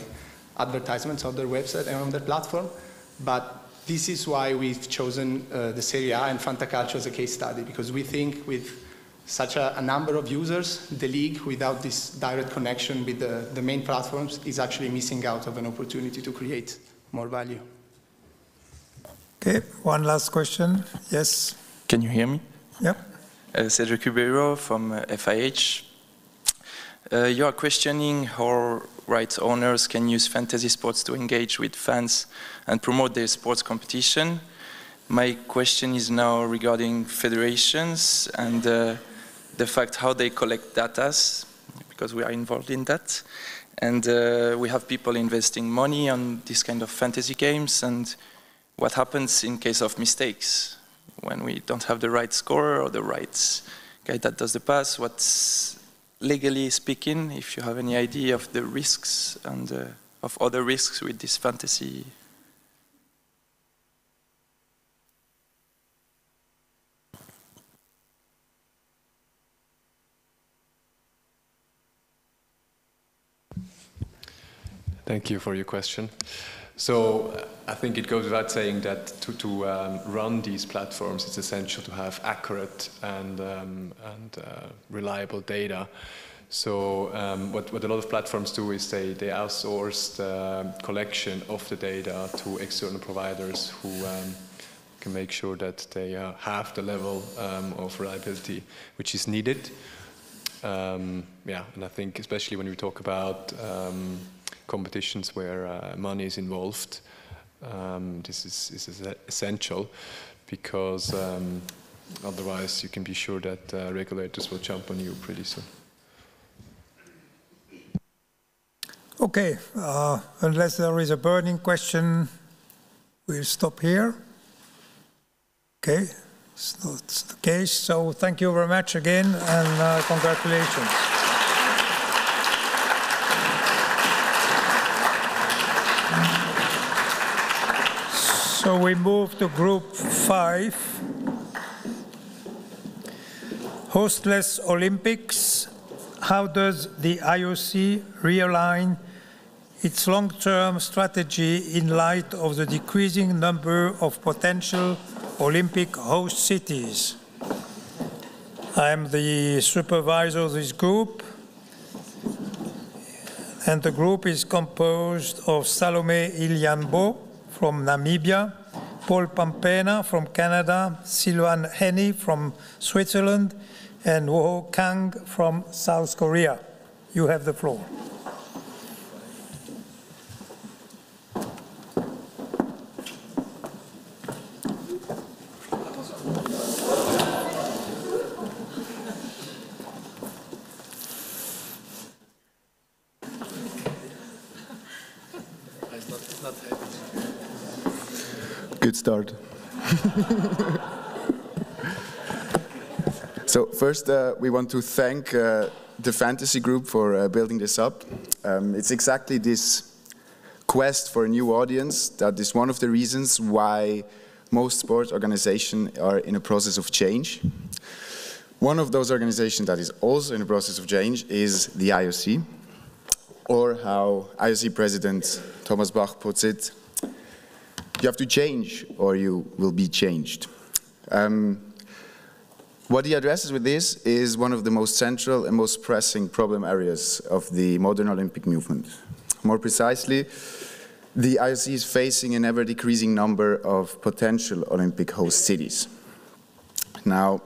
advertisements on their website and on their platform. But this is why we've chosen uh, the Serie A and Fantacalcio as a case study, because we think with such a, a, number of users, the league, without this direct connection with the, the main platforms, is actually missing out of an opportunity to create more value. Okay, one last question. Yes. Can you hear me? Yep. Uh, Cedric Ribeiro from uh, FIH. Uh, you are questioning how rights owners can use fantasy sports to engage with fans and promote their sports competition. My question is now regarding federations and uh, the fact how they collect data, because we are involved in that. And uh, we have people investing money on this kind of fantasy games and what happens in case of mistakes when we don't have the right scorer or the right guy that does the pass, what's legally speaking, if you have any idea of the risks and uh, of other risks with this fantasy. Thank you for your question. So I think it goes without saying that to, to um, run these platforms, it's essential to have accurate and, um, and uh, reliable data. So um, what, what a lot of platforms do is they, they outsource the collection of the data to external providers who um, can make sure that they uh, have the level um, of reliability which is needed. Um, yeah, and I think especially when we talk about competitions where uh, money is involved, um, this is, is, essential because um, otherwise you can be sure that uh, regulators will jump on you pretty soon. Okay, uh, unless there is a burning question, we'll stop here. Okay, it's not the case. So thank you very much again and uh, congratulations. So we move to group five. Hostless Olympics. How does the IOC realign its long-term strategy in light of the decreasing number of potential Olympic host cities. I am the supervisor of this group, and the group is composed of Salome Iliambo from Namibia, Paul Pampena from Canada, Silvan Henny from Switzerland, and Woho Kang from South Korea. You have the floor. Good start. so first, uh, we want to thank uh, the Fantasy Group for uh, building this up. Um, it's exactly this quest for a new audience that is one of the reasons why most sports organizations are in a process of change. One of those organizations that is also in a process of change is the IOC, or how IOC President Thomas Bach puts it, you have to change or you will be changed. Um, what he addresses with this is one of the most central and most pressing problem areas of the modern Olympic movement. More precisely, the IOC is facing an ever decreasing number of potential Olympic host cities. Now,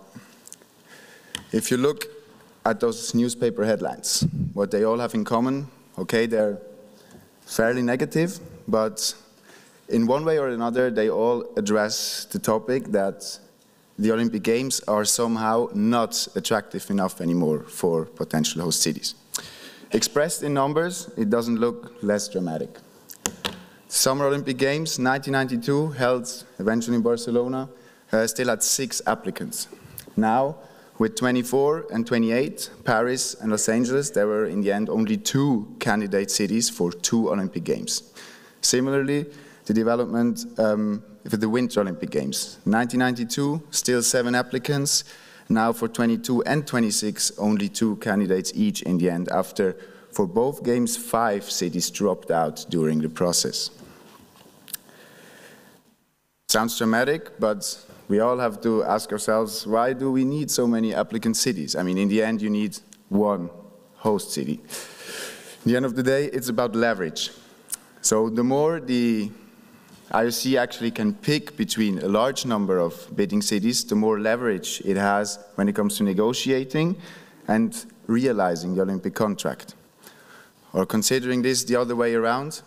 if you look at those newspaper headlines, what they all have in common, okay, they're fairly negative, but in one way or another, they all address the topic that the Olympic Games are somehow not attractive enough anymore for potential host cities. Expressed in numbers, it doesn't look less dramatic. Summer Olympic Games, 1992, held eventually in Barcelona, uh, still had six applicants. Now, with 24 and 28, Paris and Los Angeles, there were in the end only two candidate cities for two Olympic Games. Similarly, the development um, for the Winter Olympic Games. 1992, still seven applicants. Now for 22 and 26, only two candidates each in the end, after for both games, five cities dropped out during the process. Sounds dramatic, but we all have to ask ourselves, why do we need so many applicant cities? I mean, in the end, you need one host city. At the end of the day, it's about leverage. So the more the IOC actually can pick between a large number of bidding cities, the more leverage it has when it comes to negotiating and realizing the Olympic contract. Or considering this the other way around,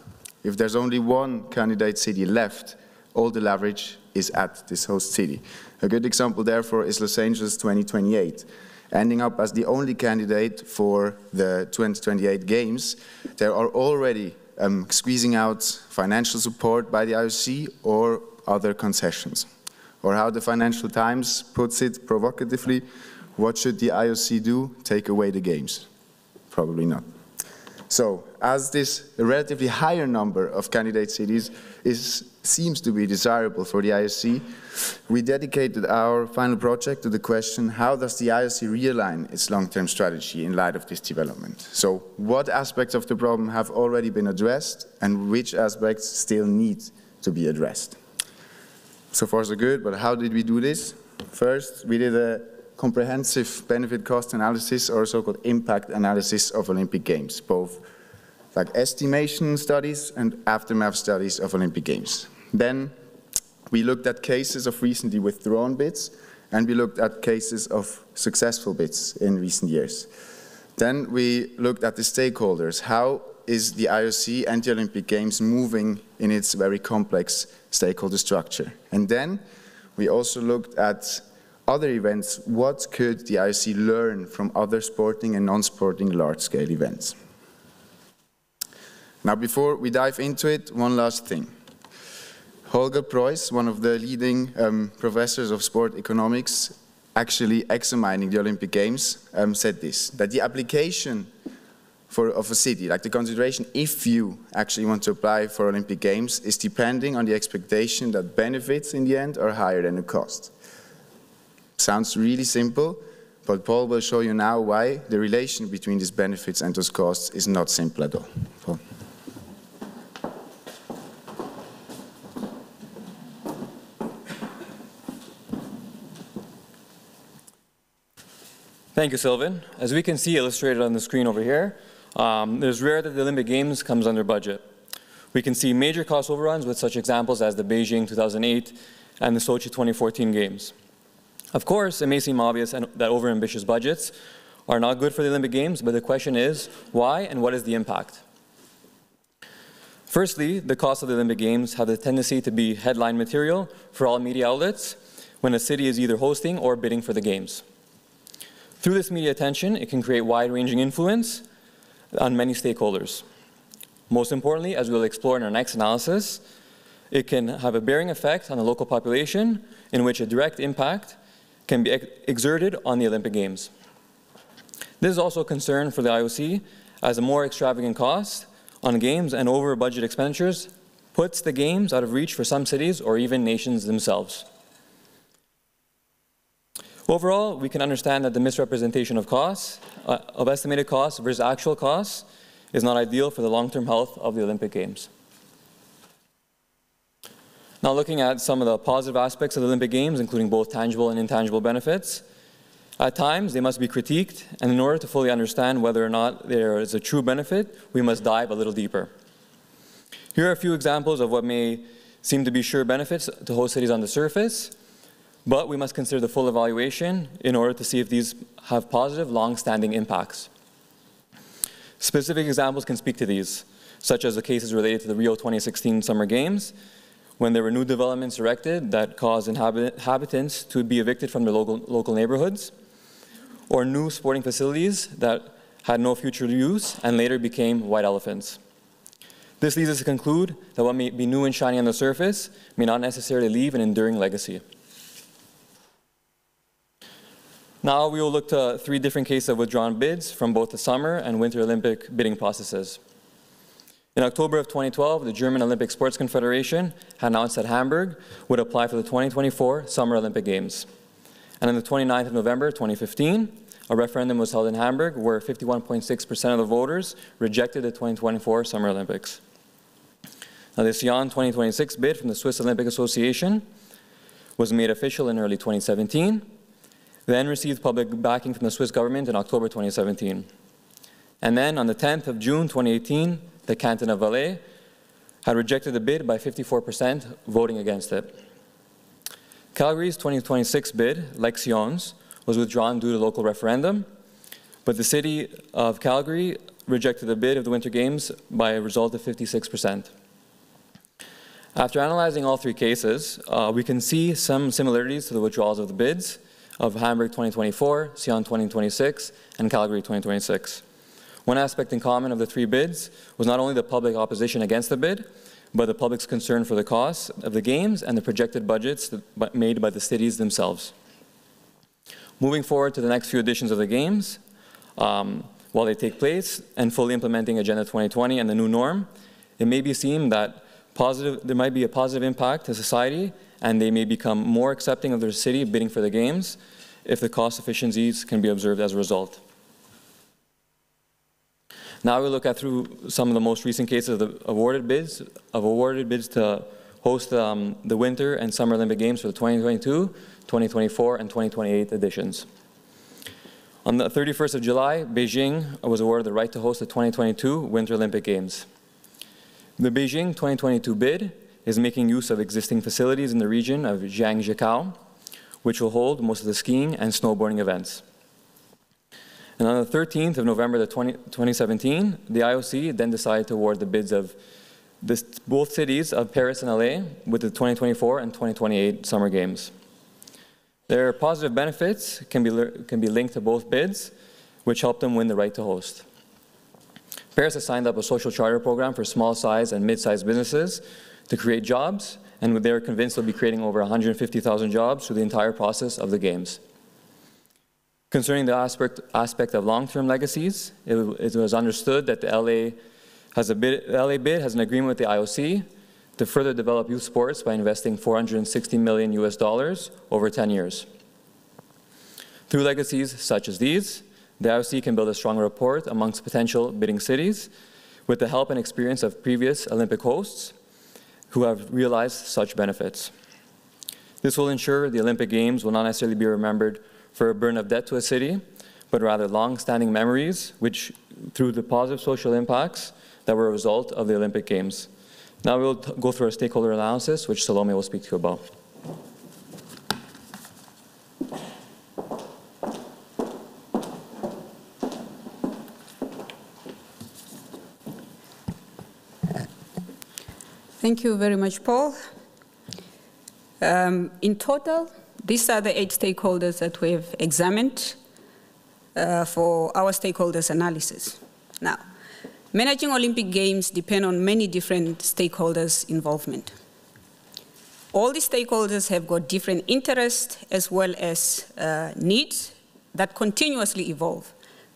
if there's only one candidate city left, all the leverage is at this host city. A good example, therefore, is Los Angeles 2028. Ending up as the only candidate for the 2028 Games, there are already um, squeezing out financial support by the IOC or other concessions. Or how the Financial Times puts it provocatively, what should the IOC do? Take away the games? Probably not. So as this relatively higher number of candidate cities is, seems to be desirable for the IOC, we dedicated our final project to the question, how does the IOC realign its long-term strategy in light of this development? So what aspects of the problem have already been addressed and which aspects still need to be addressed? So far so good, but how did we do this? First, we did a comprehensive benefit cost analysis or so-called impact analysis of Olympic Games, both like estimation studies and aftermath studies of Olympic Games. Then we looked at cases of recently withdrawn bids and we looked at cases of successful bids in recent years. Then we looked at the stakeholders. How is the IOC and the Olympic Games moving in its very complex stakeholder structure? And then we also looked at other events. What could the IOC learn from other sporting and non-sporting large-scale events? Now, before we dive into it, one last thing. Holger Preuss, one of the leading um, professors of sport economics, actually examining the Olympic Games, um, said this, that the application for, of a city, like the consideration if you actually want to apply for Olympic Games, is depending on the expectation that benefits in the end are higher than the cost. Sounds really simple, but Paul will show you now why the relation between these benefits and those costs is not simple at all. Paul. Thank you, Sylvan. As we can see illustrated on the screen over here, um, it is rare that the Olympic Games comes under budget. We can see major cost overruns with such examples as the Beijing 2008 and the Sochi 2014 Games. Of course, it may seem obvious that overambitious budgets are not good for the Olympic Games, but the question is why and what is the impact? Firstly, the cost of the Olympic Games have the tendency to be headline material for all media outlets when a city is either hosting or bidding for the Games. Through this media attention, it can create wide-ranging influence on many stakeholders. Most importantly, as we'll explore in our next analysis, it can have a bearing effect on the local population in which a direct impact can be ex exerted on the Olympic Games. This is also a concern for the IOC as a more extravagant cost on games and over budget expenditures puts the games out of reach for some cities or even nations themselves. Overall, we can understand that the misrepresentation of costs, uh, of estimated costs versus actual costs, is not ideal for the long-term health of the Olympic Games. Now looking at some of the positive aspects of the Olympic Games, including both tangible and intangible benefits, at times they must be critiqued, and in order to fully understand whether or not there is a true benefit, we must dive a little deeper. Here are a few examples of what may seem to be sure benefits to host cities on the surface, but we must consider the full evaluation in order to see if these have positive, long-standing impacts. Specific examples can speak to these, such as the cases related to the Rio 2016 Summer Games, when there were new developments erected that caused inhabitants to be evicted from their local, local neighborhoods, or new sporting facilities that had no future use and later became white elephants. This leads us to conclude that what may be new and shiny on the surface may not necessarily leave an enduring legacy. Now we will look to three different cases of withdrawn bids from both the Summer and Winter Olympic bidding processes. In October of 2012, the German Olympic Sports Confederation announced that Hamburg would apply for the 2024 Summer Olympic Games. And on the 29th of November 2015, a referendum was held in Hamburg where 51.6% of the voters rejected the 2024 Summer Olympics. Now, the Sion 2026 bid from the Swiss Olympic Association was made official in early 2017 then received public backing from the Swiss government in October 2017. And then on the 10th of June 2018, the Canton of Valais had rejected the bid by 54%, voting against it. Calgary's 2026 bid, like Sion's, was withdrawn due to local referendum, but the city of Calgary rejected the bid of the Winter Games by a result of 56%. After analyzing all three cases, uh, we can see some similarities to the withdrawals of the bids, of Hamburg 2024, Sion 2026, and Calgary 2026. One aspect in common of the three bids was not only the public opposition against the bid, but the public's concern for the costs of the games and the projected budgets made by the cities themselves. Moving forward to the next few editions of the games, um, while they take place and fully implementing Agenda 2020 and the new norm, it may be seen that positive, there might be a positive impact to society and they may become more accepting of their city bidding for the games if the cost efficiencies can be observed as a result. Now we look at through some of the most recent cases of awarded bids, of awarded bids to host um, the Winter and Summer Olympic Games for the 2022, 2024, and 2028 editions. On the 31st of July, Beijing was awarded the right to host the 2022 Winter Olympic Games. The Beijing 2022 bid is making use of existing facilities in the region of Zhangjiakou, which will hold most of the skiing and snowboarding events. And on the 13th of November 20, 2017, the IOC then decided to award the bids of this, both cities of Paris and LA with the 2024 and 2028 Summer Games. Their positive benefits can be, can be linked to both bids, which help them win the right to host. Paris has signed up a social charter program for small size and mid-sized businesses to create jobs, and they're convinced they'll be creating over 150,000 jobs through the entire process of the Games. Concerning the aspect, aspect of long-term legacies, it, it, was understood that the LA, has a bid, LA bid has an agreement with the IOC to further develop youth sports by investing 460 million US dollars over 10 years. Through legacies such as these, the IOC can build a strong rapport amongst potential bidding cities with the help and experience of previous Olympic hosts who have realized such benefits. This will ensure the Olympic Games will not necessarily be remembered for a burden of debt to a city, but rather long-standing memories, which through the positive social impacts that were a result of the Olympic Games. Now we'll go through a stakeholder analysis, which Salome will speak to you about. Thank you very much, Paul. Um, in total, these are the eight stakeholders that we've examined uh, for our stakeholders analysis. Now, managing Olympic Games depend on many different stakeholders' involvement. All the stakeholders have got different interests as well as uh, needs that continuously evolve.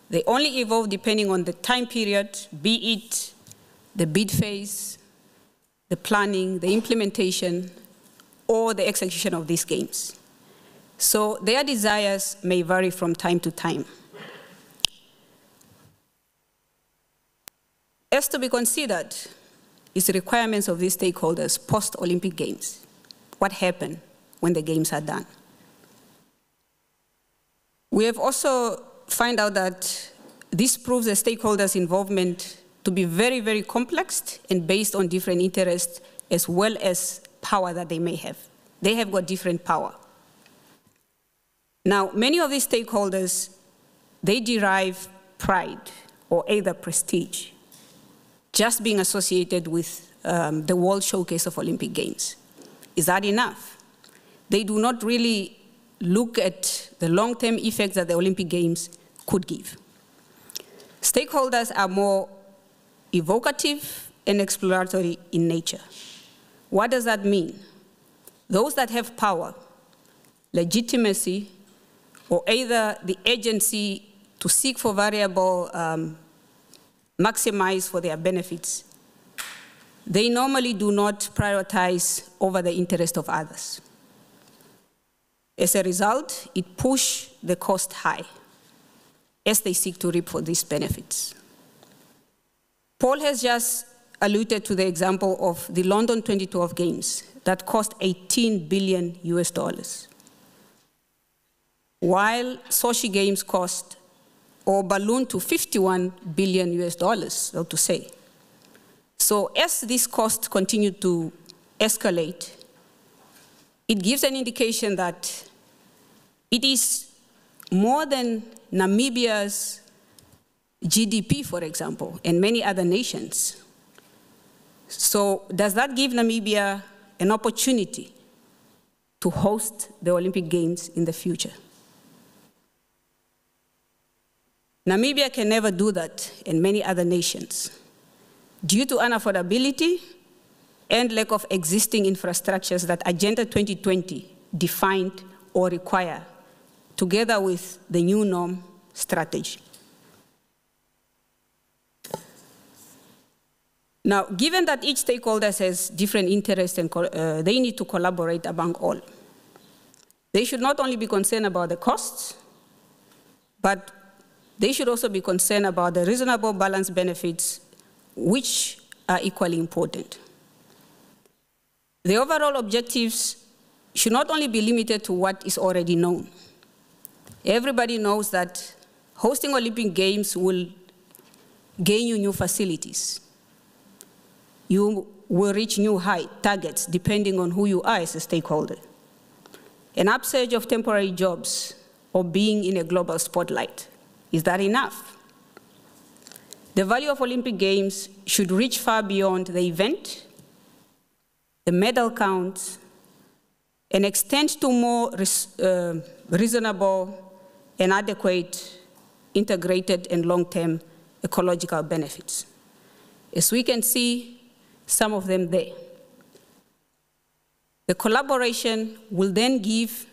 They only evolve depending on the time period, be it the bid phase, the planning, the implementation, or the execution of these games. So their desires may vary from time to time. As to be considered is the requirements of these stakeholders post-Olympic Games. What happened when the games are done? We have also found out that this proves the stakeholders' involvement to be very, very complex and based on different interests as well as power that they may have. They have got different power. Now, many of these stakeholders, they derive pride or either prestige just being associated with um, the World Showcase of Olympic Games. Is that enough? They do not really look at the long-term effects that the Olympic Games could give. Stakeholders are more evocative and exploratory in nature. What does that mean? Those that have power, legitimacy, or either the agency to seek for variable um, maximize for their benefits, they normally do not prioritize over the interest of others. As a result, it pushes the cost high as they seek to reap for these benefits. Paul has just alluded to the example of the London 2012 Games that cost 18 billion US dollars. While Sochi Games cost or ballooned to 51 billion US dollars, so to say. So as these costs continue to escalate, it gives an indication that it is more than Namibia's GDP, for example, and many other nations. So does that give Namibia an opportunity to host the Olympic Games in the future? Namibia can never do that, and many other nations, due to unaffordability and lack of existing infrastructures that Agenda 2020 defined or require, together with the new norm strategy. Now, given that each stakeholder has different interests and uh, they need to collaborate among all, they should not only be concerned about the costs, but they should also be concerned about the reasonable balance benefits, which are equally important. The overall objectives should not only be limited to what is already known. Everybody knows that hosting Olympic Games will gain you new facilities. You will reach new height targets depending on who you are as a stakeholder. An upsurge of temporary jobs or being in a global spotlight. Is that enough? The value of Olympic Games should reach far beyond the event, the medal count, and extend to more uh, reasonable and adequate, integrated, and long-term ecological benefits. As we can see, some of them there. The collaboration will then give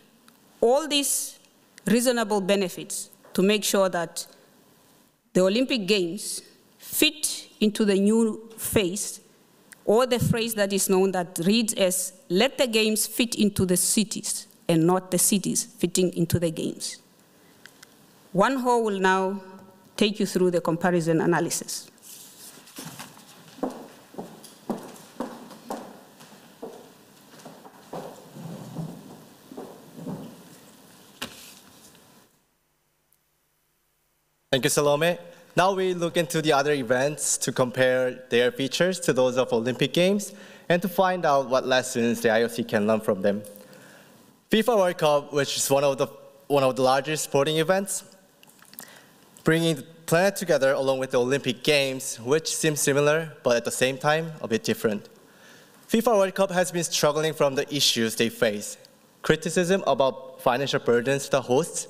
all these reasonable benefits to make sure that the Olympic Games fit into the new phase or the phrase that is known that reads as let the games fit into the cities and not the cities fitting into the games. Wonho will now take you through the comparison analysis. Thank you, Salome. Now we look into the other events to compare their features to those of Olympic Games and to find out what lessons the IOC can learn from them. FIFA World Cup, which is one of the, one of the largest sporting events, bringing the planet together along with the Olympic Games, which seems similar, but at the same time, a bit different. FIFA World Cup has been struggling from the issues they face. Criticism about financial burdens to the hosts,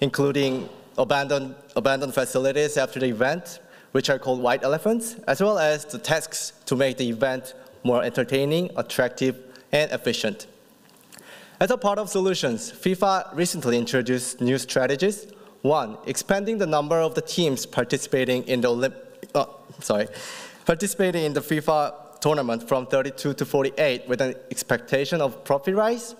including abandoned, abandoned facilities after the event, which are called white elephants, as well as the tasks to make the event more entertaining, attractive, and efficient. As a part of solutions, FIFA recently introduced new strategies. One, expanding the number of the teams participating in the Olymp uh, sorry, participating in the FIFA tournament from 32 to 48 with an expectation of profit rise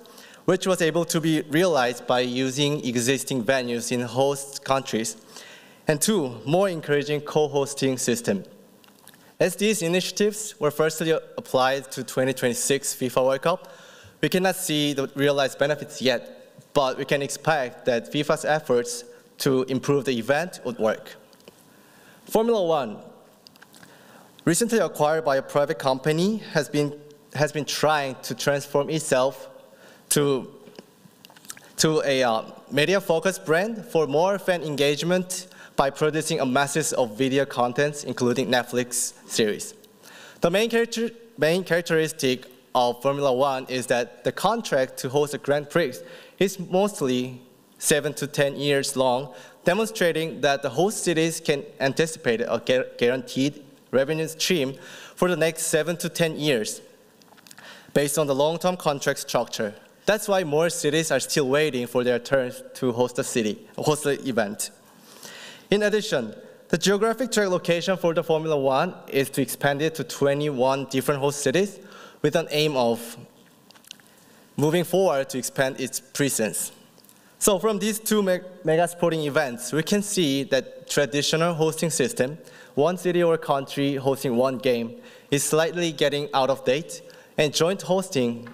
which was able to be realized by using existing venues in host countries. And two, more encouraging co-hosting system. As these initiatives were firstly applied to 2026 FIFA World Cup, we cannot see the realized benefits yet, but we can expect that FIFA's efforts to improve the event would work. Formula One, recently acquired by a private company, has been, has been trying to transform itself to, to a uh, media-focused brand for more fan engagement by producing a mass of video content, including Netflix series. The main, character, main characteristic of Formula One is that the contract to host a Grand Prix is mostly seven to 10 years long, demonstrating that the host cities can anticipate a guaranteed revenue stream for the next seven to 10 years based on the long-term contract structure. That's why more cities are still waiting for their turn to host the city, host the event. In addition, the geographic track location for the Formula One is to expand it to 21 different host cities with an aim of moving forward to expand its presence. So from these two me mega sporting events, we can see that traditional hosting system, one city or country hosting one game, is slightly getting out of date, and joint hosting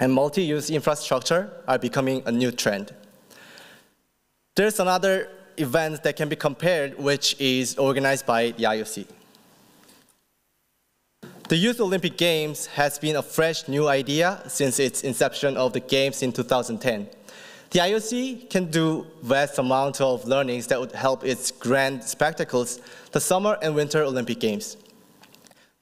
and multi-use infrastructure are becoming a new trend. There's another event that can be compared, which is organized by the IOC. The Youth Olympic Games has been a fresh new idea since its inception of the Games in 2010. The IOC can do vast amount of learnings that would help its grand spectacles, the Summer and Winter Olympic Games.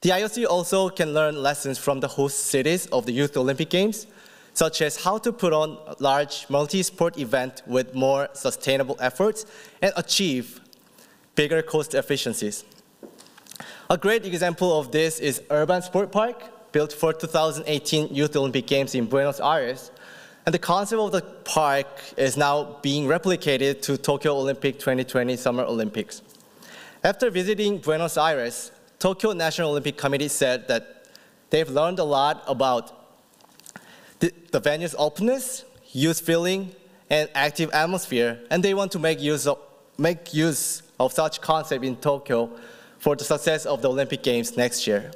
The IOC also can learn lessons from the host cities of the Youth Olympic Games, such as how to put on a large multi-sport event with more sustainable efforts and achieve bigger cost efficiencies. A great example of this is Urban Sport Park, built for 2018 Youth Olympic Games in Buenos Aires. And the concept of the park is now being replicated to Tokyo Olympic 2020 Summer Olympics. After visiting Buenos Aires, Tokyo National Olympic Committee said that they've learned a lot about the, the venue's openness, youth feeling, and active atmosphere, and they want to make use of, make use of such concept in Tokyo for the success of the Olympic Games next year.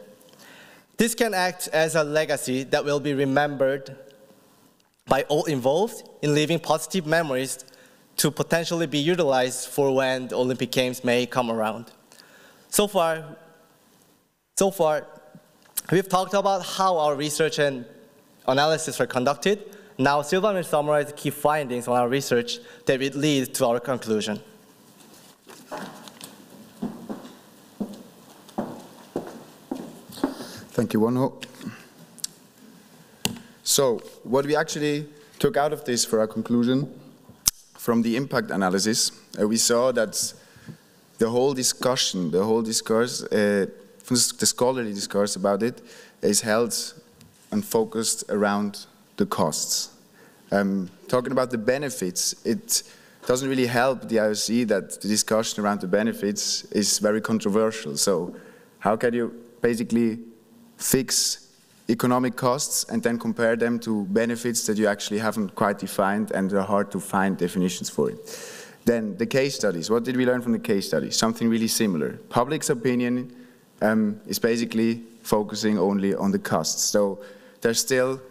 This can act as a legacy that will be remembered by all involved in leaving positive memories to potentially be utilized for when the Olympic Games may come around. So far, so far, we've talked about how our research and analysis were conducted. Now, Silva will summarize the key findings on our research that will lead to our conclusion. Thank you, Wonho. So, what we actually took out of this for our conclusion from the impact analysis, uh, we saw that the whole discussion, the whole discourse, uh, the scholarly discourse about it, is held and focused around the costs. Um, talking about the benefits, it doesn't really help the IOC that the discussion around the benefits is very controversial. So, how can you basically fix economic costs and then compare them to benefits that you actually haven't quite defined and are hard to find definitions for it. Then the case studies. What did we learn from the case studies? Something really similar. Public's opinion um, is basically focusing only on the costs. So there's still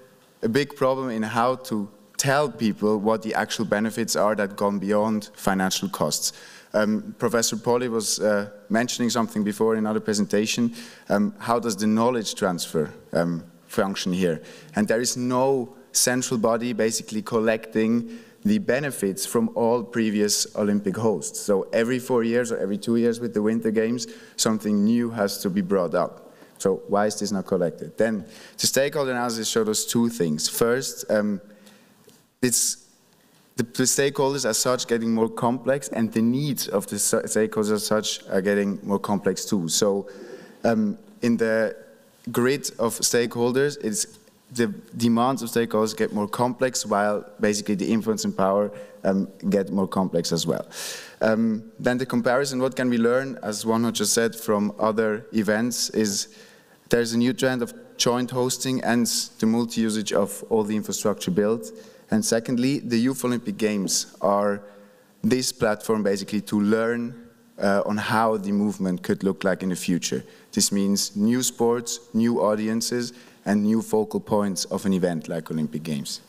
a big problem in how to tell people what the actual benefits are that go beyond financial costs. Um, Professor Polley was uh, mentioning something before in another presentation. Um, how does the knowledge transfer um, function here? And there is no central body basically collecting the benefits from all previous Olympic hosts. So every four years or every two years with the Winter Games, something new has to be brought up. So why is this not collected? Then the stakeholder analysis showed us two things. First, um, it's the, the, stakeholders as such getting more complex and the needs of the stakeholders as such are getting more complex too. So um, in the grid of stakeholders, it's the demands of stakeholders get more complex while basically the influence and power um, get more complex as well. Um, then the comparison, what can we learn, as one just said, from other events is there's a new trend of joint hosting and the multi-usage of all the infrastructure built. And secondly, the Youth Olympic Games are this platform basically to learn uh, on how the movement could look like in the future. This means new sports, new audiences, and new focal points of an event like Olympic Games.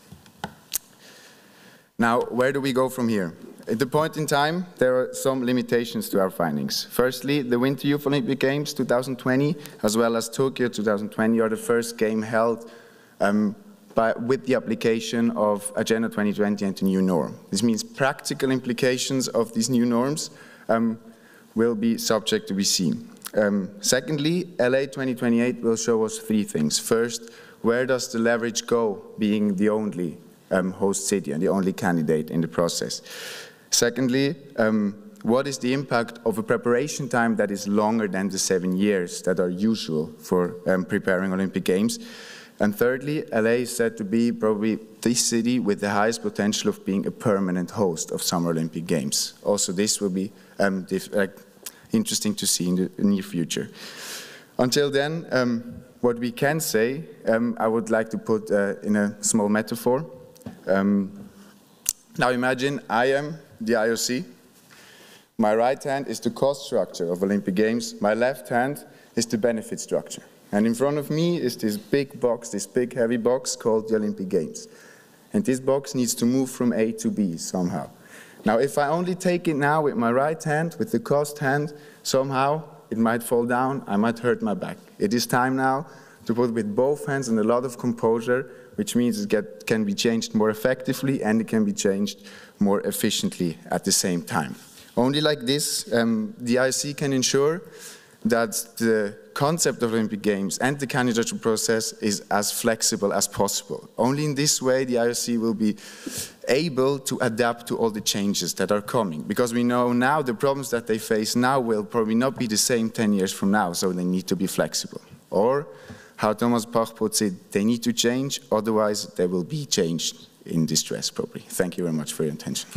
Now, where do we go from here? At the point in time, there are some limitations to our findings. Firstly, the Winter Youth Olympic Games 2020, as well as Tokyo 2020, are the first game held um, by, with the application of Agenda 2020 and the new norm. This means practical implications of these new norms um, will be subject to be seen. Um, secondly, LA 2028 will show us three things. First, where does the leverage go being the only um, host city and the only candidate in the process? Secondly, um, what is the impact of a preparation time that is longer than the seven years that are usual for um, preparing Olympic Games? And thirdly, LA is said to be probably the city with the highest potential of being a permanent host of Summer Olympic Games. Also, this will be um, interesting to see in the near future. Until then, um, what we can say, um, I would like to put uh, in a small metaphor. Um, now imagine I am the IOC. My right hand is the cost structure of Olympic Games. My left hand is the benefit structure. And in front of me is this big box, this big heavy box called the Olympic Games. And this box needs to move from A to B somehow. Now, if I only take it now with my right hand, with the cost hand, somehow it might fall down, I might hurt my back. It is time now to put with both hands and a lot of composure, which means it get, can be changed more effectively and it can be changed more efficiently at the same time. Only like this, um, the IC can ensure that the concept of Olympic Games and the candidature process is as flexible as possible. Only in this way the IOC will be able to adapt to all the changes that are coming. Because we know now the problems that they face now will probably not be the same 10 years from now, so they need to be flexible. Or, how Thomas Bach puts it, they need to change, otherwise they will be changed in distress probably. Thank you very much for your attention.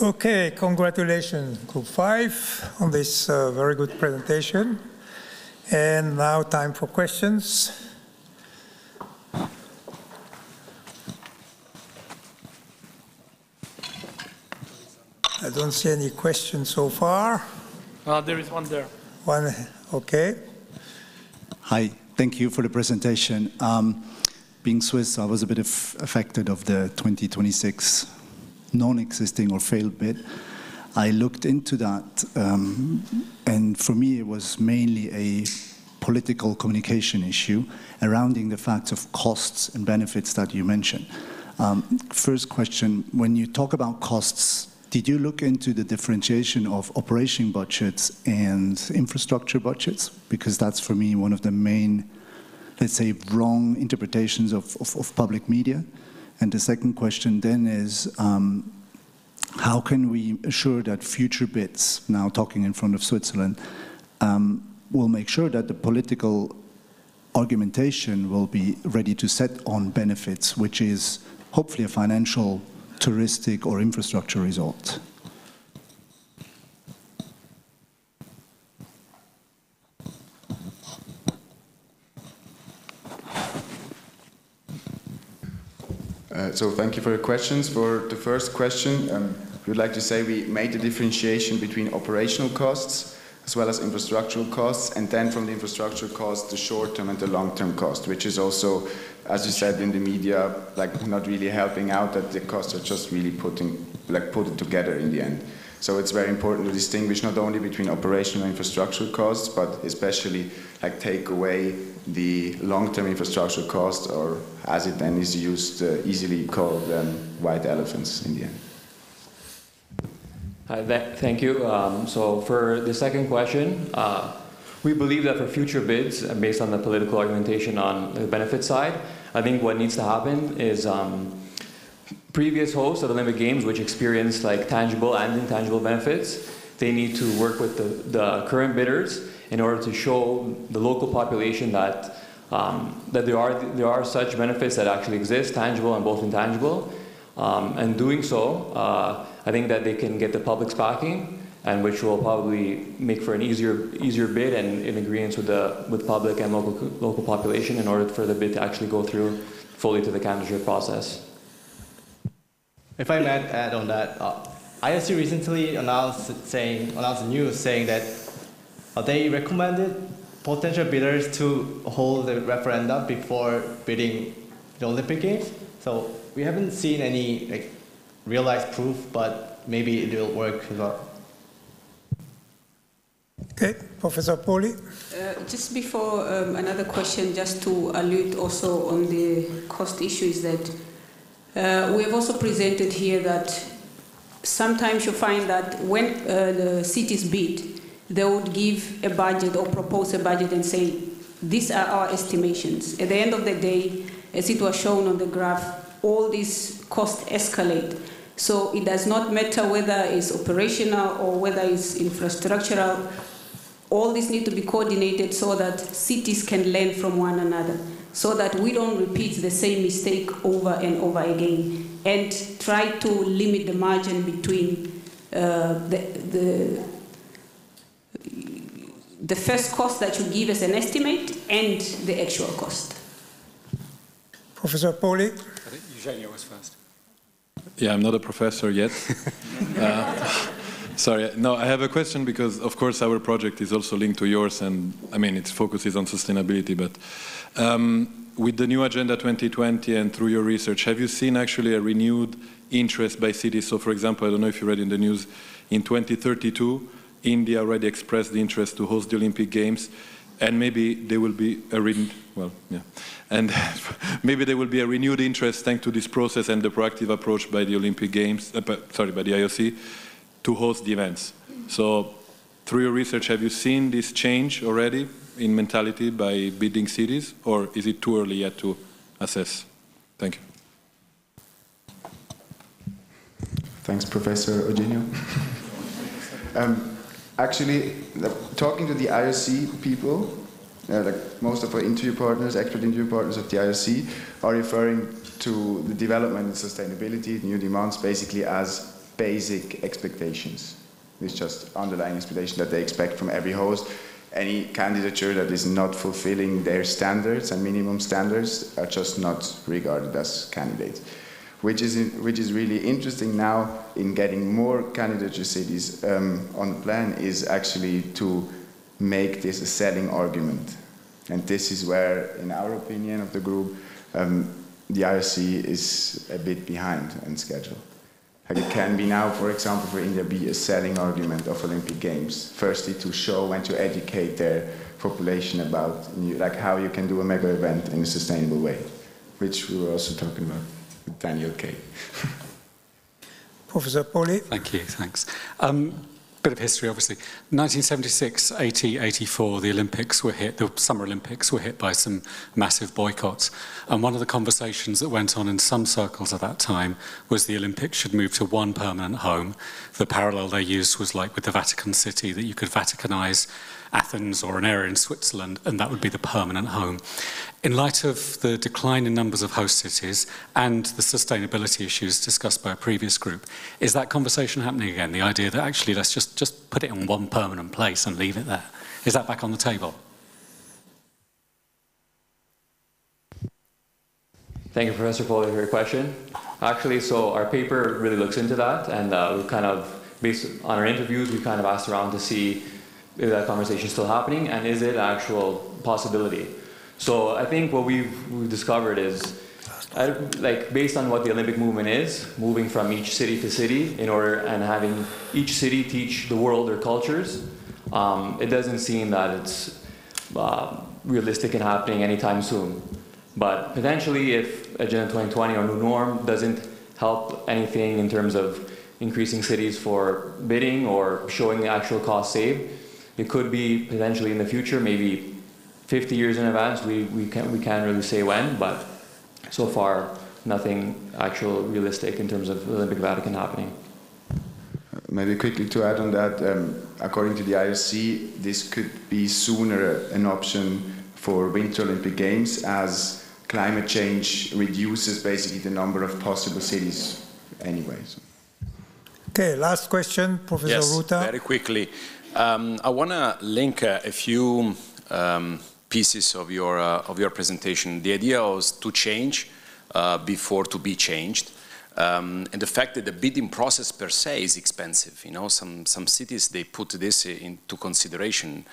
Okay, congratulations, Group 5, on this uh, very good presentation. And now time for questions. I don't see any questions so far. Uh, there is one there. One, okay. Hi, thank you for the presentation. Um, being Swiss, I was a bit affected of the 2026 non-existing or failed bid. I looked into that, um, and for me, it was mainly a political communication issue surrounding the facts of costs and benefits that you mentioned. Um, first question, when you talk about costs, did you look into the differentiation of operation budgets and infrastructure budgets? Because that's for me one of the main, let's say, wrong interpretations of, of, of public media. And the second question then is, um, how can we assure that future bids, now talking in front of Switzerland, um, will make sure that the political argumentation will be ready to set on benefits, which is hopefully a financial touristic or infrastructure result. Uh, so thank you for your questions. For the first question, um, we would like to say we made the differentiation between operational costs as well as infrastructural costs, and then from the infrastructural costs, the short-term and the long-term cost, which is also, as you said in the media, like not really helping out that the costs are just really putting, like put it together in the end. So it's very important to distinguish not only between operational and infrastructural costs, but especially like take away the long-term infrastructure cost, or as it then is used, uh, easily called um, white elephants in the end. Hi, th- thank you. Um, so for the second question, uh, we believe that for future bids, based on the political argumentation on the benefit side, I think what needs to happen is um, previous hosts of Olympic Games, which experienced like tangible and intangible benefits, they need to work with the, the current bidders in order to show the local population that um, that there are there are such benefits that actually exist, tangible and both intangible. Um, and doing so, uh, I think that they can get the public's backing, and which will probably make for an easier easier bid and in agreement with the with public and local local population in order for the bid to actually go through fully to the candidature process. If I may add on that, uh, recently announced saying announced news saying that they recommended potential bidders to hold the referendum before bidding the Olympic Games. So we haven't seen any like real life proof, but maybe it will work as well. Okay, Professor Poli. Uh, just before um, another question, just to allude also on the cost issue, is that uh, we have also presented here that sometimes you find that when uh, the cities bid, they would give a budget or propose a budget and say, these are our estimations. At the end of the day, as it was shown on the graph, all these costs escalate. So it does not matter whether it's operational or whether it's infrastructural. All this need to be coordinated so that cities can learn from one another, so that we don't repeat the same mistake over and over again, and try to limit the margin between uh, the, the the first cost that you give as an estimate and the actual cost. Professor Poli. Eugenio was first. Yeah, I'm not a professor yet. uh, sorry, no, I have a question because, of course, our project is also linked to yours, and I mean, its focus is on sustainability. But um, with the new Agenda 2020 and through your research, have you seen actually a renewed interest by cities? So, for example, I don't know if you read in the news, in 2032, India already expressed the interest to host the Olympic Games, and maybe there will be a re- well, yeah, and maybe there will be a renewed interest thanks to this process and the proactive approach by the Olympic Games, uh, sorry, by the IOC, to host the events. So, through your research, have you seen this change already in mentality by bidding cities, or is it too early yet to assess? Thank you. Thanks, Professor Eugenio. um, actually, talking to the IOC people, uh, like most of our interview partners, expert interview partners of the IOC, are referring to the development and sustainability, new demands, basically as basic expectations. It's just underlying expectation that they expect from every host. Any candidature that is not fulfilling their standards and minimum standards are just not regarded as candidates. Which is, which is really interesting now in getting more candidature cities um, on the plan is actually to make this a selling argument. And this is where, in our opinion of the group, um, the IOC is a bit behind on schedule. Like it can be now, for example, for India, be a selling argument of Olympic Games. Firstly, to show and to educate their population about like how you can do a mega event in a sustainable way, which we were also talking about with Daniel Kay. Professor Poli. Thank you, thanks. Um, bit of history, obviously. 1976, 80, 84, the Olympics were hit, the Summer Olympics were hit by some massive boycotts. And one of the conversations that went on in some circles at that time was the Olympics should move to one permanent home. The parallel they used was like with the Vatican City, that you could Vaticanize Athens or an area in Switzerland, and that would be the permanent home. In light of the decline in numbers of host cities and the sustainability issues discussed by a previous group, is that conversation happening again? The idea that actually let's just, just put it in one permanent place and leave it there. Is that back on the table? Thank you, Professor Polley, for your question. Actually, so our paper really looks into that, and uh, we kind of, based on our interviews, we kind of asked around to see is that conversation still happening and is it an actual possibility? So I think what we've, we've discovered is, I, like based on what the Olympic movement is, moving from each city to city in order and having each city teach the world their cultures, um, it doesn't seem that it's uh, realistic and happening anytime soon. But potentially, if Agenda 2020 or New Norm doesn't help anything in terms of increasing cities for bidding or showing the actual cost saved, it could be potentially in the future, maybe 50 years in advance. We, we, can't, we can't really say when, but so far, nothing actual realistic in terms of the Olympic Vatican happening. Maybe quickly to add on that, um, according to the IOC, this could be sooner an option for Winter Olympic Games as climate change reduces basically the number of possible cities anyway. So. Okay, last question, Professor yes, Ruta. Very quickly. Um, I want to link uh, a few um, pieces of your, uh, of your presentation. The idea was to change uh, before to be changed. Um, and the fact that the bidding process per se is expensive. You know, some, some cities, they put this into consideration.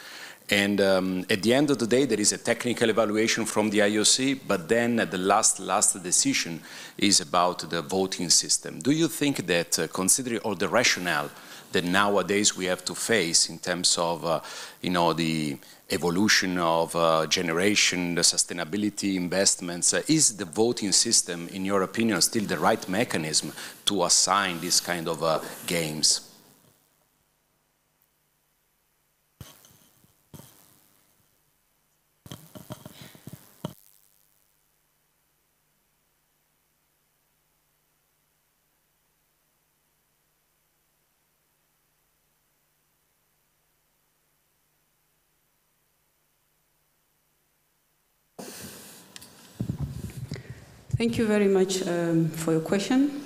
And um, at the end of the day, there is a technical evaluation from the IOC, but then the last, last decision is about the voting system. Do you think that, uh, considering all the rationale that nowadays we have to face in terms of, uh, you know, the evolution of uh, generation, the sustainability investments. Uh, is the voting system, in your opinion, still the right mechanism to assign these kind of uh, games? Thank you very much um, for your question.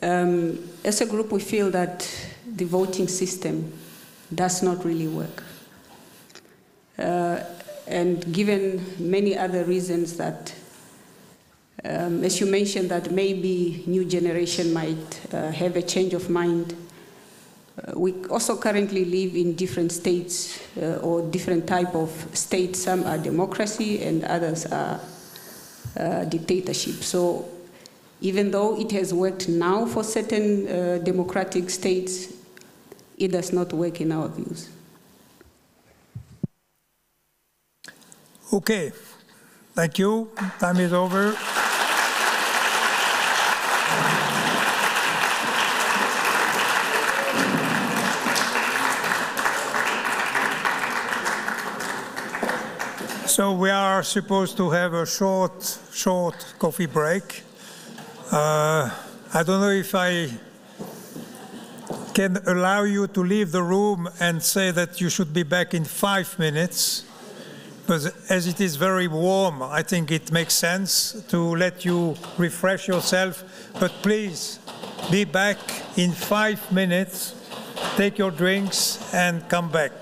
Um, as a group, we feel that the voting system does not really work. Uh, and given many other reasons that, um, as you mentioned, that maybe new generation might uh, have a change of mind. Uh, we also currently live in different states uh, or different type of states. Some are democracy and others are uh, dictatorship. So even though it has worked now for certain uh, democratic states, it does not work in our views. Okay, thank you. Time is over. So we are supposed to have a short, short coffee break. Uh, I don't know if I can allow you to leave the room and say that you should be back in five minutes. But as it is very warm, I think it makes sense to let you refresh yourself. But please, be back in five minutes. Take your drinks and come back.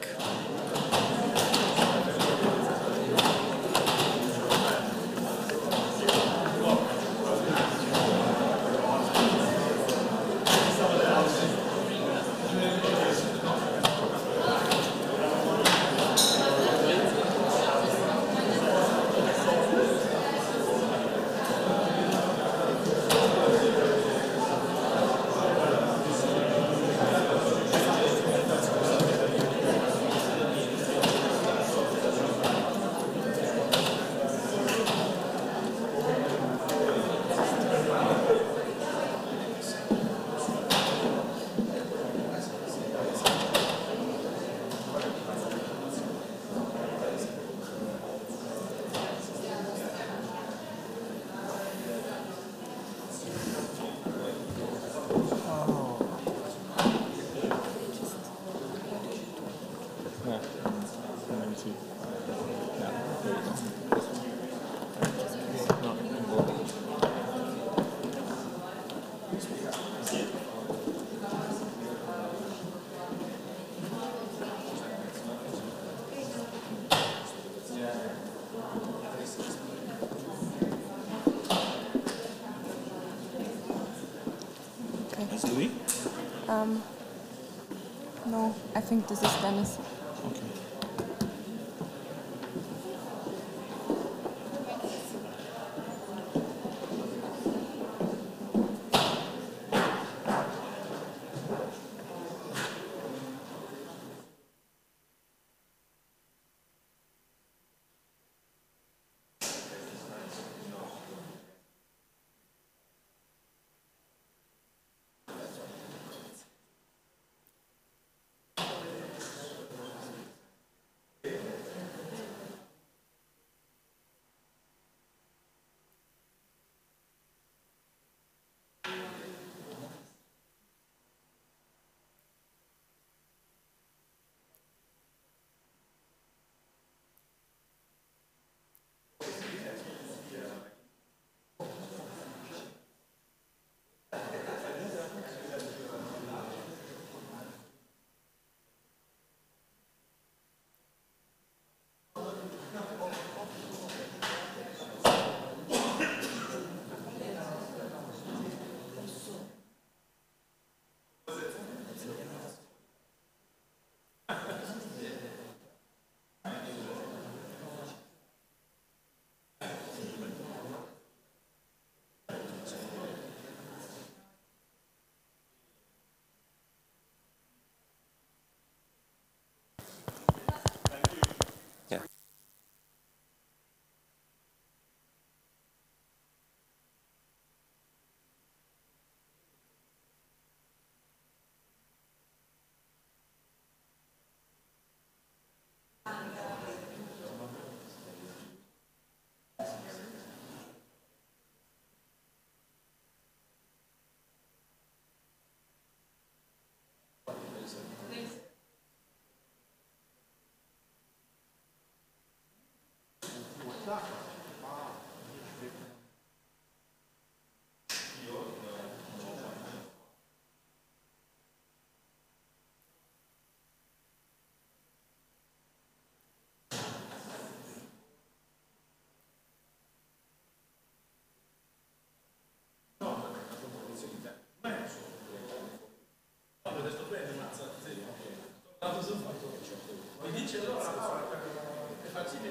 Thank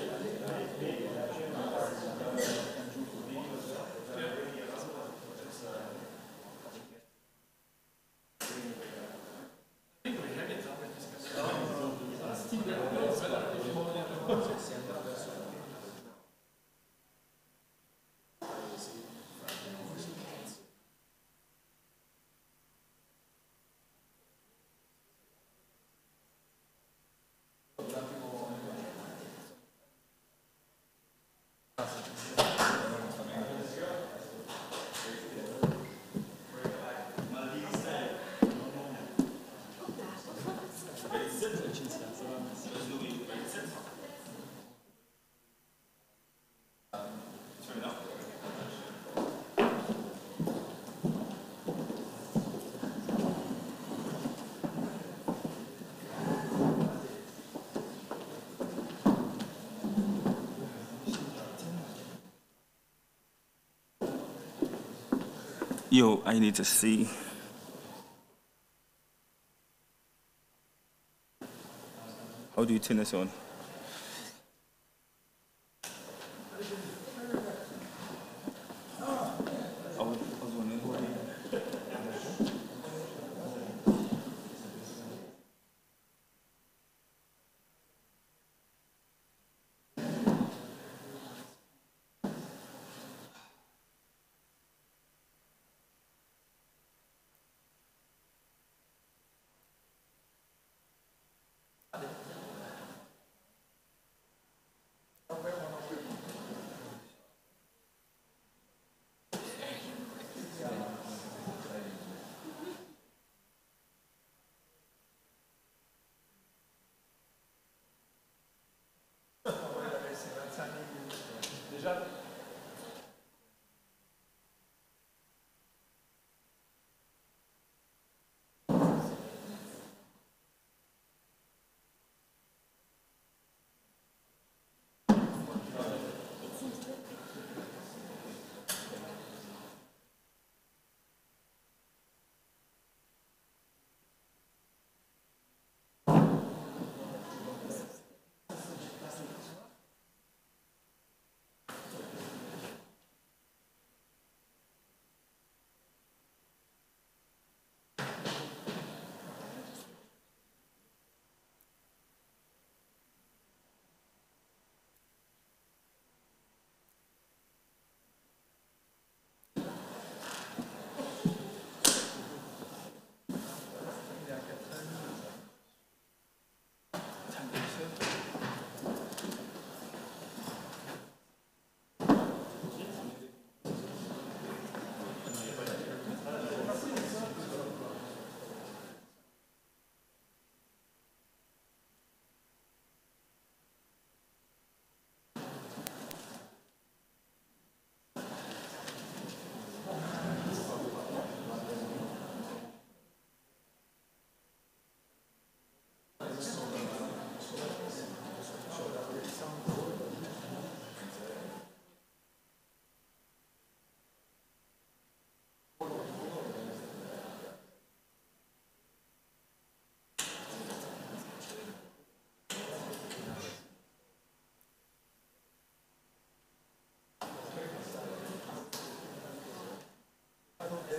you. Yo, I need to see. How do you turn this on?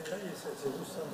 C'est Czajnie sobie, Ruslan,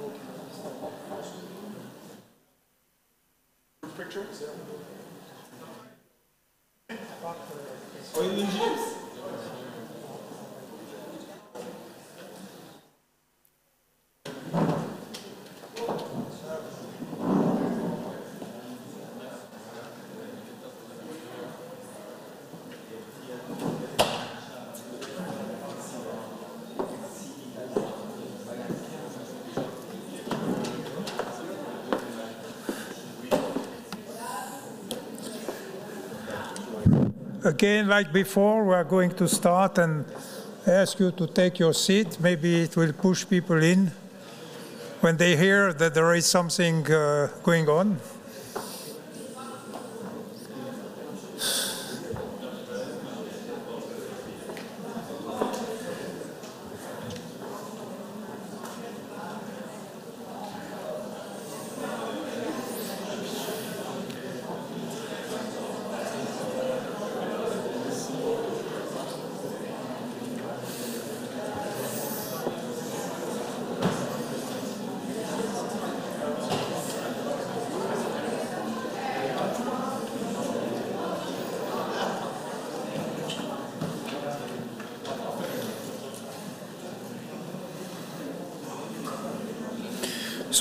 Again, like before, we are going to start and ask you to take your seat. Maybe it will push people in when they hear that there is something uh, going on.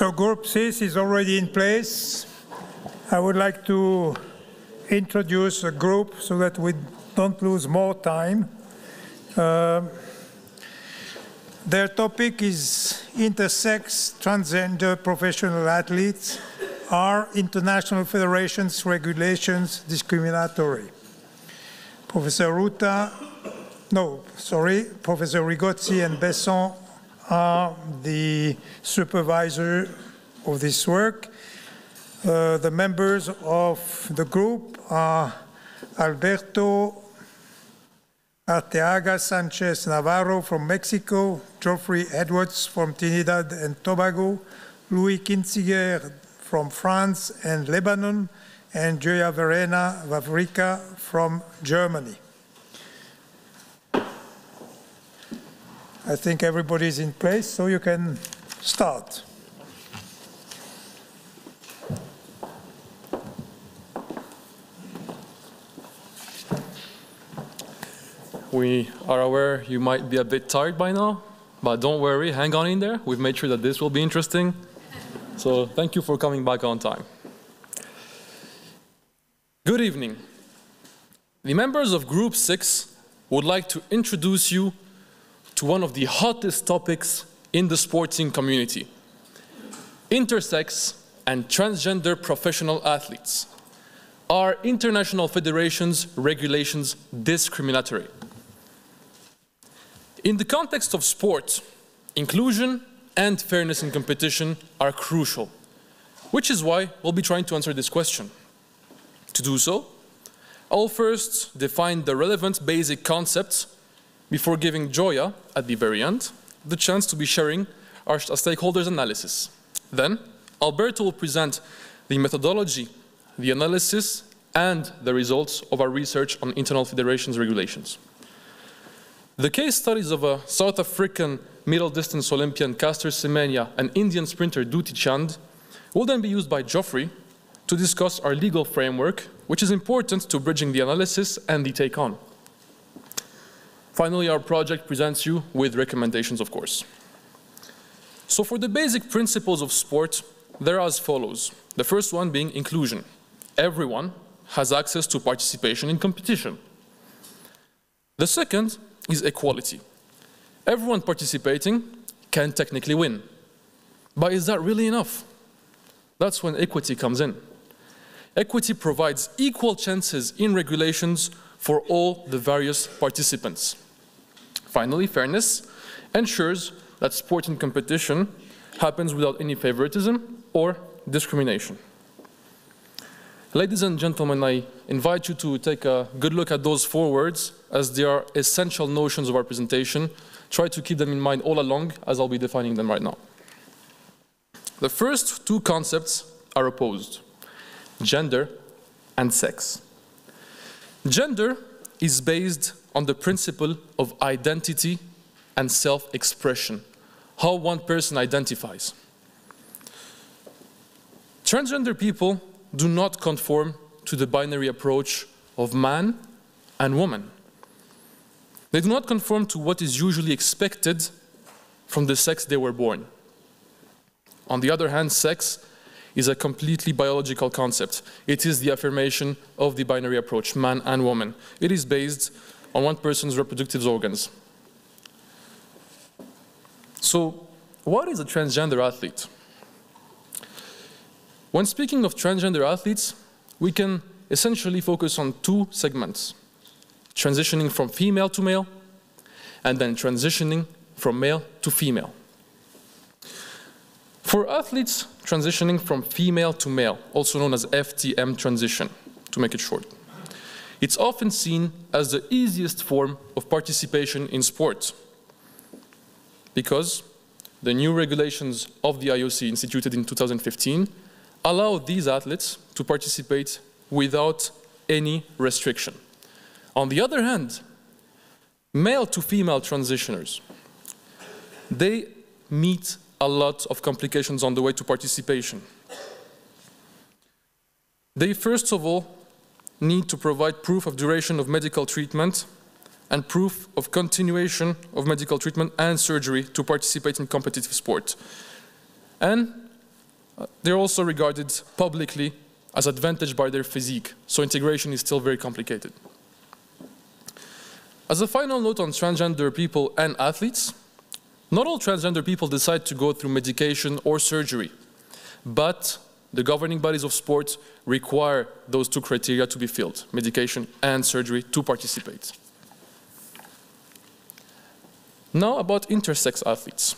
So Group 6 is already in place. I would like to introduce a group so that we don't lose more time. Um, their topic is intersex transgender professional athletes. Are international federations regulations discriminatory? Professor Ruta, no, sorry, Professor Rigozzi and Besson are the supervisor of this work. Uh, the members of the group are Alberto Arteaga Sanchez Navarro from Mexico, Geoffrey Edwards from Trinidad and Tobago, Louis Kinziger from France and Lebanon, and Joya Verena Vavrika from Germany. I think everybody is in place, so you can start. We are aware you might be a bit tired by now, but don't worry, hang on in there. We've made sure that this will be interesting. So thank you for coming back on time. Good evening. The members of Group 6 would like to introduce you to one of the hottest topics in the sporting community intersex and transgender professional athletes. Are international federations' regulations discriminatory? In the context of sport, inclusion and fairness in competition are crucial, which is why we'll be trying to answer this question. To do so, I'll first define the relevant basic concepts before giving Joya, at the very end, the chance to be sharing our stakeholders' analysis. Then, Alberto will present the methodology, the analysis, and the results of our research on internal federations regulations. The case studies of a South African middle distance Olympian Caster Semenya and Indian sprinter Dutee Chand will then be used by Geoffrey to discuss our legal framework, which is important to bridging the analysis and the take on. Finally, our project presents you with recommendations, of course. So for the basic principles of sport, they're as follows. The first one being inclusion. Everyone has access to participation in competition. The second is equality. Everyone participating can technically win. But is that really enough? That's when equity comes in. Equity provides equal chances in regulations for all the various participants. Finally, fairness ensures that sport and competition happens without any favoritism or discrimination. Ladies and gentlemen, I invite you to take a good look at those four words as they are essential notions of our presentation. Try to keep them in mind all along as I'll be defining them right now. The first two concepts are opposed, gender and sex. Gender is based on the principle of identity and self-expression, how one person identifies. Transgender people do not conform to the binary approach of man and woman. They do not conform to what is usually expected from the sex they were born. On the other hand, sex is a completely biological concept. It is the affirmation of the binary approach, man and woman. It is based on one person's reproductive organs. So, what is a transgender athlete? When speaking of transgender athletes, we can essentially focus on two segments transitioning from female to male, and then transitioning from male to female. For athletes transitioning from female to male, also known as FTM transition, to make it short, it's often seen as the easiest form of participation in sport because the new regulations of the IOC instituted in 2015 allow these athletes to participate without any restriction. On the other hand, male to female transitioners, they meet a lot of complications on the way to participation. They first of all need to provide proof of duration of medical treatment and proof of continuation of medical treatment and surgery to participate in competitive sport. And uh, they're also regarded publicly as advantaged by their physique, so integration is still very complicated. As a final note on transgender people and athletes, not all transgender people decide to go through medication or surgery, but the governing bodies of sport require those two criteria to be filled, medication and surgery, to participate. Now about intersex athletes.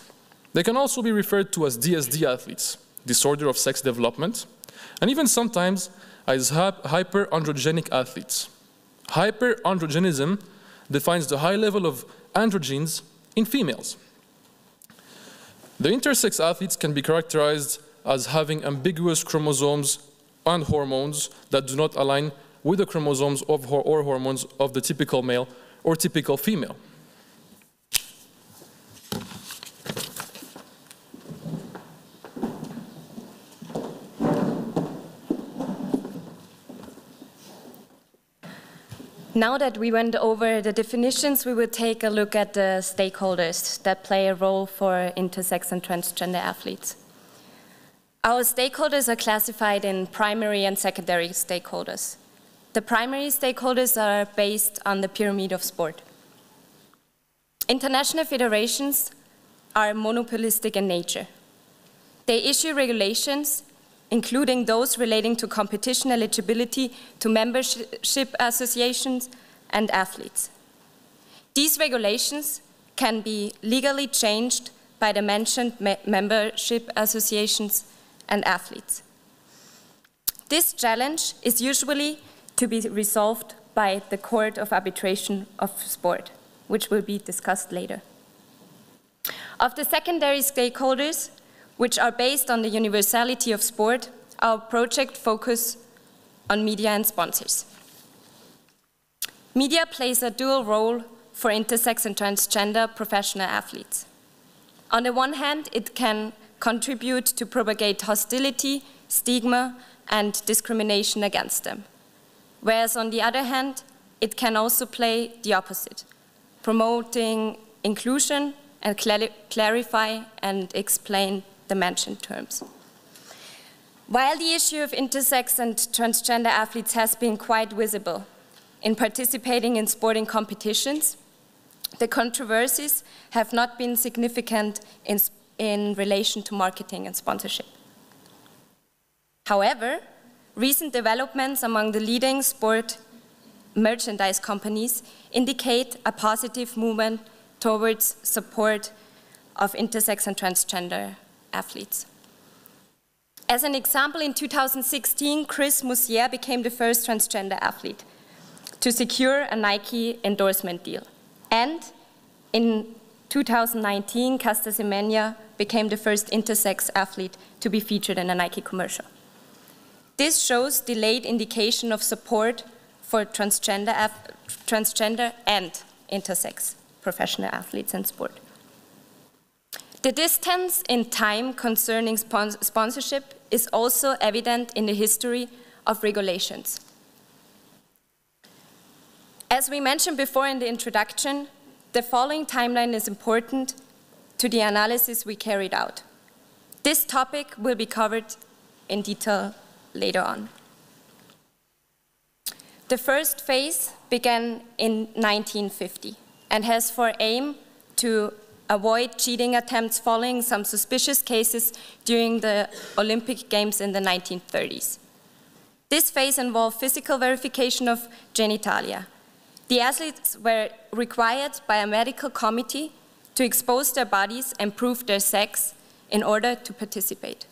They can also be referred to as DSD athletes, disorder of sex development, and even sometimes as hyperandrogenic athletes. Hyperandrogenism defines the high level of androgens in females. The intersex athletes can be characterized as having ambiguous chromosomes and hormones that do not align with the chromosomes of, or hormones of the typical male or typical female. Now that we went over the definitions, we will take a look at the stakeholders that play a role for intersex and transgender athletes. Our stakeholders are classified in primary and secondary stakeholders. The primary stakeholders are based on the pyramid of sport. International federations are monopolistic in nature. They issue regulations including those relating to competition eligibility to membership associations and athletes. These regulations can be legally changed by the mentioned me membership associations and athletes. This challenge is usually to be resolved by the Court of Arbitration of Sport, which will be discussed later. Of the secondary stakeholders, which are based on the universality of sport, our project focus on media and sponsors. Media plays a dual role for intersex and transgender professional athletes. On the one hand, it can contribute to propagate hostility, stigma, and discrimination against them. Whereas on the other hand, it can also play the opposite, promoting inclusion and clarify and explain the mentioned terms. While the issue of intersex and transgender athletes has been quite visible in participating in sporting competitions, the controversies have not been significant in, in relation to marketing and sponsorship. However, recent developments among the leading sport merchandise companies indicate a positive movement towards support of intersex and transgender athletes. As an example, in 2016, Chris Mosier became the first transgender athlete to secure a Nike endorsement deal. And in 2019, Caster Semenya became the first intersex athlete to be featured in a Nike commercial. This shows delayed indication of support for transgender, transgender and intersex professional athletes in sport. The distance in time concerning sponsorship is also evident in the history of regulations. As we mentioned before in the introduction, the following timeline is important to the analysis we carried out. This topic will be covered in detail later on. The first phase began in 1950 and has for aim to avoid cheating attempts following some suspicious cases during the Olympic Games in the 1930s. This phase involved physical verification of genitalia. The athletes were required by a medical committee to expose their bodies and prove their sex in order to participate.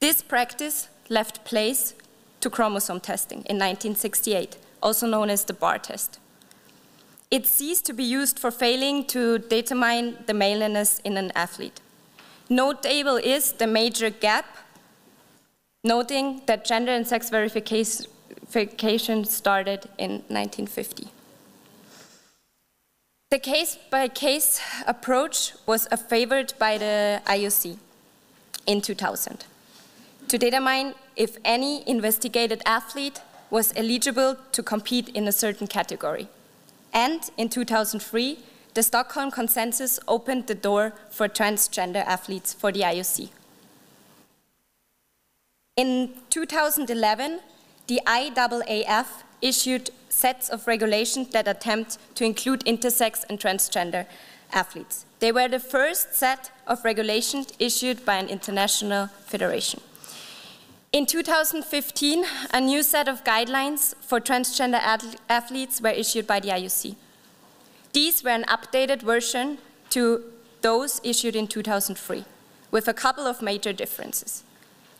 This practice left place to chromosome testing in 1968, also known as the Barr test it ceased to be used for failing to determine the maleness in an athlete. Notable is the major gap, noting that gender and sex verification started in 1950. The case-by-case -case approach was favored by the IOC in 2000 to determine if any investigated athlete was eligible to compete in a certain category. And in 2003, the Stockholm Consensus opened the door for transgender athletes for the IOC. In 2011, the IAAF issued sets of regulations that attempt to include intersex and transgender athletes. They were the first set of regulations issued by an international federation. In 2015, a new set of guidelines for transgender athletes were issued by the IOC. These were an updated version to those issued in 2003, with a couple of major differences.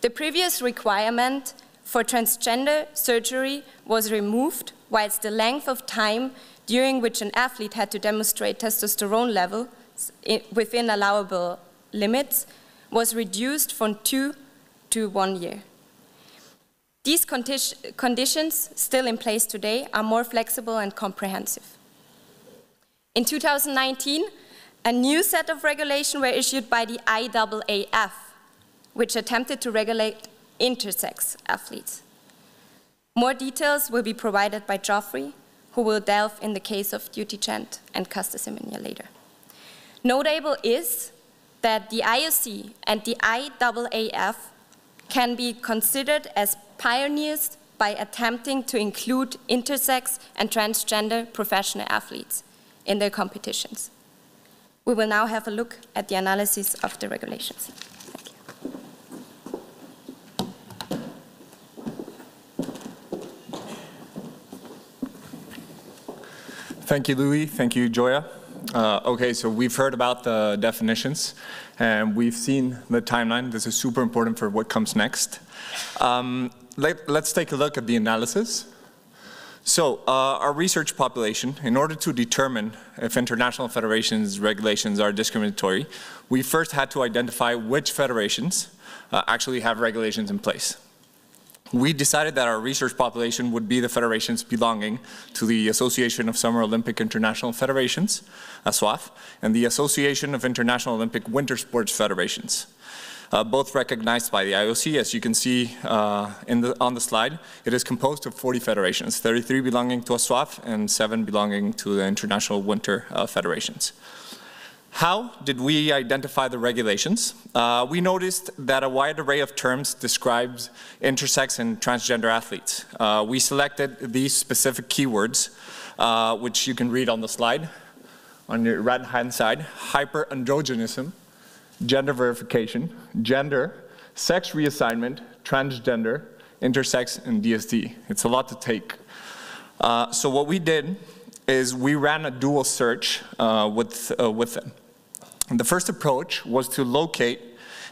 The previous requirement for transgender surgery was removed, whilst the length of time during which an athlete had to demonstrate testosterone levels within allowable limits, was reduced from two to one year. These condi conditions, still in place today, are more flexible and comprehensive. In 2019, a new set of regulations were issued by the IAAF, which attempted to regulate intersex athletes. More details will be provided by Geoffrey, who will delve in the case of Dutee Chand and Caster Semenya later. Notable is that the IOC and the IAAF can be considered as pioneers by attempting to include intersex and transgender professional athletes in their competitions. We will now have a look at the analysis of the regulations. Thank you, Louis. Thank you, Joya. Uh, okay, so we've heard about the definitions and we've seen the timeline. This is super important for what comes next. Um, let, us take a look at the analysis. So uh, our research population, in order to determine if international federations regulations are discriminatory, we first had to identify which federations uh, actually have regulations in place. We decided that our research population would be the federations belonging to the Association of Summer Olympic International Federations, ASOIF, and the Association of International Olympic Winter Sports Federations uh, both recognized by the IOC. As you can see uh, the, on the slide, it is composed of 40 federations, 33 belonging to ASOIF and 7 belonging to the International Winter uh, Federations. How did we identify the regulations? Uh, we noticed that a wide array of terms describes intersex and transgender athletes. Uh, we selected these specific keywords, uh, which you can read on the slide. On your right-hand side, hyperandrogenism, gender verification, gender, sex reassignment, transgender, intersex, and DSD. It's a lot to take. Uh, so what we did is we ran a dual search uh, with, uh, with them. The first approach was to locate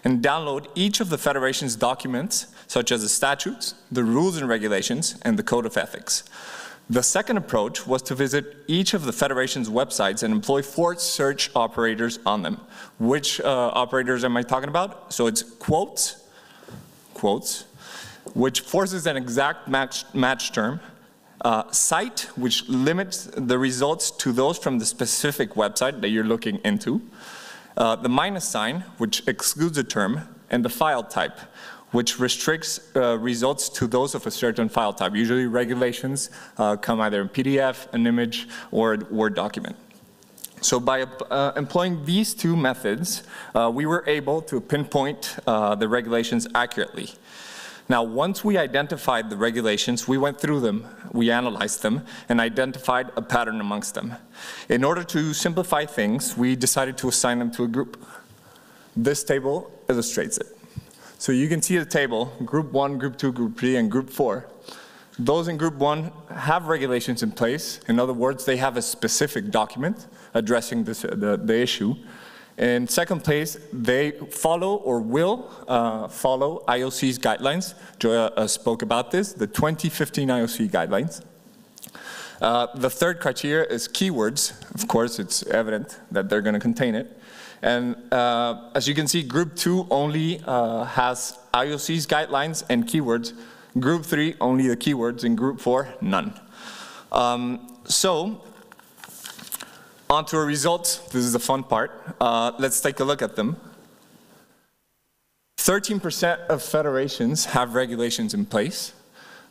and download each of the Federation's documents, such as the statutes, the rules and regulations, and the code of ethics. The second approach was to visit each of the Federation's websites and employ four search operators on them. Which uh, operators am I talking about? So it's quotes, quotes, which forces an exact match, match term, uh, site, which limits the results to those from the specific website that you're looking into, uh, the minus sign, which excludes a term, and the file type, which restricts uh, results to those of a certain file type. Usually regulations uh, come either in PDF, an image, or a Word document. So by uh, employing these two methods, uh, we were able to pinpoint uh, the regulations accurately. Now, once we identified the regulations, we went through them, we analyzed them, and identified a pattern amongst them. In order to simplify things, we decided to assign them to a group. This table illustrates it. So you can see the table, group one, group two, group three, and group four. Those in group one have regulations in place. In other words, they have a specific document addressing this, the, the issue. In second place, they follow or will uh, follow IOC's guidelines. Joya uh, spoke about this, the 2015 IOC guidelines. Uh, the third criteria is keywords. Of course, it's evident that they're going to contain it. And uh, as you can see, group two only uh, has IOC's guidelines and keywords. Group three, only the keywords, and group four, none. Um, so, on to our results. This is the fun part. Uh, let's take a look at them. 13% of federations have regulations in place.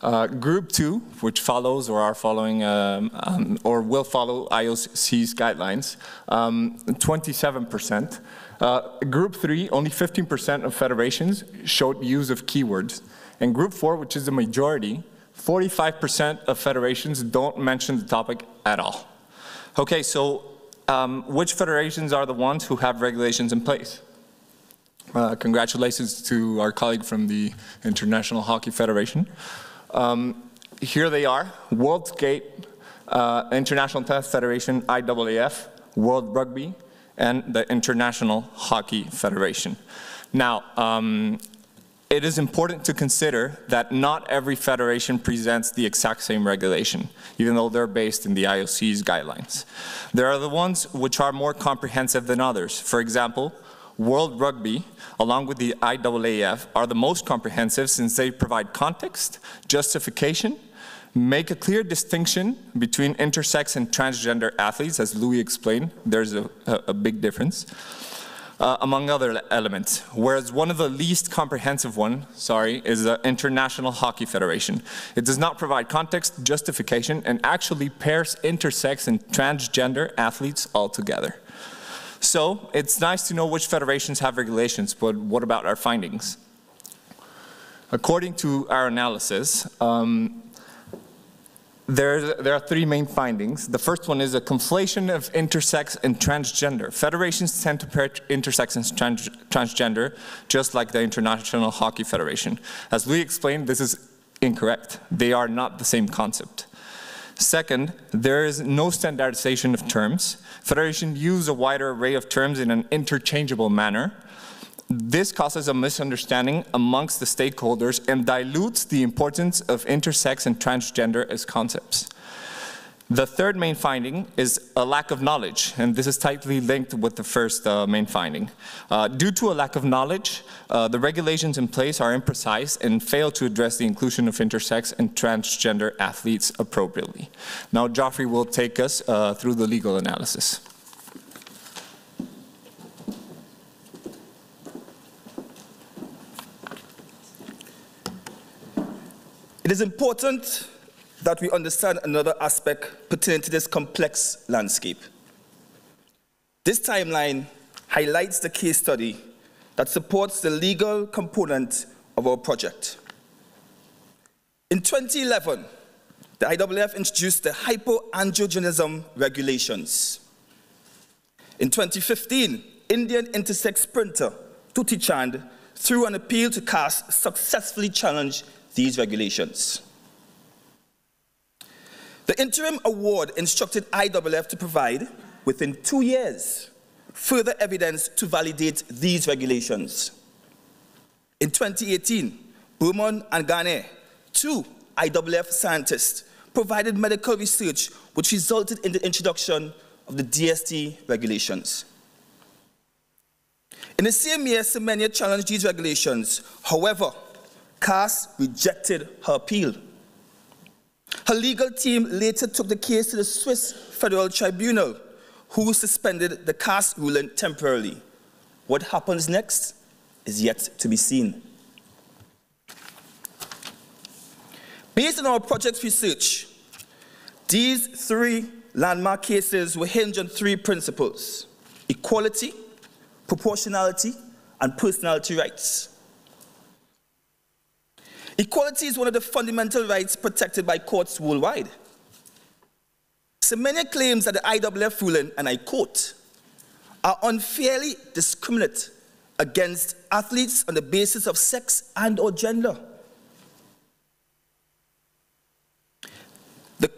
Uh, group two, which follows or are following um, um, or will follow IOC's guidelines, 27%. Um, uh, group three, only 15% of federations showed use of keywords. And group four, which is the majority, 45% of federations don't mention the topic at all. Okay, so um, which federations are the ones who have regulations in place? Uh, congratulations to our colleague from the International Hockey Federation. Um, here they are, World Skate, uh, International Tennis Federation, IAAF, World Rugby, and the International Hockey Federation. Now, um, it is important to consider that not every federation presents the exact same regulation, even though they're based in the IOC's guidelines. There are the ones which are more comprehensive than others. For example, World Rugby, along with the IAAF, are the most comprehensive since they provide context, justification, make a clear distinction between intersex and transgender athletes, as Louis explained, there's a, a big difference, uh, among other elements. Whereas one of the least comprehensive one, sorry, is the International Hockey Federation. It does not provide context, justification, and actually pairs intersex and transgender athletes altogether. So it's nice to know which federations have regulations, but what about our findings? According to our analysis, um, there, there, are three main findings. The first one is a conflation of intersex and transgender. Federations tend to pair intersex and trans, transgender, just like the International Hockey Federation. As Louis explained, this is incorrect. They are not the same concept. Second, there is no standardization of terms. Federations use a wider array of terms in an interchangeable manner. This causes a misunderstanding amongst the stakeholders and dilutes the importance of intersex and transgender as concepts. The third main finding is a lack of knowledge, and this is tightly linked with the first uh, main finding. Uh, due to a lack of knowledge, uh, the regulations in place are imprecise and fail to address the inclusion of intersex and transgender athletes appropriately. Now Geoffrey will take us uh, through the legal analysis. It is important that we understand another aspect pertaining to this complex landscape. This timeline highlights the case study that supports the legal component of our project. In 2011, the IAAF introduced the hyperandrogenism regulations. In 2015, Indian intersex sprinter Dutee Chand, through an appeal to CAS, successfully challenged these regulations. The interim award instructed IAAF to provide, within two years, further evidence to validate these regulations. In 2018, Bermon and Gane, two IAAF scientists, provided medical research which resulted in the introduction of the DSD regulations. In the same year, Semenya challenged these regulations. However, CAS rejected her appeal. Her legal team later took the case to the Swiss Federal Tribunal, who suspended the CAS ruling temporarily. What happens next is yet to be seen. Based on our project's research, these three landmark cases were hinged on three principles equality, proportionality, and personality rights. Equality is one of the fundamental rights protected by courts worldwide. Semenya claims that the IAAF ruling, and I quote, are unfairly discriminate against athletes on the basis of sex and or gender. The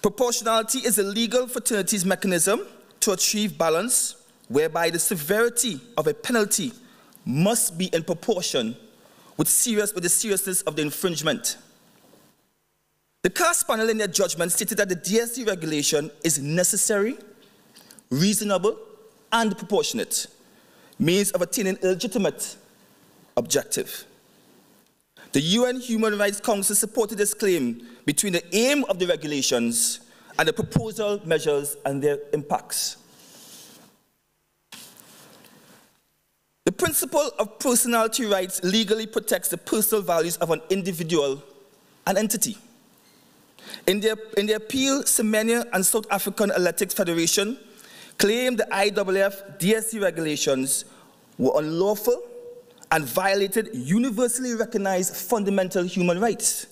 proportionality is a legal fraternities mechanism to achieve balance whereby the severity of a penalty must be in proportion with, serious, with the seriousness of the infringement. The CAS panel in their judgment stated that the DSD regulation is necessary, reasonable, and proportionate means of attaining a legitimate objective. The UN Human Rights Council supported this claim between the aim of the regulations and the proposal measures and their impacts. The principle of personality rights legally protects the personal values of an individual and entity. In their, in their appeal, Semenya and South African Athletics Federation claimed the IAAF DSD regulations were unlawful and violated universally recognized fundamental human rights.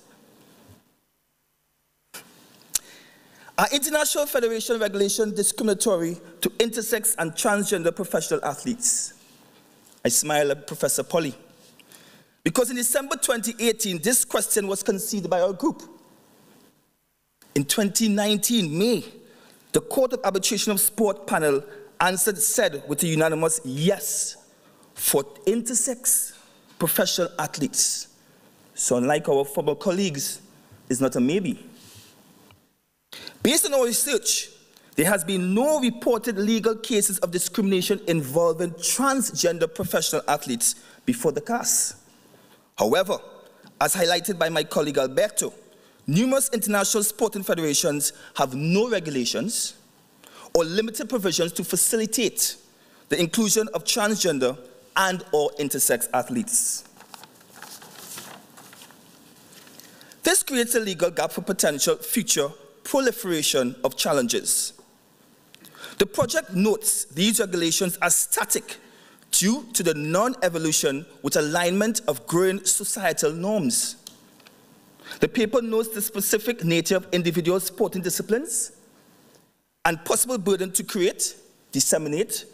Our International Federation regulation discriminatory to intersex and transgender professional athletes. I smile at Professor Polley. Because in December 2018, this question was conceded by our group. In 2019, May, the Court of Arbitration of Sport panel answered, said with a unanimous yes for intersex professional athletes. So unlike our former colleagues, it's not a maybe. Based on our research, there has been no reported legal cases of discrimination involving transgender professional athletes before the CAS. However, as highlighted by my colleague Alberto, numerous international sporting federations have no regulations or limited provisions to facilitate the inclusion of transgender and or intersex athletes. This creates a legal gap for potential future proliferation of challenges. The project notes these regulations as static due to the non-evolution with alignment of growing societal norms. The paper notes the specific nature of individual sporting disciplines and possible burden to create, disseminate,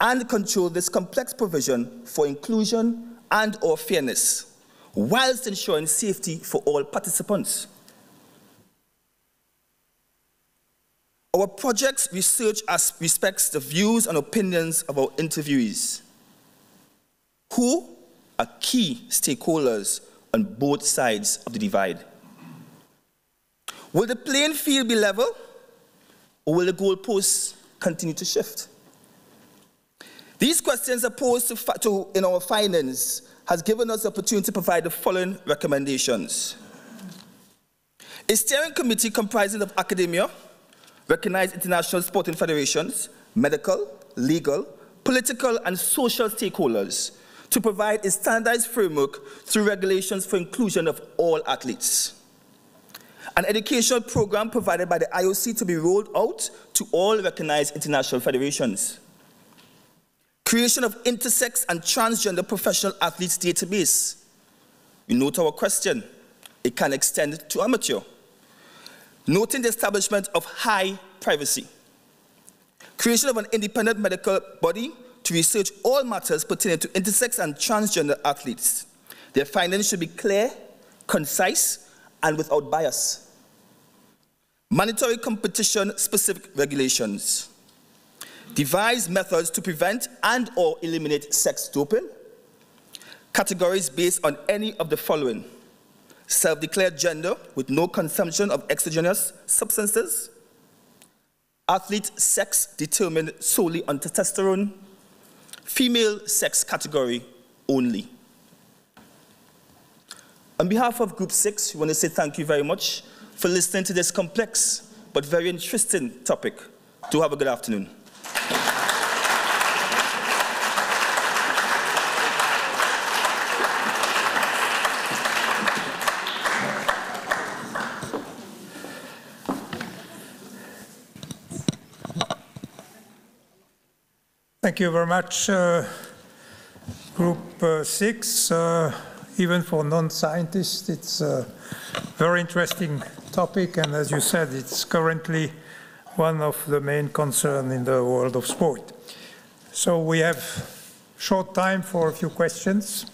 and control this complex provision for inclusion and or fairness, whilst ensuring safety for all participants. Our project's research respects the views and opinions of our interviewees, who are key stakeholders on both sides of the divide. Will the playing field be level, or will the goalposts continue to shift? These questions are posed to, to, in our findings has given us the opportunity to provide the following recommendations. A steering committee comprising of academia, recognized international sporting federations, medical, legal, political, and social stakeholders to provide a standardized framework through regulations for inclusion of all athletes. An educational program provided by the IOC to be rolled out to all recognized international federations. Creation of intersex and transgender professional athletes database. We note our question. It can extend to amateur noting the establishment of high privacy, creation of an independent medical body to research all matters pertaining to intersex and transgender athletes. Their findings should be clear, concise, and without bias. Mandatory competition-specific regulations. Devise methods to prevent and or eliminate sex doping. Categories based on any of the following self-declared gender with no consumption of exogenous substances, athlete sex determined solely on testosterone, female sex category only. On behalf of Group 6, we want to say thank you very much for listening to this complex but very interesting topic. Do have a good afternoon. Thank you very much, uh, Group uh, 6. Uh, even for non-scientists, it's a very interesting topic, and as you said, it's currently one of the main concerns in the world of sport. So we have short time for a few questions.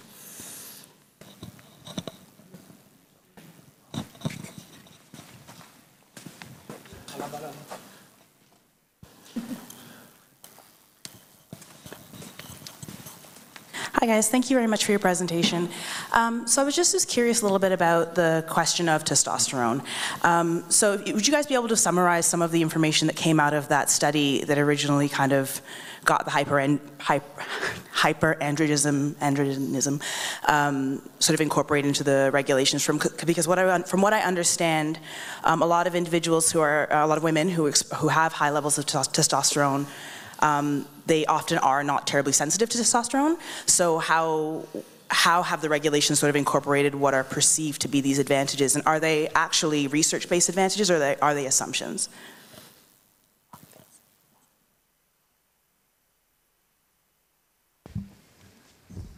Hi guys, thank you very much for your presentation. Um, so I was just, just curious a little bit about the question of testosterone. Um, so would you guys be able to summarize some of the information that came out of that study that originally kind of got the hyper and hyper, hyperandrogenism androgenism um, sort of incorporated into the regulations from because what I from what I understand, um, a lot of individuals who are a lot of women who who have high levels of testosterone um, they often are not terribly sensitive to testosterone. So how how have the regulations sort of incorporated what are perceived to be these advantages, and are they actually research-based advantages, or are they, are they assumptions?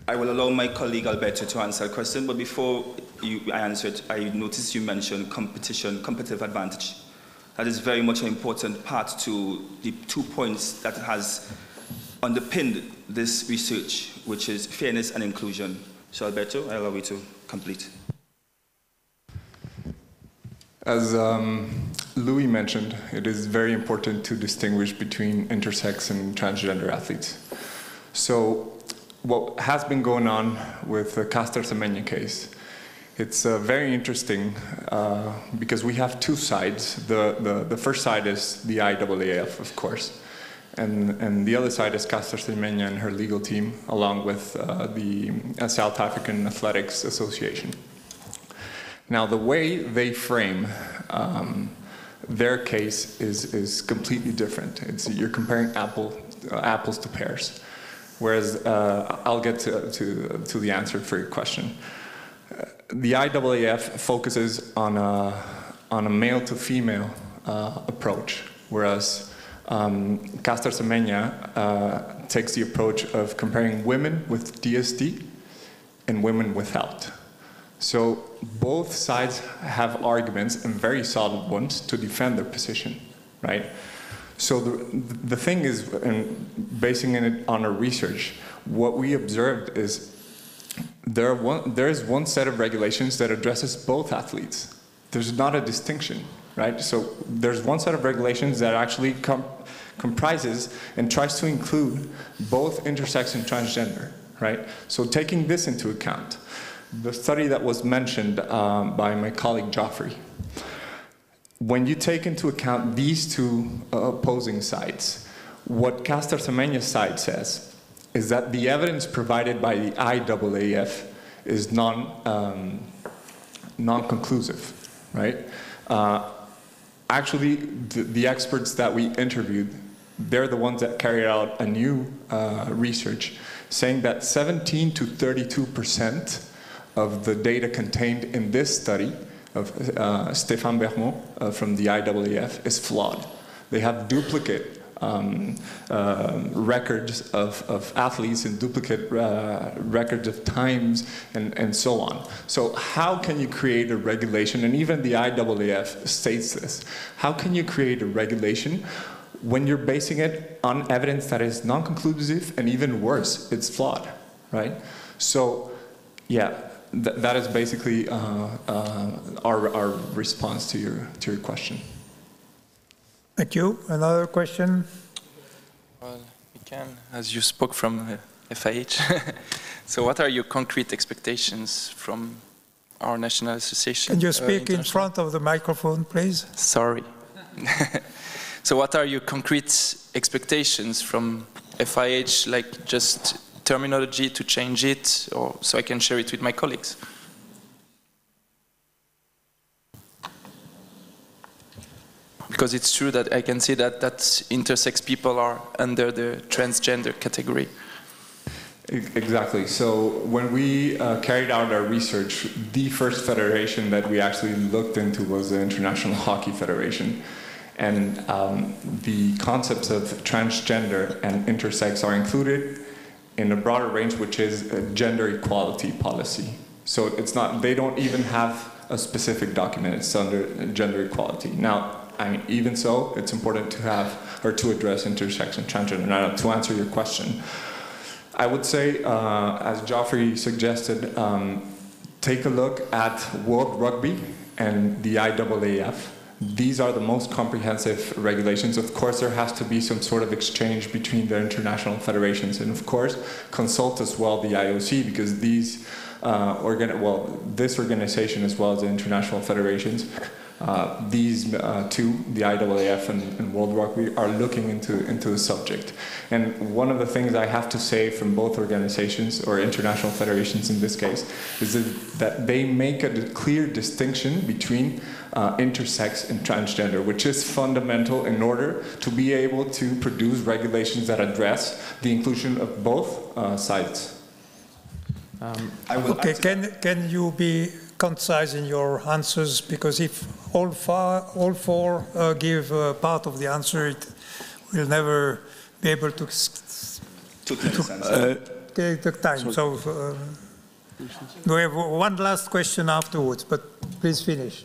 I will allow my colleague Alberto to answer the question, but before you, I answer it, I noticed you mentioned competition, competitive advantage. That is very much an important part to the two points that has underpinned this research, which is fairness and inclusion. So Alberto, I allow you to complete. As um, Luis mentioned, it is very important to distinguish between intersex and transgender athletes. So what has been going on with the Caster Semenya case. It's uh, very interesting uh, because we have two sides. The, the, the first side is the IAAF, of course, and, and the other side is Caster Semenya and her legal team, along with uh, the uh, South African Athletics Association. Now, the way they frame um, their case is, is completely different. It's, you're comparing apple, uh, apples to pears. Whereas uh, I'll get to, to, to the answer for your question. The IAAF focuses on a, on a male to female uh, approach, whereas um, Caster Semenya uh, takes the approach of comparing women with DSD and women without. So both sides have arguments and very solid ones to defend their position, right? So the, the thing is, and basing it on our research, what we observed is there, one, there is one set of regulations that addresses both athletes. There's not a distinction, right? So there's one set of regulations that actually com comprises and tries to include both intersex and transgender, right? So taking this into account, the study that was mentioned um, by my colleague Joffrey, when you take into account these two uh, opposing sides, what Caster Semenya's side says is that the evidence provided by the IAAF is non, um, non-conclusive, right? Uh, actually, the, the, experts that we interviewed, they're the ones that carried out a new uh, research saying that 17 to 32 percent of the data contained in this study of uh, Stéphane Bermon uh, from the IAAF is flawed. They have duplicate um, uh, records of, of, athletes and duplicate uh, records of times and, and so on. So how can you create a regulation, and even the IAAF states this, how can you create a regulation when you're basing it on evidence that is non-conclusive and even worse, it's flawed, right? So yeah, th that is basically uh, uh, our, our response to your, to your question. Thank you. Another question? Well, we can, as you spoke from uh, FIH. so what are your concrete expectations from our national association? Can you speak in front of the microphone, please? Sorry. so what are your concrete expectations from FIH, like just terminology to change it, or so I can share it with my colleagues. Because it's true that I can see that, that intersex people are under the transgender category. Exactly. So when we uh, carried out our research, the first federation that we actually looked into was the International Hockey Federation. And um, the concepts of transgender and intersex are included in a broader range, which is gender equality policy. So it's not, they don't even have a specific document, it's under gender equality. Now, I mean, even so, it's important to have, or to address intersex and transgender. Now, to answer your question, I would say, uh, as Joffrey suggested, um, take a look at World Rugby and the IAAF these are the most comprehensive regulations. Of course, there has to be some sort of exchange between the international federations, and of course, consult as well the IOC because these uh, organ well, this organization as well as the international federations uh, these uh, two, the IAAF and, and, World Rugby, are looking into, into the subject. And one of the things I have to say from both organizations, or international federations in this case, is that, that they make a clear distinction between uh, intersex and transgender, which is fundamental in order to be able to produce regulations that address the inclusion of both uh, sides. Um, okay, can, can you be concise in your answers because if all, four, all four uh, give uh, part of the answer, it will never be able to, to, uh, take the time. So uh, we have one last question afterwards, but please finish.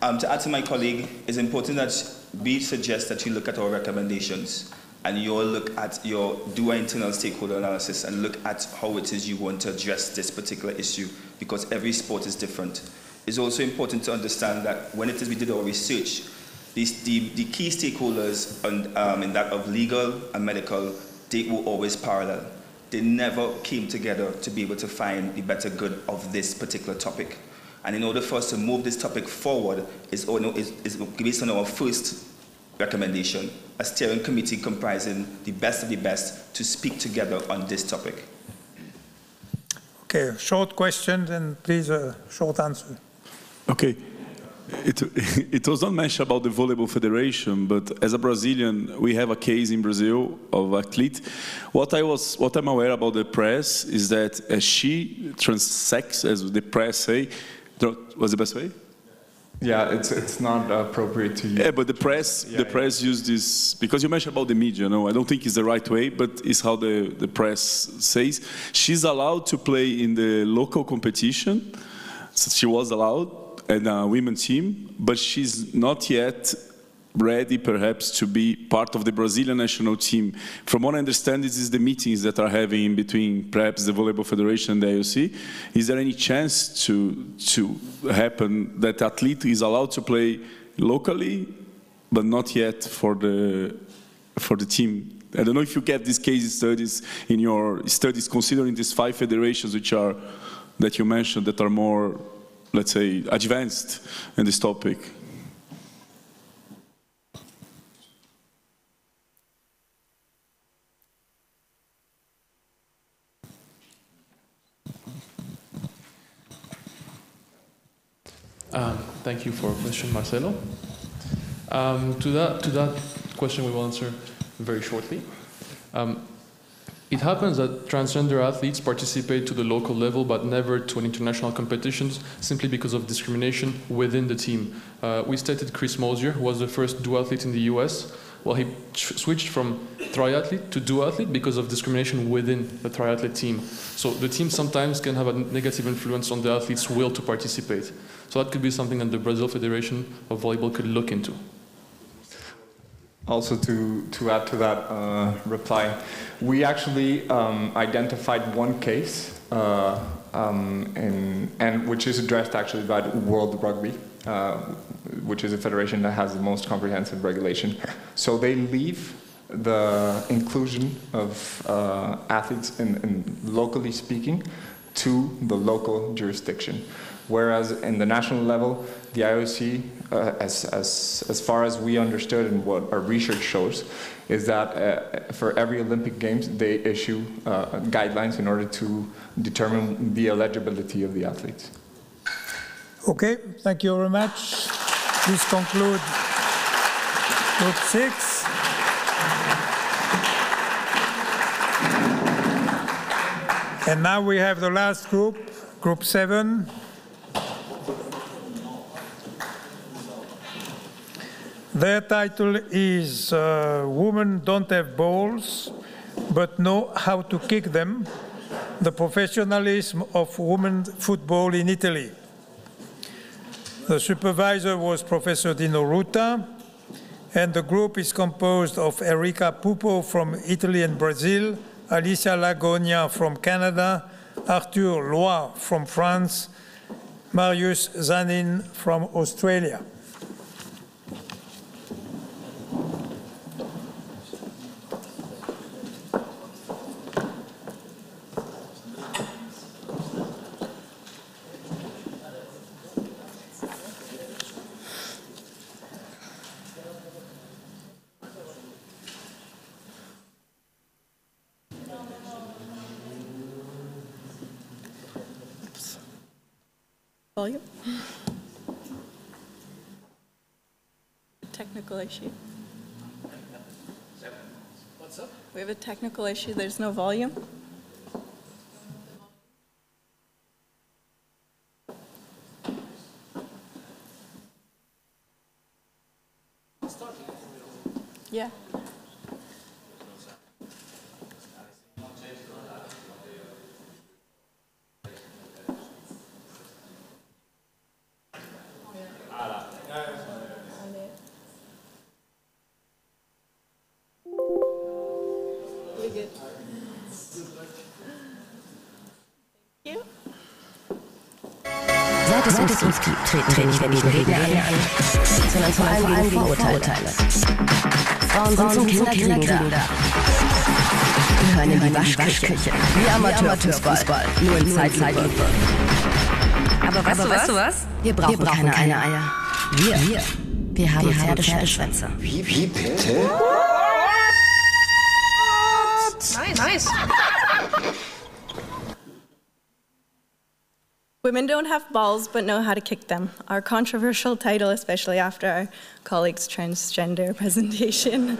Um, to add to my colleague, it's important that we suggest that you look at our recommendations and you'll look at your do an internal stakeholder analysis and look at how it is you want to address this particular issue because every sport is different. It's also important to understand that when it is we did our research, the, the, key stakeholders on, um, in that of legal and medical, they were always parallel. they never came together to be able to find the better good of this particular topic. And in order for us to move this topic forward, is, is based on our first recommendation, a steering committee comprising the best of the best to speak together on this topic. Okay, short question and please a short answer. Okay. It, it was not mentioned about the volleyball federation, but as a Brazilian, we have a case in Brazil of a athlete. What I was, what I'm aware about the press is that uh, she transsex, as the press say, was the best way. Yeah, it's it's not appropriate to use. Yeah, but the press Yeah, the yeah. press used this because you mentioned about the media. No, I don't think it's the right way, but it's how the the press says she's allowed to play in the local competition. So she was allowed and a women's team, but she's not yet ready perhaps to be part of the Brazilian national team. From what I understand, this is the meetings that are having in between perhaps the Volleyball Federation and the IOC. Is there any chance to, to happen that athlete is allowed to play locally, but not yet for the, for the team? I don't know if you get these case studies in your studies considering these five federations which are, that you mentioned that are more, let's say, advanced in this topic. Um, Thank you for your question, Marcelo. Um, To that, to that question, we will answer very shortly. Um, It happens that transgender athletes participate to the local level, but never to an international competitions, simply because of discrimination within the team. Uh, We stated Chris Mosier, who was the first duathlete in the US. Well, he switched from triathlete to duathlete because of discrimination within the triathlete team. So the team sometimes can have a negative influence on the athlete's will to participate. So that could be something that the Brazil Federation of Volleyball could look into. Also, to, to add to that uh, reply, we actually um, identified one case, uh, um, in, and which is addressed actually by World Rugby, uh, which is a federation that has the most comprehensive regulation. So they leave the inclusion of uh, athletes in, in locally speaking to the local jurisdiction. Whereas in the national level, the IOC, uh, as, as, as far as we understood and what our research shows, is that uh, for every Olympic Games, they issue uh, guidelines in order to determine the eligibility of the athletes. Okay, thank you very much. This concludes group six. And now we have the last group, group seven. Their title is uh, Women Don't Have Balls, but Know How to Kick Them The Professionalism of Women's Football in Italy. The supervisor was Professor Dino Ruta, and the group is composed of Erika Pupo from Italy and Brazil, Alicia Lagonia from Canada, Arthur Loy from France, Marius Zanin from Australia. Volume? Technical issue. What's up? We have a technical issue, there's no volume? Yeah. Seit es uns gibt, treten wir nicht mehr gegen Gegner an, sondern vor allem gegen Vorurteile. Frauen sind zum Kinderkriegen da. gehören in die Waschküche. Wie Amateurfußball, nur in Zeitlupe. Aber weißt, Aber du, weißt was? du was? Wir brauchen, Wir brauchen keine, keine Eier. Wir, wir, wir haben, Pferdeschwänze. Wie, wie bitte? Nice. nice. Women don't have balls but know how to kick them. Our controversial title, especially after our colleague's transgender presentation.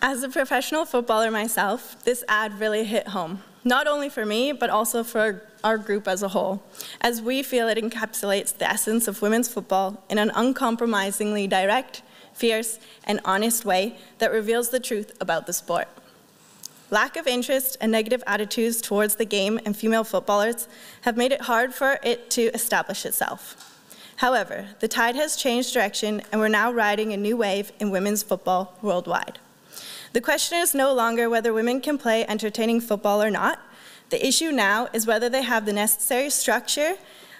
As a professional footballer myself, this ad really hit home. Not only for me, but also for our group as a whole, as we feel it encapsulates the essence of women's football in an uncompromisingly direct, fierce, and honest way that reveals the truth about the sport. Lack of interest and negative attitudes towards the game and female footballers have made it hard for it to establish itself. However, the tide has changed direction and we're now riding a new wave in women's football worldwide. The question is no longer whether women can play entertaining football or not. The issue now is whether they have the necessary structure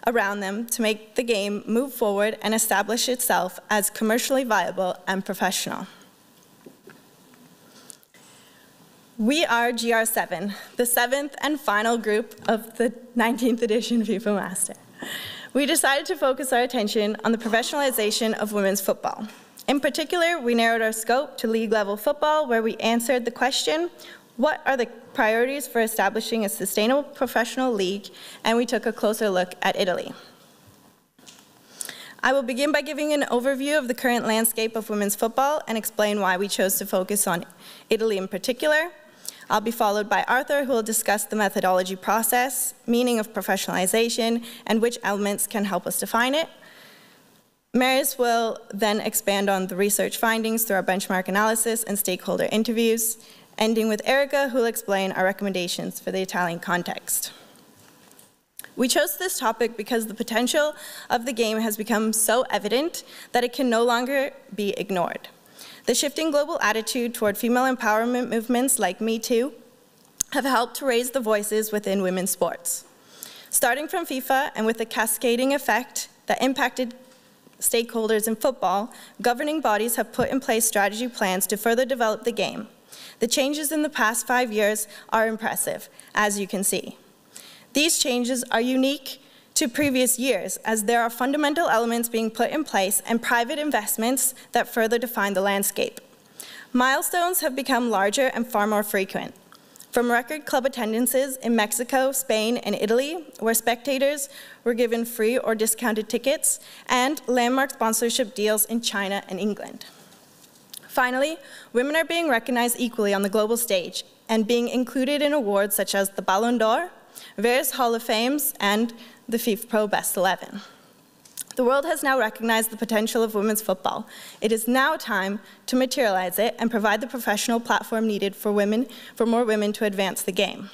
around them to make the game move forward and establish itself as commercially viable and professional. We are GR7, the seventh and final group of the 19th edition FIFA Master. We decided to focus our attention on the professionalization of women's football. In particular, we narrowed our scope to league level football, where we answered the question what are the priorities for establishing a sustainable professional league? And we took a closer look at Italy. I will begin by giving an overview of the current landscape of women's football and explain why we chose to focus on Italy in particular. I'll be followed by Arthur, who will discuss the methodology process, meaning of professionalization, and which elements can help us define it. Maris will then expand on the research findings through our benchmark analysis and stakeholder interviews, ending with Erika, who will explain our recommendations for the Italian context. We chose this topic because the potential of the game has become so evident that it can no longer be ignored. The shifting global attitude toward female empowerment movements like Me Too have helped to raise the voices within women's sports. Starting from FIFA and with the cascading effect that impacted stakeholders in football, governing bodies have put in place strategy plans to further develop the game. The changes in the past five years are impressive, as you can see. These changes are unique to previous years as there are fundamental elements being put in place and private investments that further define the landscape. Milestones have become larger and far more frequent. From record club attendances in Mexico, Spain, and Italy, where spectators were given free or discounted tickets, and landmark sponsorship deals in China and England. Finally, women are being recognized equally on the global stage and being included in awards such as the Ballon d'Or, various Hall of Fames, and the FIFA Pro Best 11. The world has now recognized the potential of women's football. It is now time to materialize it and provide the professional platform needed for women, for more women to advance the game.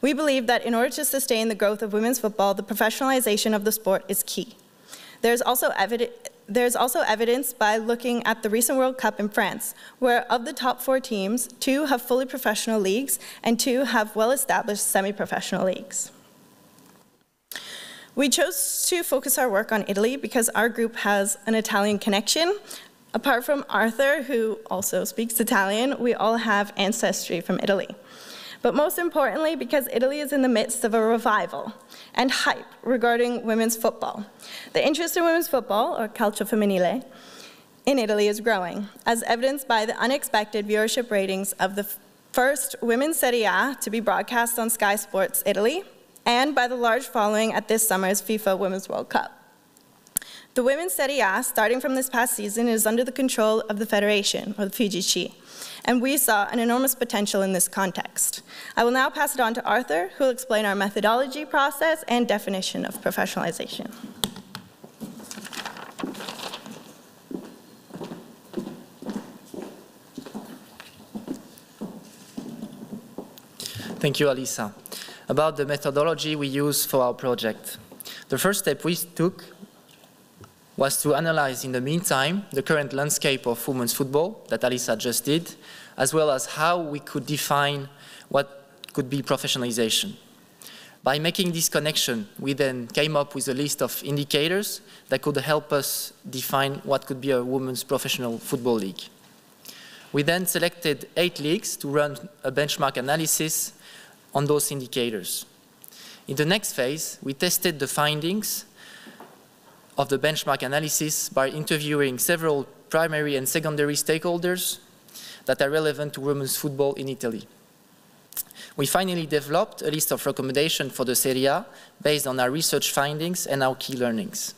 We believe that in order to sustain the growth of women's football, the professionalization of the sport is key. There's also, evi there's also evidence by looking at the recent World Cup in France, where of the top four teams, two have fully professional leagues and two have well-established semi-professional leagues. We chose to focus our work on Italy because our group has an Italian connection. Apart from Arthur, who also speaks Italian, we all have ancestry from Italy. But most importantly, because Italy is in the midst of a revival and hype regarding women's football. The interest in women's football, or calcio femminile, in Italy is growing, as evidenced by the unexpected viewership ratings of the first women's Serie A to be broadcast on Sky Sports Italy, and by the large following at this summer's FIFA Women's World Cup. The women's Serie A, starting from this past season, is under the control of the Federation, or the FIGC, and we saw an enormous potential in this context. I will now pass it on to Arthur, who will explain our methodology process and definition of professionalization. Thank you, Alisa. About the methodology we use for our project. The first step we took was to analyze in the meantime the current landscape of women's football that Alisa just did, as well as how we could define what could be professionalization. By making this connection, we then came up with a list of indicators that could help us define what could be a women's professional football league. We then selected eight leagues to run a benchmark analysis on those indicators. In the next phase, we tested the findings of the benchmark analysis by interviewing several primary and secondary stakeholders that are relevant to women's football in Italy. We finally developed a list of recommendations for the Serie A based on our research findings and our key learnings.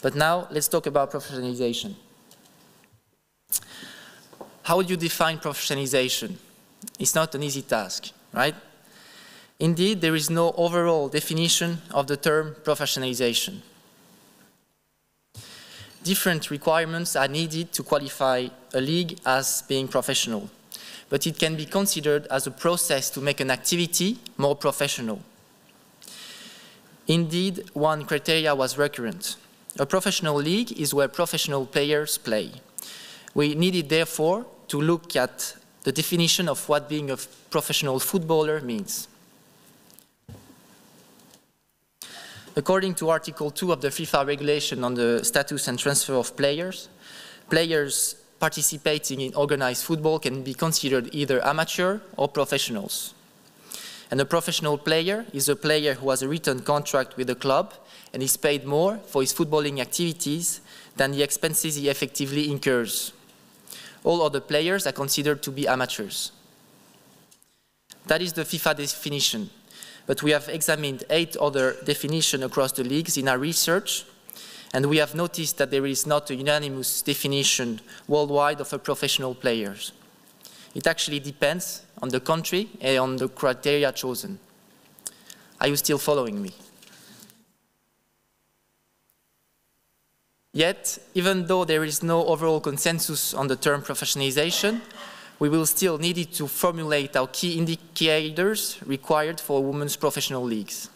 But now let's talk about professionalization. How would you define professionalization? It's not an easy task, right? Indeed, there is no overall definition of the term professionalization. Different requirements are needed to qualify a league as being professional, but it can be considered as a process to make an activity more professional. Indeed, one criteria was recurrent. A professional league is where professional players play. We needed, therefore, to look at the definition of what being a professional footballer means. According to Article 2 of the FIFA regulation on the status and transfer of players, players participating in organized football can be considered either amateur or professionals. And a professional player is a player who has a written contract with a club and is paid more for his footballing activities than the expenses he effectively incurs. All other players are considered to be amateurs. That is the FIFA definition but we have examined eight other definitions across the leagues in our research, and we have noticed that there is not a unanimous definition worldwide of a professional player. It actually depends on the country and on the criteria chosen. Are you still following me? Yet, even though there is no overall consensus on the term professionalization, we will still need it to formulate our key indicators required for women's professional leagues.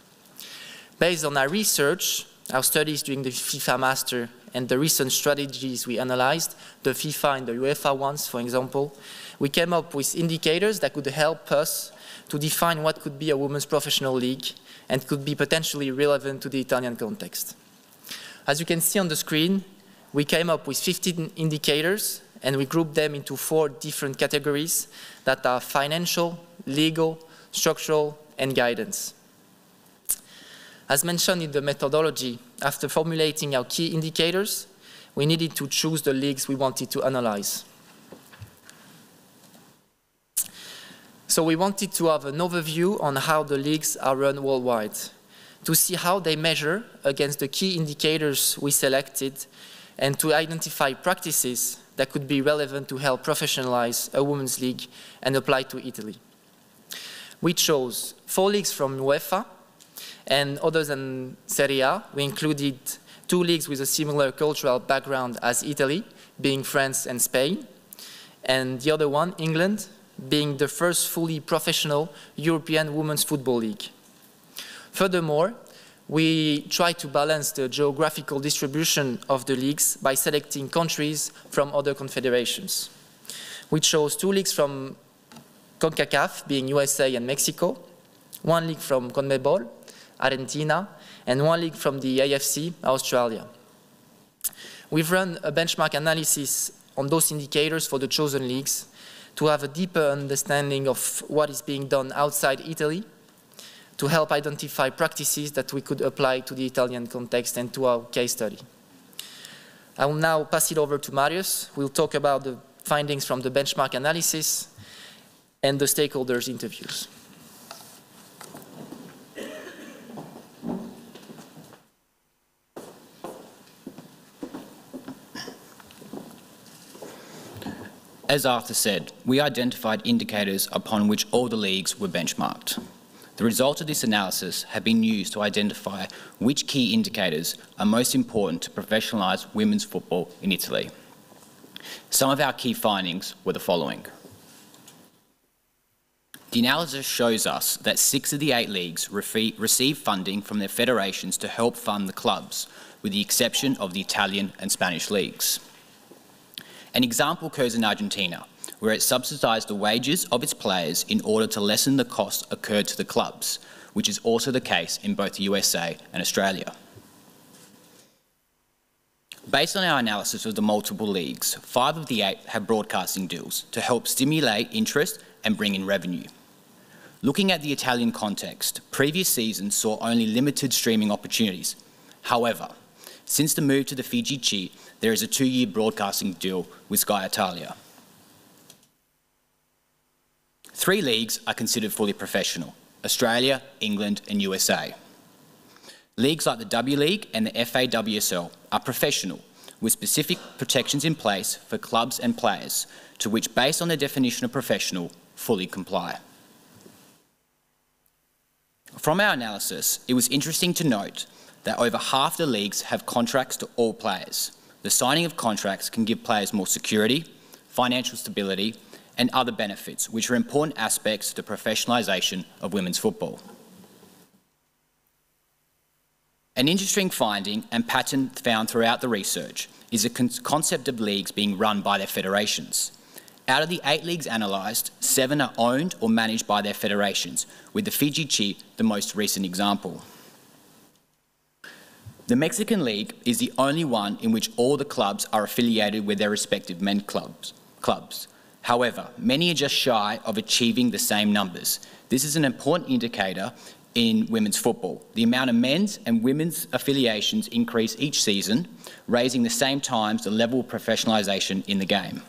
Based on our research, our studies during the FIFA Master and the recent strategies we analyzed, the FIFA and the UEFA ones, for example, we came up with indicators that could help us to define what could be a women's professional league and could be potentially relevant to the Italian context. As you can see on the screen, we came up with 15 indicators and we group them into four different categories that are financial, legal, structural, and guidance. As mentioned in the methodology, after formulating our key indicators, we needed to choose the leagues we wanted to analyze. So we wanted to have an overview on how the leagues are run worldwide, to see how they measure against the key indicators we selected, and to identify practices that could be relevant to help professionalize a women's league and apply to Italy. We chose four leagues from UEFA, and other than Serie A, we included two leagues with a similar cultural background as Italy, being France and Spain, and the other one, England, being the first fully professional European women's football league. Furthermore, we try to balance the geographical distribution of the leagues by selecting countries from other confederations. We chose two leagues from CONCACAF, being USA and Mexico, one league from CONMEBOL, Argentina, and one league from the AFC, Australia. We've run a benchmark analysis on those indicators for the chosen leagues to have a deeper understanding of what is being done outside Italy to help identify practices that we could apply to the Italian context and to our case study. I will now pass it over to Marius, will talk about the findings from the benchmark analysis and the stakeholders interviews. As Arthur said, we identified indicators upon which all the leagues were benchmarked. The results of this analysis have been used to identify which key indicators are most important to professionalise women's football in Italy. Some of our key findings were the following. The analysis shows us that six of the eight leagues receive funding from their federations to help fund the clubs, with the exception of the Italian and Spanish leagues. An example occurs in Argentina, where it subsidised the wages of its players in order to lessen the costs occurred to the clubs, which is also the case in both the USA and Australia. Based on our analysis of the multiple leagues, five of the eight have broadcasting deals to help stimulate interest and bring in revenue. Looking at the Italian context, previous seasons saw only limited streaming opportunities. However, since the move to the FIGC, there is a two-year broadcasting deal with Sky Italia. Three leagues are considered fully professional, Australia, England and USA. Leagues like the W League and the FAWSL are professional, with specific protections in place for clubs and players, to which, based on their definition of professional, fully comply. From our analysis, it was interesting to note that over half the leagues have contracts to all players. The signing of contracts can give players more security, financial stability, and other benefits, which are important aspects to the professionalisation of women's football. An interesting finding and pattern found throughout the research is the con concept of leagues being run by their federations. Out of the eight leagues analysed, seven are owned or managed by their federations, with the FIGC the most recent example. The Mexican League is the only one in which all the clubs are affiliated with their respective men clubs. clubs. However, many are just shy of achieving the same numbers. This is an important indicator in women's football. The amount of men's and women's affiliations increase each season, raising the same times the level of professionalisation in the game.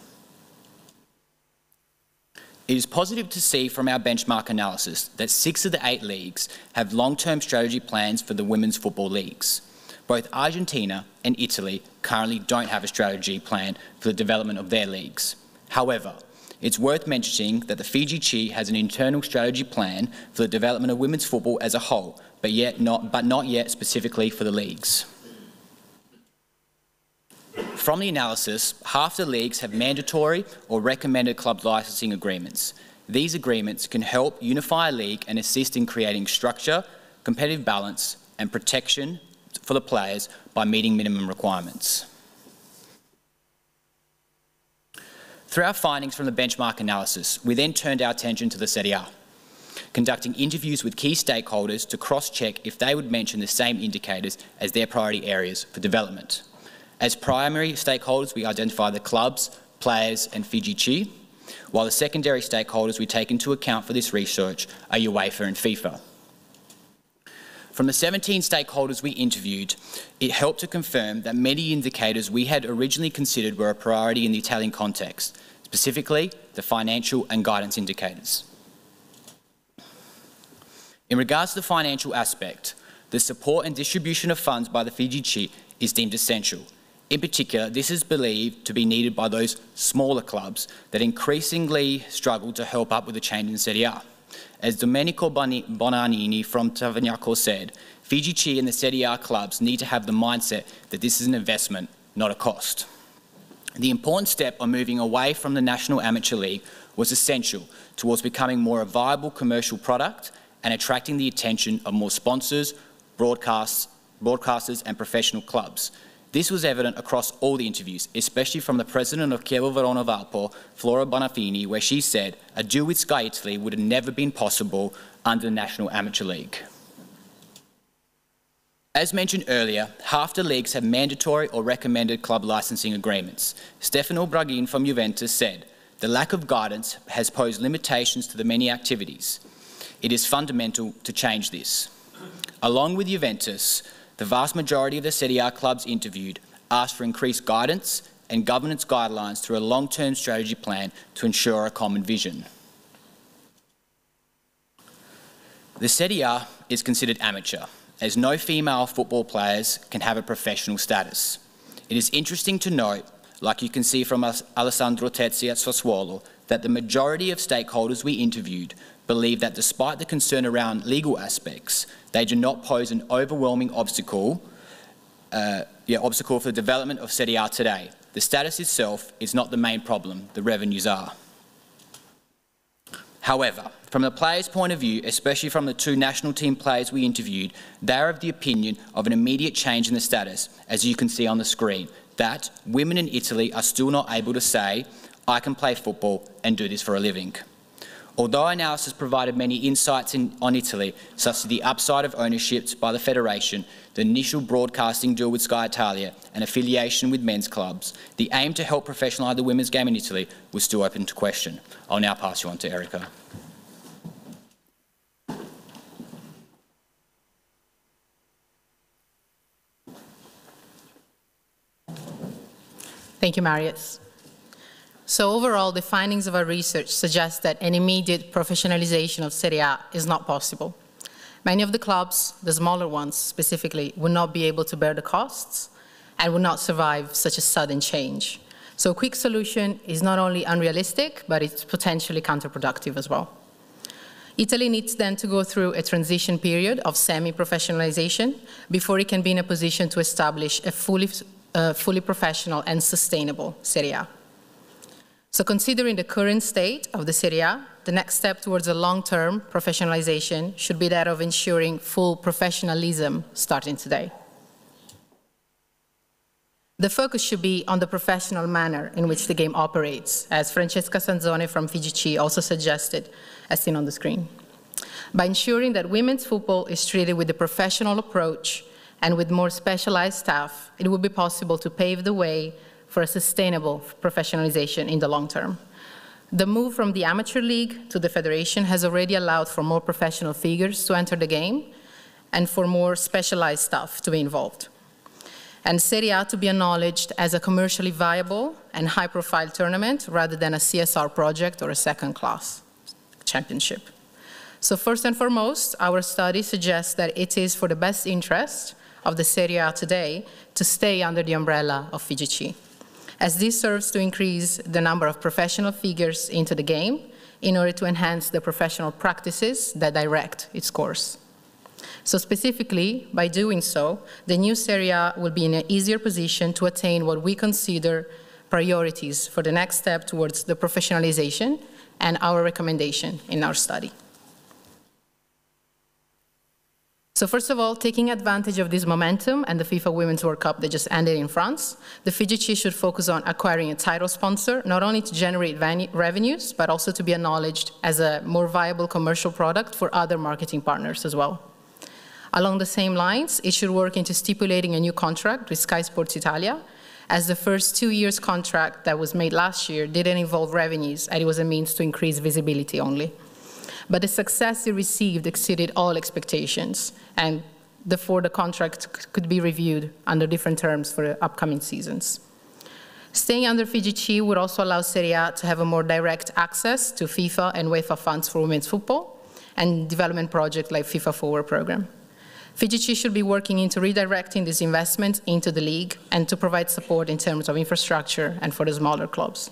It is positive to see from our benchmark analysis that six of the eight leagues have long-term strategy plans for the women's football leagues. Both Argentina and Italy currently don't have a strategy plan for the development of their leagues. However, it's worth mentioning that the FIGC has an internal strategy plan for the development of women's football as a whole, but, yet not, but not yet specifically for the leagues. From the analysis, half the leagues have mandatory or recommended club licensing agreements. These agreements can help unify a league and assist in creating structure, competitive balance and protection for the players by meeting minimum requirements. Through our findings from the benchmark analysis, we then turned our attention to the Serie conducting interviews with key stakeholders to cross-check if they would mention the same indicators as their priority areas for development. As primary stakeholders, we identify the clubs, players and FIGC, while the secondary stakeholders we take into account for this research are UEFA and FIFA. From the 17 stakeholders we interviewed, it helped to confirm that many indicators we had originally considered were a priority in the Italian context, specifically the financial and guidance indicators. In regards to the financial aspect, the support and distribution of funds by the FIGC is deemed essential in particular, this is believed to be needed by those smaller clubs that increasingly struggle to help up with the change in Serie. As Domenico Bonanini from Tavagnacco said, FIGC and the Serie A clubs need to have the mindset that this is an investment, not a cost. The important step of moving away from the National Amateur League was essential towards becoming more a viable commercial product and attracting the attention of more sponsors, broadcasts, broadcasters and professional clubs. This was evident across all the interviews, especially from the president of Chievo Verona Valpo, Flora Bonafini, where she said a deal with Sky Italy would have never been possible under the National Amateur League. As mentioned earlier, half the leagues have mandatory or recommended club licensing agreements. Stefano Braghin from Juventus said, the lack of guidance has posed limitations to the many activities. It is fundamental to change this. Along with Juventus, the vast majority of the A clubs interviewed asked for increased guidance and governance guidelines through a long-term strategy plan to ensure a common vision. The Serie is considered amateur, as no female football players can have a professional status. It is interesting to note, like you can see from Alessandro Tezzi at Sassuolo, that the majority of stakeholders we interviewed believe that despite the concern around legal aspects, they do not pose an overwhelming obstacle, uh, yeah, obstacle for the development of A today. The status itself is not the main problem, the revenues are. However, from the players' point of view, especially from the two national team players we interviewed, they are of the opinion of an immediate change in the status, as you can see on the screen, that women in Italy are still not able to say, I can play football and do this for a living. Although analysis provided many insights in, on Italy, such as the upside of ownerships by the Federation, the initial broadcasting deal with Sky Italia, and affiliation with men's clubs, the aim to help professionalise the women's game in Italy was still open to question. I'll now pass you on to Erika. Thank you, Marius. So overall, the findings of our research suggest that an immediate professionalization of Serie A is not possible. Many of the clubs, the smaller ones specifically, would not be able to bear the costs and would not survive such a sudden change. So a quick solution is not only unrealistic, but it's potentially counterproductive as well. Italy needs then to go through a transition period of semi-professionalization before it can be in a position to establish a fully, uh, fully professional and sustainable Serie A. So considering the current state of the Serie A, the next step towards a long-term professionalization should be that of ensuring full professionalism starting today. The focus should be on the professional manner in which the game operates, as Francesca Sanzone from FIGC also suggested, as seen on the screen. By ensuring that women's football is treated with a professional approach and with more specialized staff, it will be possible to pave the way for a sustainable professionalization in the long term. The move from the amateur league to the federation has already allowed for more professional figures to enter the game and for more specialized staff to be involved. And Serie A to be acknowledged as a commercially viable and high-profile tournament rather than a CSR project or a second-class championship. So first and foremost, our study suggests that it is for the best interest of the Serie A today to stay under the umbrella of FIGC as this serves to increase the number of professional figures into the game in order to enhance the professional practices that direct its course. So specifically, by doing so, the new Serie will be in an easier position to attain what we consider priorities for the next step towards the professionalization and our recommendation in our study. So first of all, taking advantage of this momentum and the FIFA Women's World Cup that just ended in France, the FIGC should focus on acquiring a title sponsor, not only to generate revenues, but also to be acknowledged as a more viable commercial product for other marketing partners as well. Along the same lines, it should work into stipulating a new contract with Sky Sports Italia, as the first two years contract that was made last year didn't involve revenues, and it was a means to increase visibility only but the success it received exceeded all expectations, and therefore the contract could be reviewed under different terms for the upcoming seasons. Staying under FIGC would also allow Serie A to have a more direct access to FIFA and UEFA funds for women's football and development projects like FIFA Forward program. FIGC should be working into redirecting this investment into the league and to provide support in terms of infrastructure and for the smaller clubs.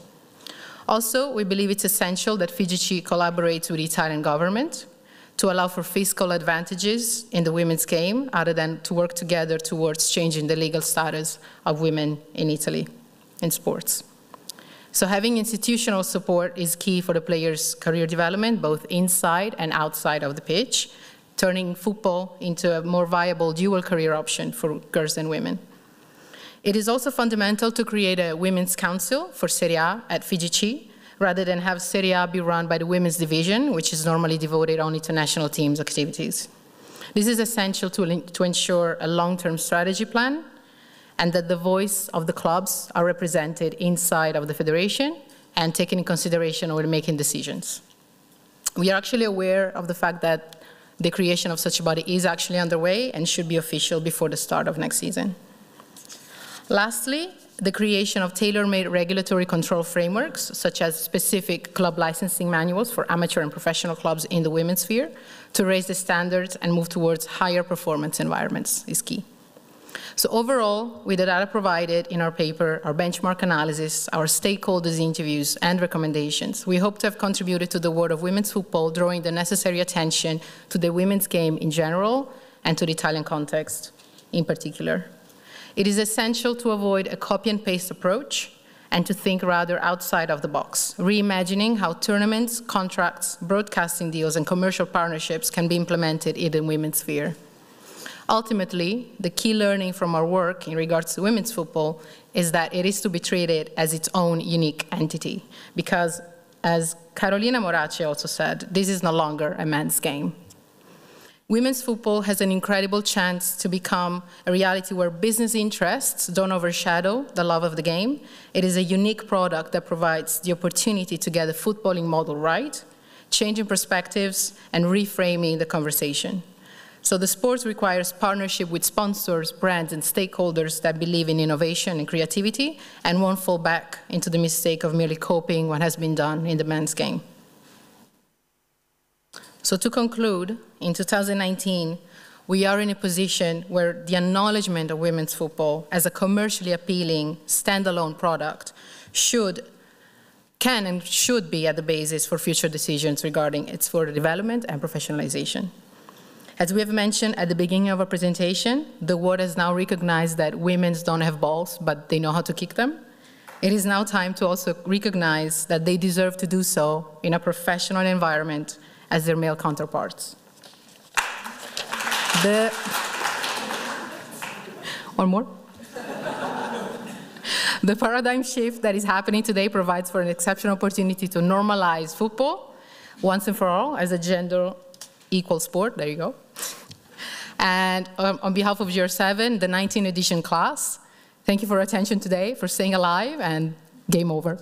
Also, we believe it's essential that FIGC collaborates with the Italian government to allow for fiscal advantages in the women's game, other than to work together towards changing the legal status of women in Italy in sports. So having institutional support is key for the players' career development, both inside and outside of the pitch, turning football into a more viable dual career option for girls and women. It is also fundamental to create a women's council for Serie A at FIGC, rather than have Serie A be run by the women's division, which is normally devoted only to national teams' activities. This is essential to, to ensure a long-term strategy plan and that the voice of the clubs are represented inside of the federation and taken in consideration when making decisions. We are actually aware of the fact that the creation of such a body is actually underway and should be official before the start of next season. Lastly, the creation of tailor-made regulatory control frameworks, such as specific club licensing manuals for amateur and professional clubs in the women's sphere, to raise the standards and move towards higher performance environments is key. So overall, with the data provided in our paper, our benchmark analysis, our stakeholders interviews, and recommendations, we hope to have contributed to the world of women's football, drawing the necessary attention to the women's game in general and to the Italian context in particular. It is essential to avoid a copy and paste approach and to think rather outside of the box, reimagining how tournaments, contracts, broadcasting deals, and commercial partnerships can be implemented in the women's sphere. Ultimately, the key learning from our work in regards to women's football is that it is to be treated as its own unique entity, because as Carolina Morace also said, this is no longer a men's game. Women's football has an incredible chance to become a reality where business interests don't overshadow the love of the game. It is a unique product that provides the opportunity to get the footballing model right, changing perspectives, and reframing the conversation. So the sports requires partnership with sponsors, brands, and stakeholders that believe in innovation and creativity and won't fall back into the mistake of merely copying what has been done in the men's game. So to conclude, in 2019, we are in a position where the acknowledgement of women's football as a commercially appealing standalone product should can and should be at the basis for future decisions regarding its further development and professionalization. As we have mentioned at the beginning of our presentation, the world has now recognized that women don't have balls, but they know how to kick them. It is now time to also recognize that they deserve to do so in a professional environment as their male counterparts. The one more. The paradigm shift that is happening today provides for an exceptional opportunity to normalize football once and for all as a gender equal sport. There you go. And um, on behalf of Year 7, the 19th edition class, thank you for attention today, for staying alive, and game over.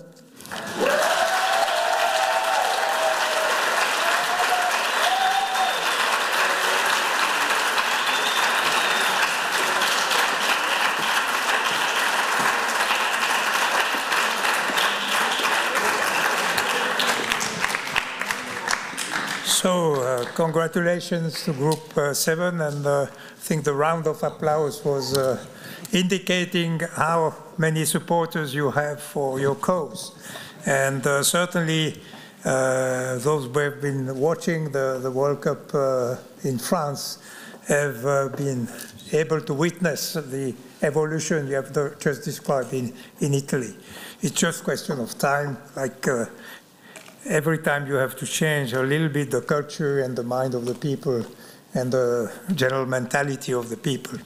So, uh, congratulations to Group uh, 7, and uh, I think the round of applause was uh, indicating how many supporters you have for your cause. And uh, certainly, uh, those who have been watching the, the World Cup in France have been able to witness the evolution you have just described in, in Italy. It's just a question of time, like every time you have to change a little bit the culture and the mind of the people and the general mentality of the people.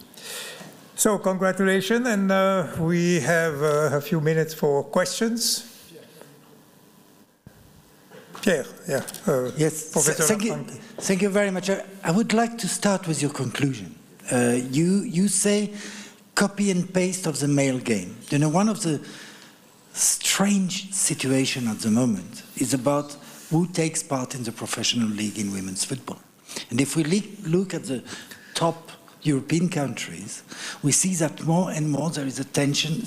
So congratulations, and uh, we have uh, a few minutes for questions. Pierre, yeah. Uh, yes, Professor thank you, thank you very much. I would like to start with your conclusion. Uh, you, you say copy and paste of the male game. You know, one of the strange situation at the moment is about who takes part in the professional league in women's football. And if we look at the top European countries, we see that more and more there is a tension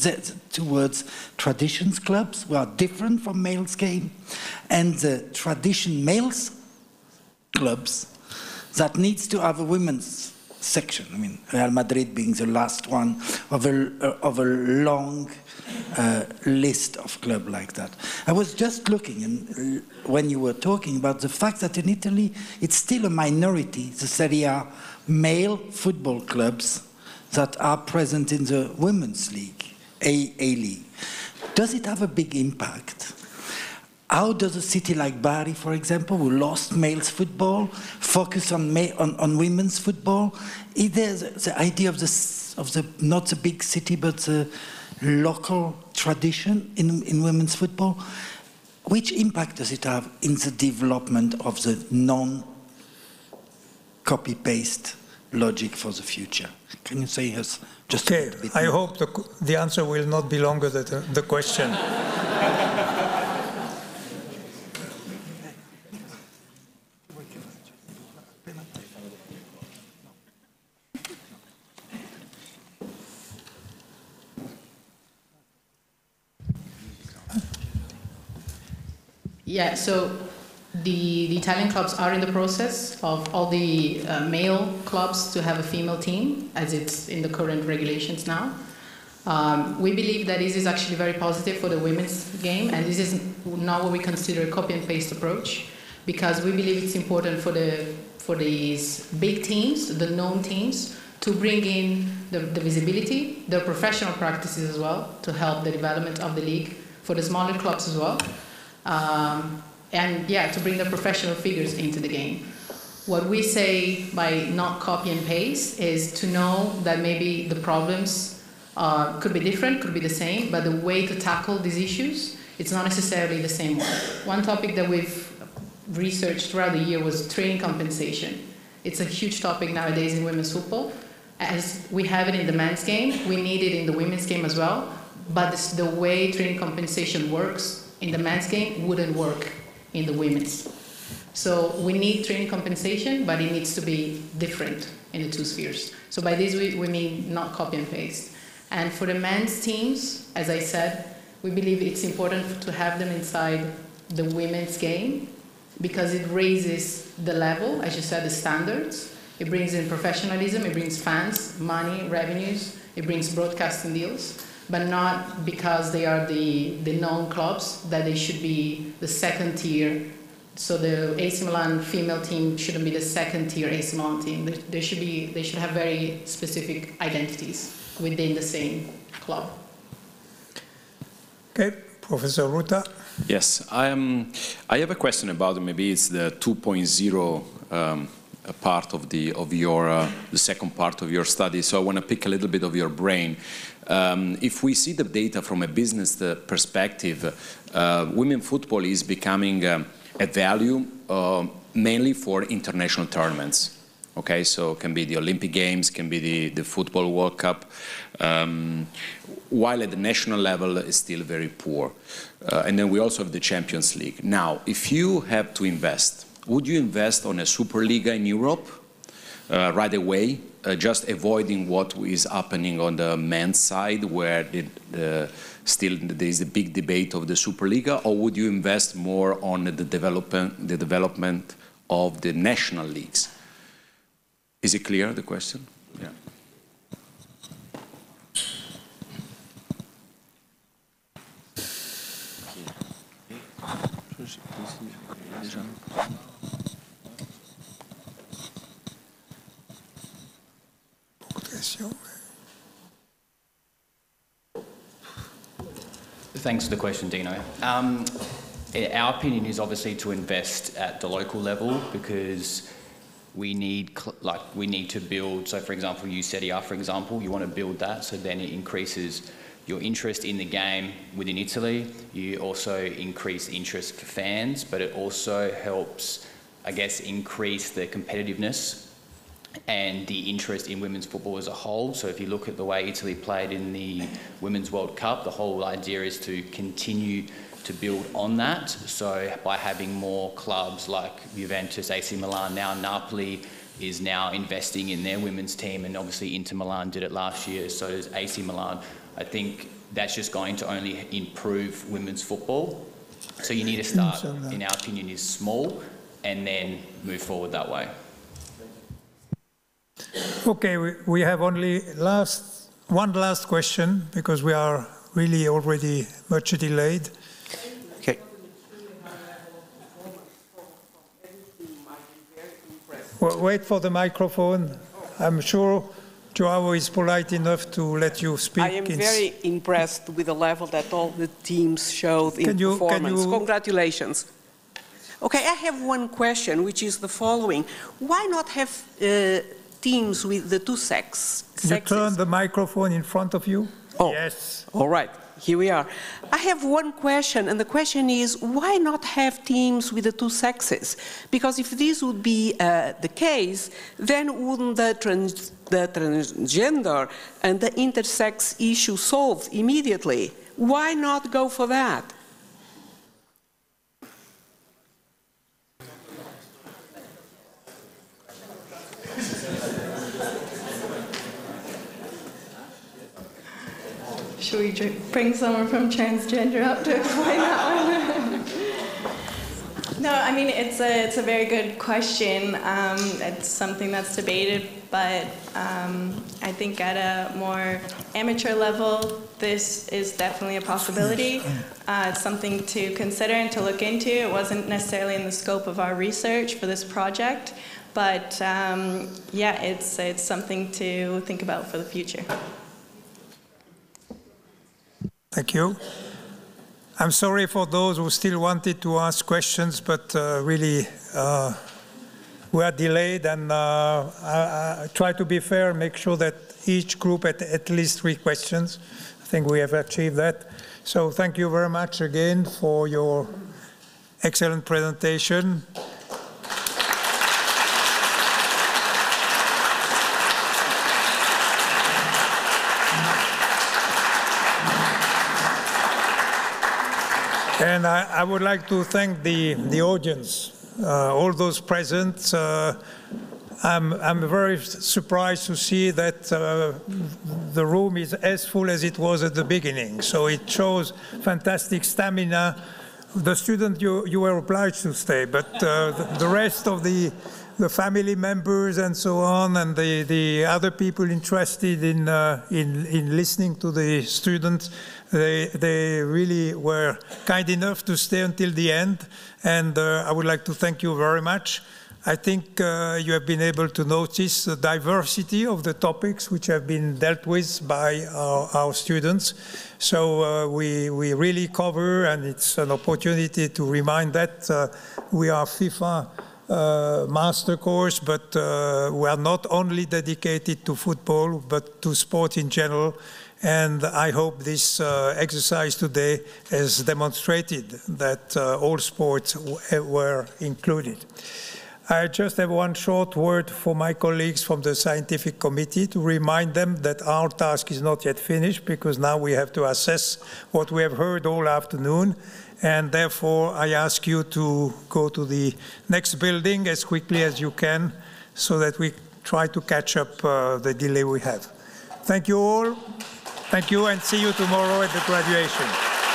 towards traditions clubs who are different from males game and the tradition males clubs that needs to have a women's section. I mean, Real Madrid being the last one of a, of a long list of clubs like that. I was just looking and when you were talking about the fact that in Italy it's still a minority, the Serie A male football clubs that are present in the women's league, A, a league. Does it have a big impact? How does a city like Bari, for example, who lost males football, focus on, on, on women's football? Is there the, the idea of the, of the, not the big city, but the, local tradition in, in women's football. Which impact does it have in the development of the non copy paste logic for the future? Can you say us just okay, I hope the, the answer will not be longer than the, the question. Yeah, so the, the Italian clubs are in the process of all the uh, male clubs to have a female team, as it's in the current regulations now. Um, we believe that this is actually very positive for the women's game, and this is not what we consider a copy and paste approach, because we believe it's important for the for these big teams, the known teams, to bring in the, the visibility, their professional practices as well, to help the development of the league for the smaller clubs as well. Um, and yeah, to bring the professional figures into the game. What we say by not copy and paste is to know that maybe the problems uh, could be different, could be the same, but the way to tackle these issues, it's not necessarily the same one. One topic that we've researched throughout the year was training compensation. It's a huge topic nowadays in women's football. As we have it in the men's game, we need it in the women's game as well. But the way training compensation works in the men's game wouldn't work in the women's. So we need training compensation, but it needs to be different in the two spheres. So by this we, we mean not copy and paste. And for the men's teams, as I said, we believe it's important to have them inside the women's game because it raises the level, as you said, the standards. It brings in professionalism, it brings fans, money, revenues, it brings broadcasting deals, but not because they are the, the known clubs that they should be the second tier. So the AC Milan female team shouldn't be the second tier AC Milan team. They, they should be they should have very specific identities within the same club. Okay, Professor Ruta. Yes, I, um, I have a question about maybe it's the 2.0 um, part of the of your uh, the second part of your study. So I want to pick a little bit of your brain. Um, if we see the data from a business uh, perspective, uh, women football is becoming um, a value uh, mainly for international tournaments. Okay, so can be the Olympic Games, can be the, the Football World Cup, um, while at the national level is still very poor. Uh, and then we also have the Champions League. Now, if you have to invest, would you invest on a Superliga in Europe uh, right away, uh, just avoiding what is happening on the men's side, where the, the, still there is a big debate of the Superliga, or would you invest more on the development, the development of the national leagues? Is it clear, the question? Yeah. Thanks for the question, Dino. Um, our opinion is obviously to invest at the local level because we need like we need to build. So, for example, you Serie A, for example, you want to build that, so then it increases your interest in the game within Italy. You also increase interest for fans, but it also helps, I guess, increase the competitiveness and the interest in women's football as a whole. So if you look at the way Italy played in the Women's World Cup, the whole idea is to continue to build on that. So by having more clubs like Juventus, AC Milan, now Napoli is now investing in their women's team, and obviously Inter Milan did it last year, so does AC Milan. I think that's just going to only improve women's football. So you need to start, in our opinion, is small, and then move forward that way. Okay, we, we have only last one last question because we are really already much delayed. Okay. Well, wait for the microphone. I'm sure Joao is polite enough to let you speak. I am very impressed with the level that all the teams showed in Can you- can performance. you- Congratulations. Okay, I have one question, which is the following. Why not have uh, teams with the two sex, You turn the microphone in front of you. Oh, yes. All right, here we are. I have one question, and the question is why not have teams with the two sexes? Because if this would be uh, the case, then wouldn't the, trans- the transgender and the intersex issue solved immediately? Why not go for that? Should we bring someone from transgender up to explain that one? no, I mean it's a it's a very good question. Um, it's something that's debated, but um, I think at a more amateur level, this is definitely a possibility. Uh, it's something to consider and to look into. It wasn't necessarily in the scope of our research for this project, but um, yeah, it's it's something to think about for the future. Thank you. I'm sorry for those who still wanted to ask questions, but uh, really uh, we are delayed and uh, I, I try to be fair, make sure that each group had at least three questions. I think we have achieved that. So thank you very much again for your excellent presentation. And I, I would like to thank the, the audience, uh, all those present. Uh, I'm, I'm very surprised to see that uh, the room is as full as it was at the beginning. So it shows fantastic stamina. The student, you, you were obliged to stay, but uh, the, the rest of the, the family members and so on, and the, the other people interested in, uh, in, in listening to the students, they, they really were kind enough to stay until the end. And uh, I would like to thank you very much. I think uh, you have been able to notice the diversity of the topics which have been dealt with by our, our students. So uh, we, we really cover, and it's an opportunity to remind that uh, we are FIFA master course, but uh, we are not only dedicated to football, but to sport in general. And I hope this uh, exercise today has demonstrated that uh, all sports were included. I just have one short word for my colleagues from the scientific committee to remind them that our task is not yet finished because now we have to assess what we have heard all afternoon. And therefore, I ask you to go to the next building as quickly as you can so that we try to catch up uh, the delay we have. Thank you all. Thank you and see you tomorrow at the graduation.